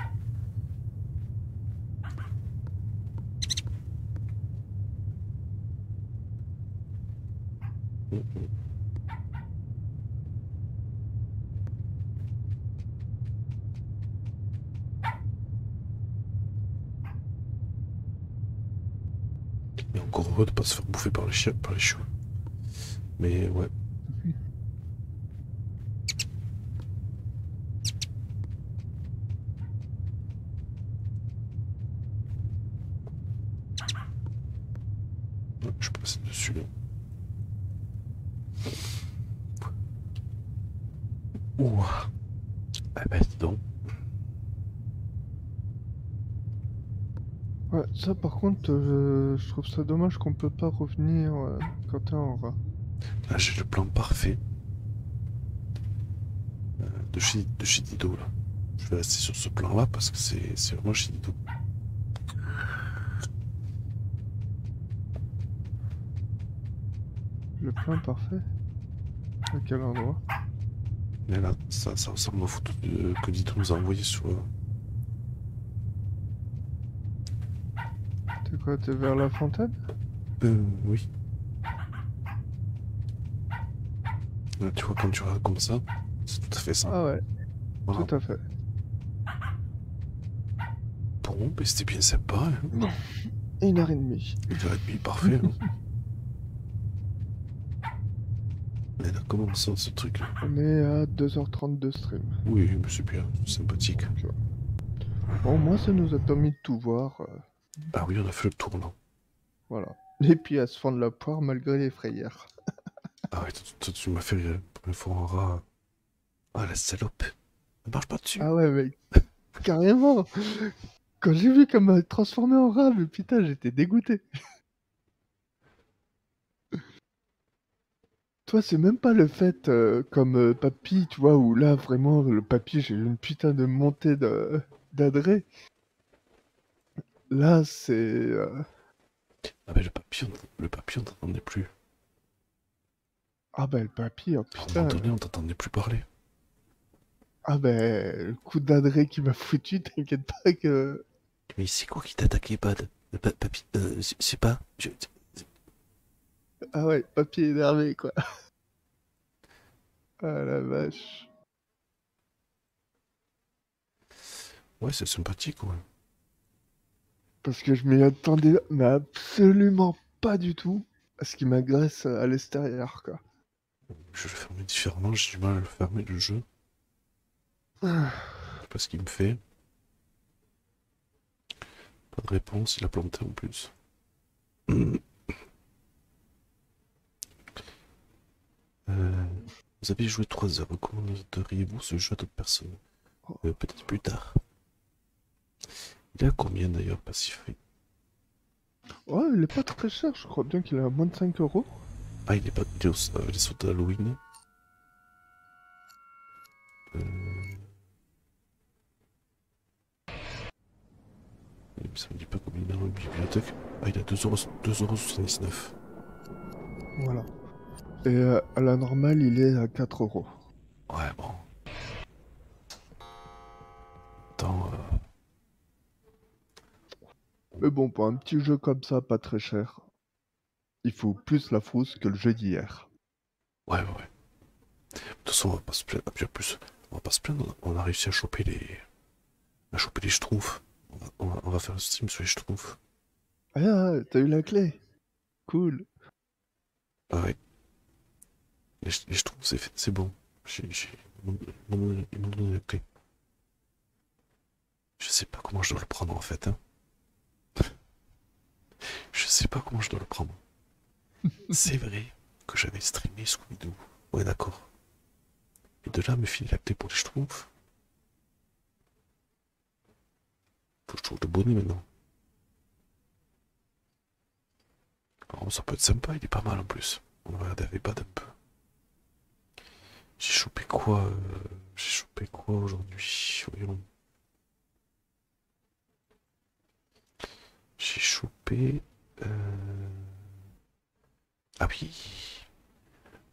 Mm, mm. Et encore heureux de pas se faire bouffer par les chiens, par les chiots. Mais. Ouais, Je peux passer dessus là. Ouh. Ah bah dis donc. Ouais, ça par contre, euh, je trouve ça dommage qu'on peut pas revenir euh, quand t'es en rat. Là j'ai le plan parfait. Euh, de chez, de chez Dido là. Je vais rester sur ce plan là parce que c'est vraiment chez Dido. Le plan parfait À quel endroit? Mais là, ça, ça ressemble aux photos de- que Dido nous a envoyées sur. euh, T'es quoi T'es vers la fontaine Euh, oui. Là, tu vois, quand tu regardes comme ça, c'est tout à fait ça. Ah ouais, Voilà. tout à fait. Bon, mais c'était bien sympa. Hein. Une heure et demie. Une heure et demie, parfait. hein. Mais là, comment on sort ce truc On est à 2h30 de stream. Oui, mais c'est bien, sympathique. Euh, Bon, moi, ça nous a permis de tout voir. euh, Ah oui, on a fait le tour là. voilà. Et puis à se fendre la poire malgré les frayères. Ah ouais, tu m'as fait rire. Première fois en rat. Ah, la salope. Ne marche pas dessus. Ah ouais, mec. Carrément. Quand j'ai vu qu'elle m'a transformé en rat, mais putain, j'étais dégoûté. Toi, c'est même pas le fait euh, comme euh, Papy, tu vois, où là, vraiment, le Papy, j'ai eu une putain de montée de- d'adresse. Là, c'est... euh, Ah mais le papillon, le papillon, t'entendais plus. Ah ben, le Papy, À un putain. moment donné, on t'entendait plus parler. Ah ben, le coup d'adresse qui m'a foutu, t'inquiète pas que... Mais c'est quoi qui t'a attaqué, Pad Le pa- papi... Euh, c'est- c'est pas... je- Ah ouais, Papy énervé, quoi. Ah la vache. Ouais, c'est sympathique, ouais. Parce que je m'y attendais, mais absolument pas du tout à ce qui m'agresse à l'extérieur, quoi. Je le ferme différemment, j'ai du mal à le fermer, le jeu. Ah. Je sais pas ce qu'il me fait. Pas de réponse, il a planté en plus. Euh, vous avez joué 3 heures, recommanderiez-vous ce jeu à d'autres personnes? Euh, Peut-être plus tard. Il à combien d'ailleurs, Pacify Ouais, il est pas très cher, je crois bien qu'il est à moins de 5 euros. Ah, il est pas. Il est au- euh, les sauts d'Halloween. Euh... Ça me dit pas combien il dans la bibliothèque. Ah, il a 2,79€. Voilà. Et euh, à la normale, il est à 4 euros. Ouais, bon. Mais bon, pour un petit jeu comme ça, pas très cher, il faut plus la frousse que le jeu d'hier. Ouais, ouais, ouais. De toute façon, on va pas se plaindre. Puis en plus, on va pas se plaindre. On a réussi à choper les. à choper les schtroumpfs. On va, on va, on va faire le stream sur les schtroumpfs. Ah, t'as eu la clé Cool. Ah ouais. Les, les schtroumpfs, c'est bon. J'ai. j'ai- Ils m'ont- ils m'ont donné- ils m'ont donné la clé. Je sais pas comment je dois le prendre en fait. Hein. Je sais pas comment je dois le prendre. C'est vrai que j'avais streamé Scooby-Doo. Ouais, d'accord. Et de là, me filer la clé pour les schtroumpfs. Faut que je trouve le bonnet maintenant. Oh, ça peut être sympa, il est pas mal en plus. On va regarder avec Bad un peu. J'ai chopé quoi euh, J'ai chopé quoi aujourd'hui? Voyons. J'ai chopé. euh, Ah oui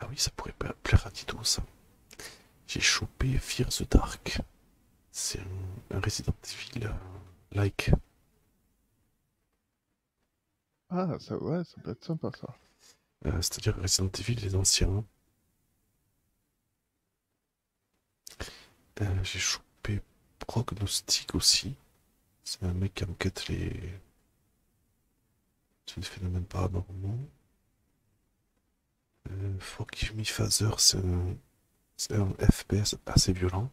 Ah oui, ça pourrait pla- plaire à Tito ça. J'ai chopé Fear the Dark. C'est un, un Resident Evil euh, like. Ah, ça, ouais, ça peut être sympa ça. Euh, C'est-à-dire Resident Evil, les anciens. Euh, J'ai chopé Prognostic aussi. C'est un mec qui enquête les. Sur les phénomènes paranormaux. Euh, Forgive Me Father, c'est un... c'est un FPS assez violent.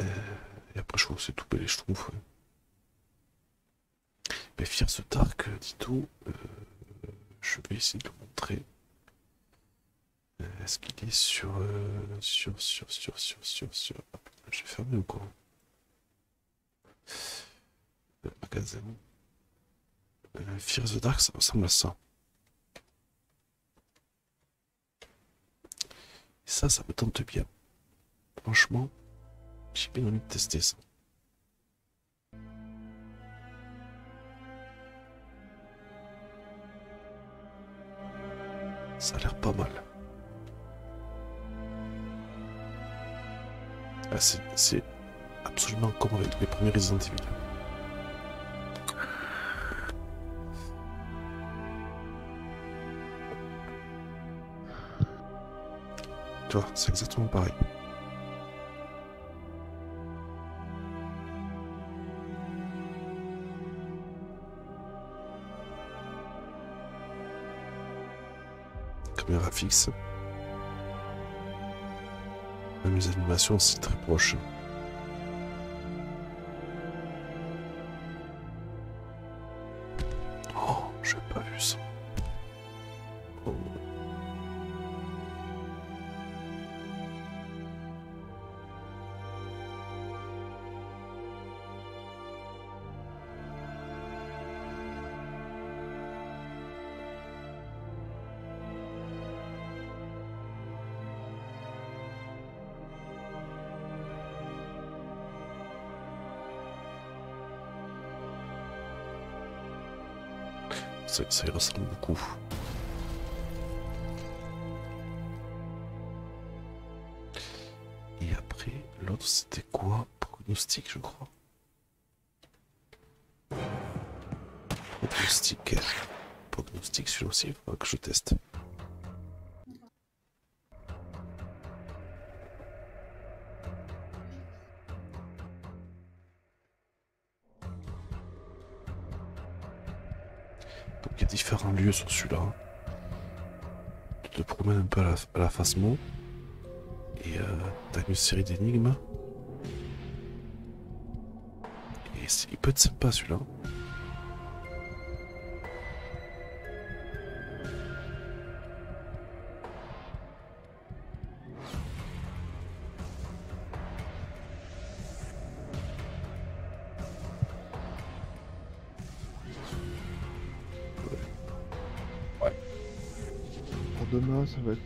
Euh, et après, je crois que c'est tout les schtroumpfs. ouais. Mais the Dark, euh, Tito, euh, je vais essayer de le montrer. Euh, Est-ce qu'il est sur, euh, sur, sur, sur, sur, sur, sur... Ah, j'ai fermé ou quoi? Le magasin. Euh, Fear the Dark, ça ressemble à ça. Ça, ça me tente bien. Franchement, j'ai bien envie de tester ça. Ça a l'air pas mal. Ah, c'est absolument comme avec les premiers Resident Evil. C'est exactement pareil. Caméra fixe. Même les animations, c'est très proche. Ça, y ressemble beaucoup. Et après, l'autre c'était quoi? Prognostic, je crois. Prognostic. Prognostic, celui-là aussi, il faudra que je teste. Sur celui-là. Tu te promènes un peu à la, la Phasmo. Et euh, t'as une série d'énigmes. Et il peut être sympa celui-là.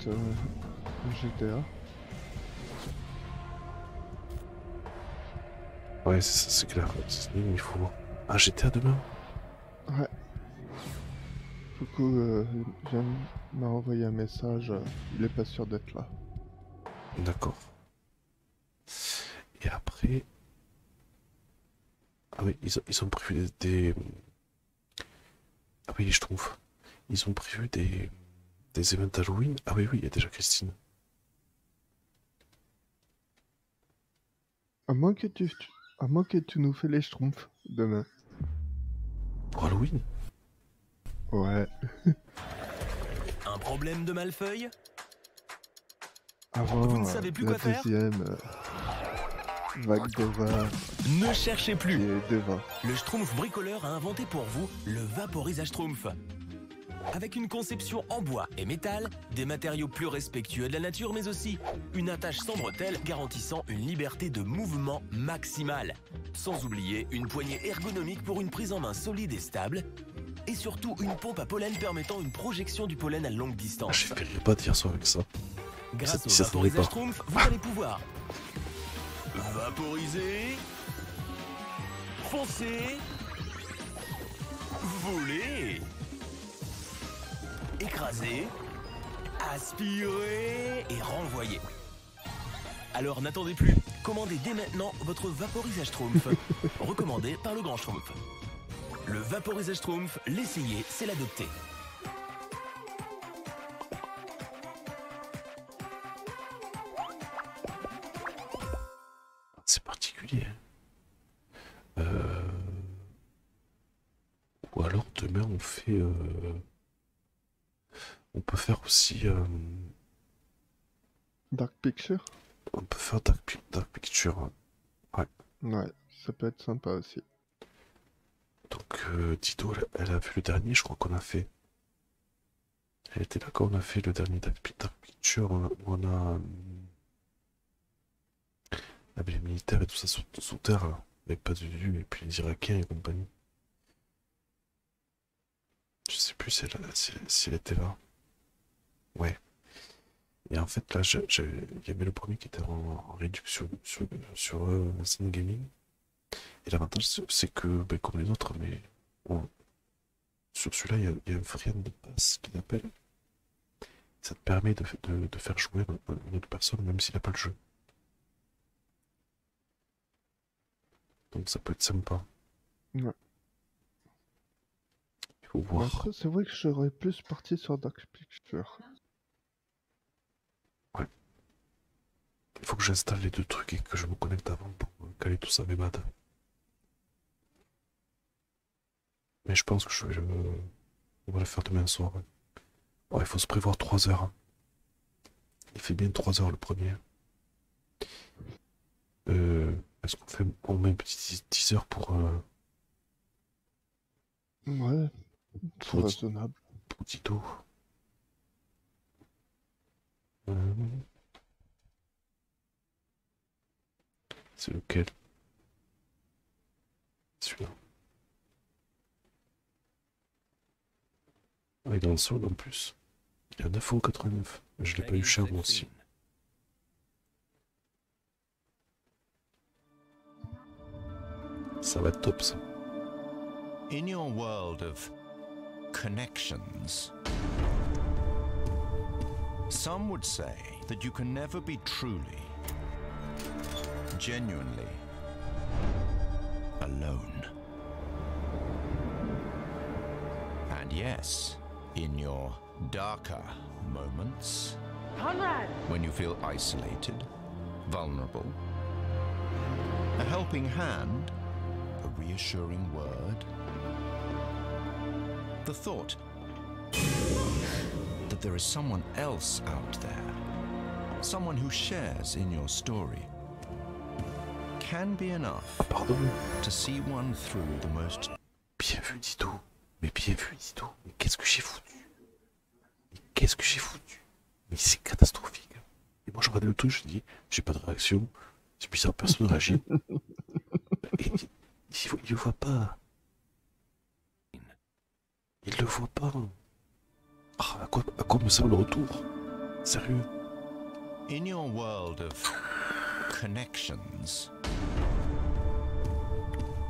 Euh, GTA. Ouais, c'est ça, c'est clair. Il faut. Ah, GTA demain Ouais. Coucou, euh, m'a envoyé un message, euh, il est pas sûr d'être là. D'accord. Et après. Ah oui, ils ont, ils ont prévu des- Ah oui, je trouve. Ils ont prévu des. Des events Halloween? Ah oui, oui, il y a déjà Christine. À moins que tu, à moins que tu nous fais les schtroumpfs demain. Pour Halloween? Ouais. Un problème de malfeuille? Avant Vous ne euh, savez plus la quoi faire? deuxième euh, vague de vin Ne cherchez plus est de vin. Le Schtroumpf bricoleur a inventé pour vous le vaporisage Schtroumpf. Avec une conception en bois et métal, des matériaux plus respectueux de la nature, mais aussi une attache sans bretelles garantissant une liberté de mouvement maximale. Sans oublier une poignée ergonomique pour une prise en main solide et stable. Et surtout une pompe à pollen permettant une projection du pollen à longue Ah, distance. Je verrai pas dire ça avec ça. Grâce Ça- au. Schtroumpf, vous allez pouvoir vaporiser, foncer, voler, écraser, aspirer et renvoyer. Alors n'attendez plus, commandez dès maintenant votre vaporisage Schtroumpf, recommandé par le Grand Schtroumpf. Le vaporisage Schtroumpf, l'essayer, c'est l'adopter. C'est particulier. Euh... Ou alors demain on fait. euh, On peut faire aussi. euh, Dark Picture On peut faire Dark, Pi- Dark Picture. hein. Ouais, ça peut être sympa aussi. Donc euh, Tito, elle, elle a vu le dernier, je crois qu'on a fait. Elle était là quand on a fait le dernier Dark, Pi- Dark Picture, on a, où on a euh, les militaires et tout ça sous, sous terre, là, avec pas de vue, et puis les Irakiens et compagnie. Je sais plus si elle, si, si elle était là. Ouais. Et en fait, là, il y avait le premier qui était en, en réduction sur, sur euh, Gaming. Et l'avantage, c'est- que, ben, comme les autres, mais on- sur celui-là, il y a, il y a un friend de passe qui t'appelle. Ça te permet de, de- de faire jouer une autre personne, même s'il n'a pas le jeu. Donc ça peut être sympa. Ouais. Il faut voir. C'est vrai que j'aurais plus parti sur Dark Picture. Il faut que j'installe les deux trucs et que je me connecte avant pour caler tout ça mes bad. Mais je pense que je vais le... On va le faire demain soir. ouais. Oh, il faut se prévoir 3 heures. hein. Il fait bien 3 heures le premier. Euh, Est-ce qu'on fait... On met un petit teaser pour, euh, Ouais, Faut- raisonnable. pour Tito Euh, C'est lequel? Celui-là. Ah, il est dans le sol en plus. Il est à 9,89€. Je l'ai pas eu cher moi aussi. Ça va être top ça. In your world of connections, some would say that you can never be truly, genuinely alone. And yes, in your darker moments, Conrad! when you feel isolated, vulnerable, a helping hand, a reassuring word, the thought that there is someone else out there, someone who shares in your story, can be enough Pardon. to see one through the most Bien vu Tito. Mais bien vu Tito. Mais qu'est-ce que j'ai foutu? Mais qu'est-ce que j'ai foutu? Mais c'est catastrophique. Et moi je regardais le truc, je dis, j'ai pas de réaction. C'est bizarre, personne ne réagit. Et il, il le voit pas. Il le voit pas. Ah, à quoi, à quoi me sert le retour? Sérieux? In your world of connections,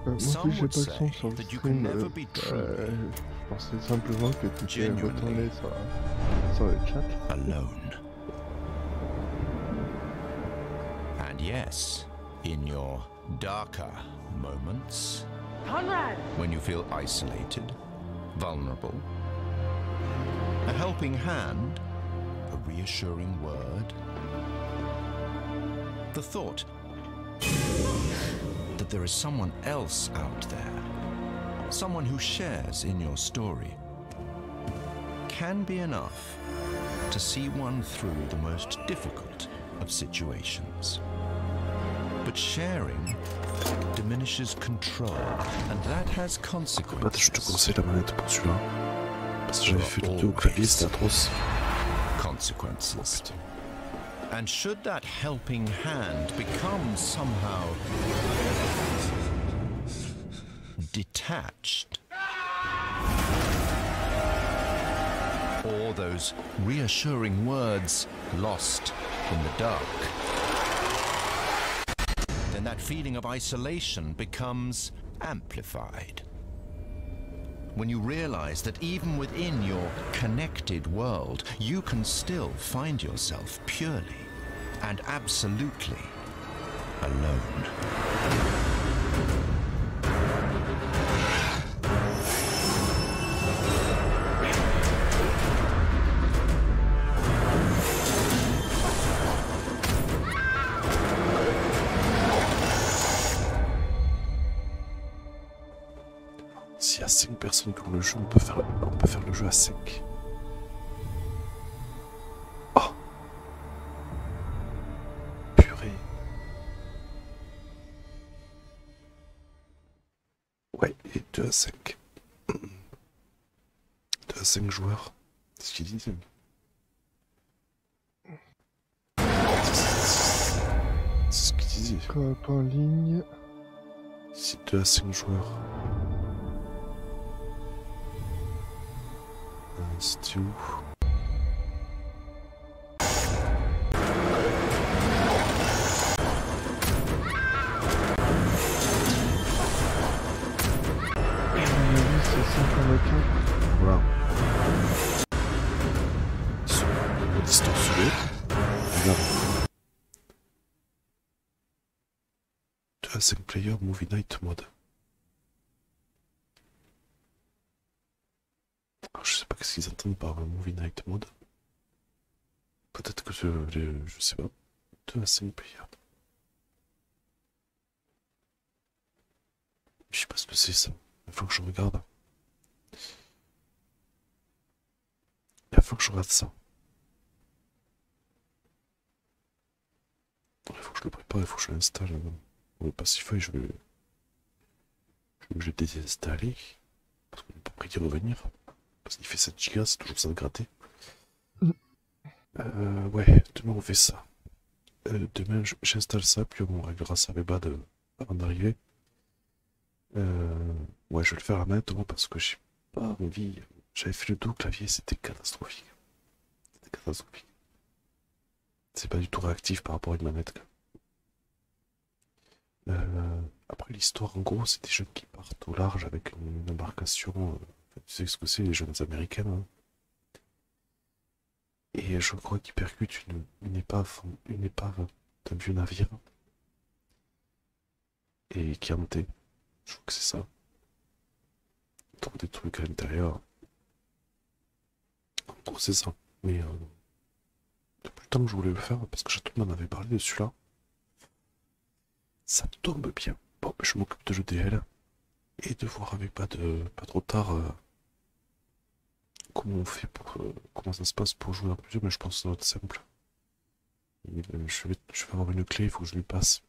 Euh, moi Some j'ai would pas le son say sur le that you stream. can never euh, be euh, je pensais simplement que tu étais genuinely sur, sur le chat. alone. And yes, in your darker moments, Conrad! when you feel isolated, vulnerable, a helping hand, a reassuring word, the thought that there is someone else out there, someone who shares in your story, can be enough to see one through the most difficult of situations. But sharing diminishes control, and that has je te consequences. conseille la manette pour celui-là. Parce que j'avais fait le deux au clavier, c'était atroce. Consequences. And should that helping hand become somehow detached, or those reassuring words lost in the dark, then that feeling of isolation becomes amplified. When you realize that even within your connected world, you can still find yourself purely and absolutely alone. S'il y a 5 personnes qui ont le jeu, on peut faire, on peut faire le jeu à 5. Ouais, et 2 à 5. 2 à 5 joueurs. C'est ce qu'ils disent. C'est ce qu'ils disaient. Coop en ligne. C'est 2 à 5 joueurs. Euh, C'était où? 2 à 5 players Movie Night mode. Alors, je sais pas qu'est-ce qu'ils entendent par Movie Night mode. Peut-être que je, je, je sais pas. 2 à 5 players. Je sais pas ce que c'est ça. Il faut que je regarde. Il faut que je regarde ça. Il faut que je le prépare, il faut que je l'installe. Le Pacify, je vais. Je vais le désinstaller. Parce qu'on n'est pas prêt d'y revenir. Parce qu'il fait 7 Go, c'est toujours ça de gratter. Euh, ouais, demain on fait ça. Euh, demain j'installe ça, puis on réglera ça avec Bad euh, avant d'arriver. Euh, ouais, je vais le faire à main, parce que j'ai pas envie. J'avais fait le dos clavier, c'était catastrophique. C'était catastrophique. C'est pas du tout réactif par rapport à une manette. quoi. Euh, après l'histoire, en gros, c'est des jeunes qui partent au large avec une, embarcation. euh, tu sais ce que c'est, les jeunes américains. hein. Et je crois qu'ils percutent une, épave, une épave d'un vieux navire. Et qui est hanté. Je crois que c'est ça. Trouvent des trucs à l'intérieur. En gros, c'est ça. Mais euh, depuis le temps que je voulais le faire, parce que Chateau m'en avait parlé de celui-là. Ça tombe bien. Bon, je m'occupe de l'EDL. Et de voir avec pas de pas trop tard euh, comment on fait pour euh, comment ça se passe pour jouer en plusieurs, mais je pense que ça doit être simple. Et, euh, je, vais, je vais avoir une clé, il faut que je lui passe.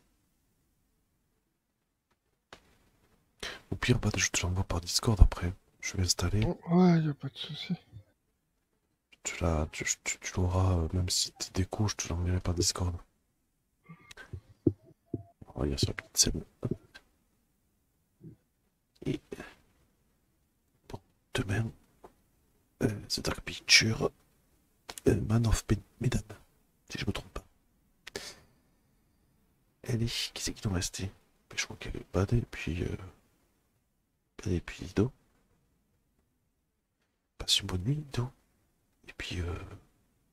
Au pire, bah, je te l'envoie par Discord après. Je vais installer. Ouais, y a pas de souci. Tu l'as, tu, tu- tu l'auras, même si t'es déco, je te l'enverrai par Discord. Oh, y a sur la petite scène. Et bon, demain, euh, The Dark futur euh, Man of Med- Medan, si je me trompe pas. Allez, qui c'est qui nous restait Je crois qu'il y avait Bad et puis... Euh, Bad et puis Ido. Passe une bonne nuit, Ido. Et puis, euh,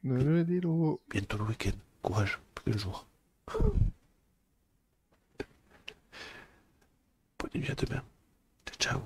Le bientôt le week-end. Courage, plus qu'un jour. Bonne nuit à demain. Ciao.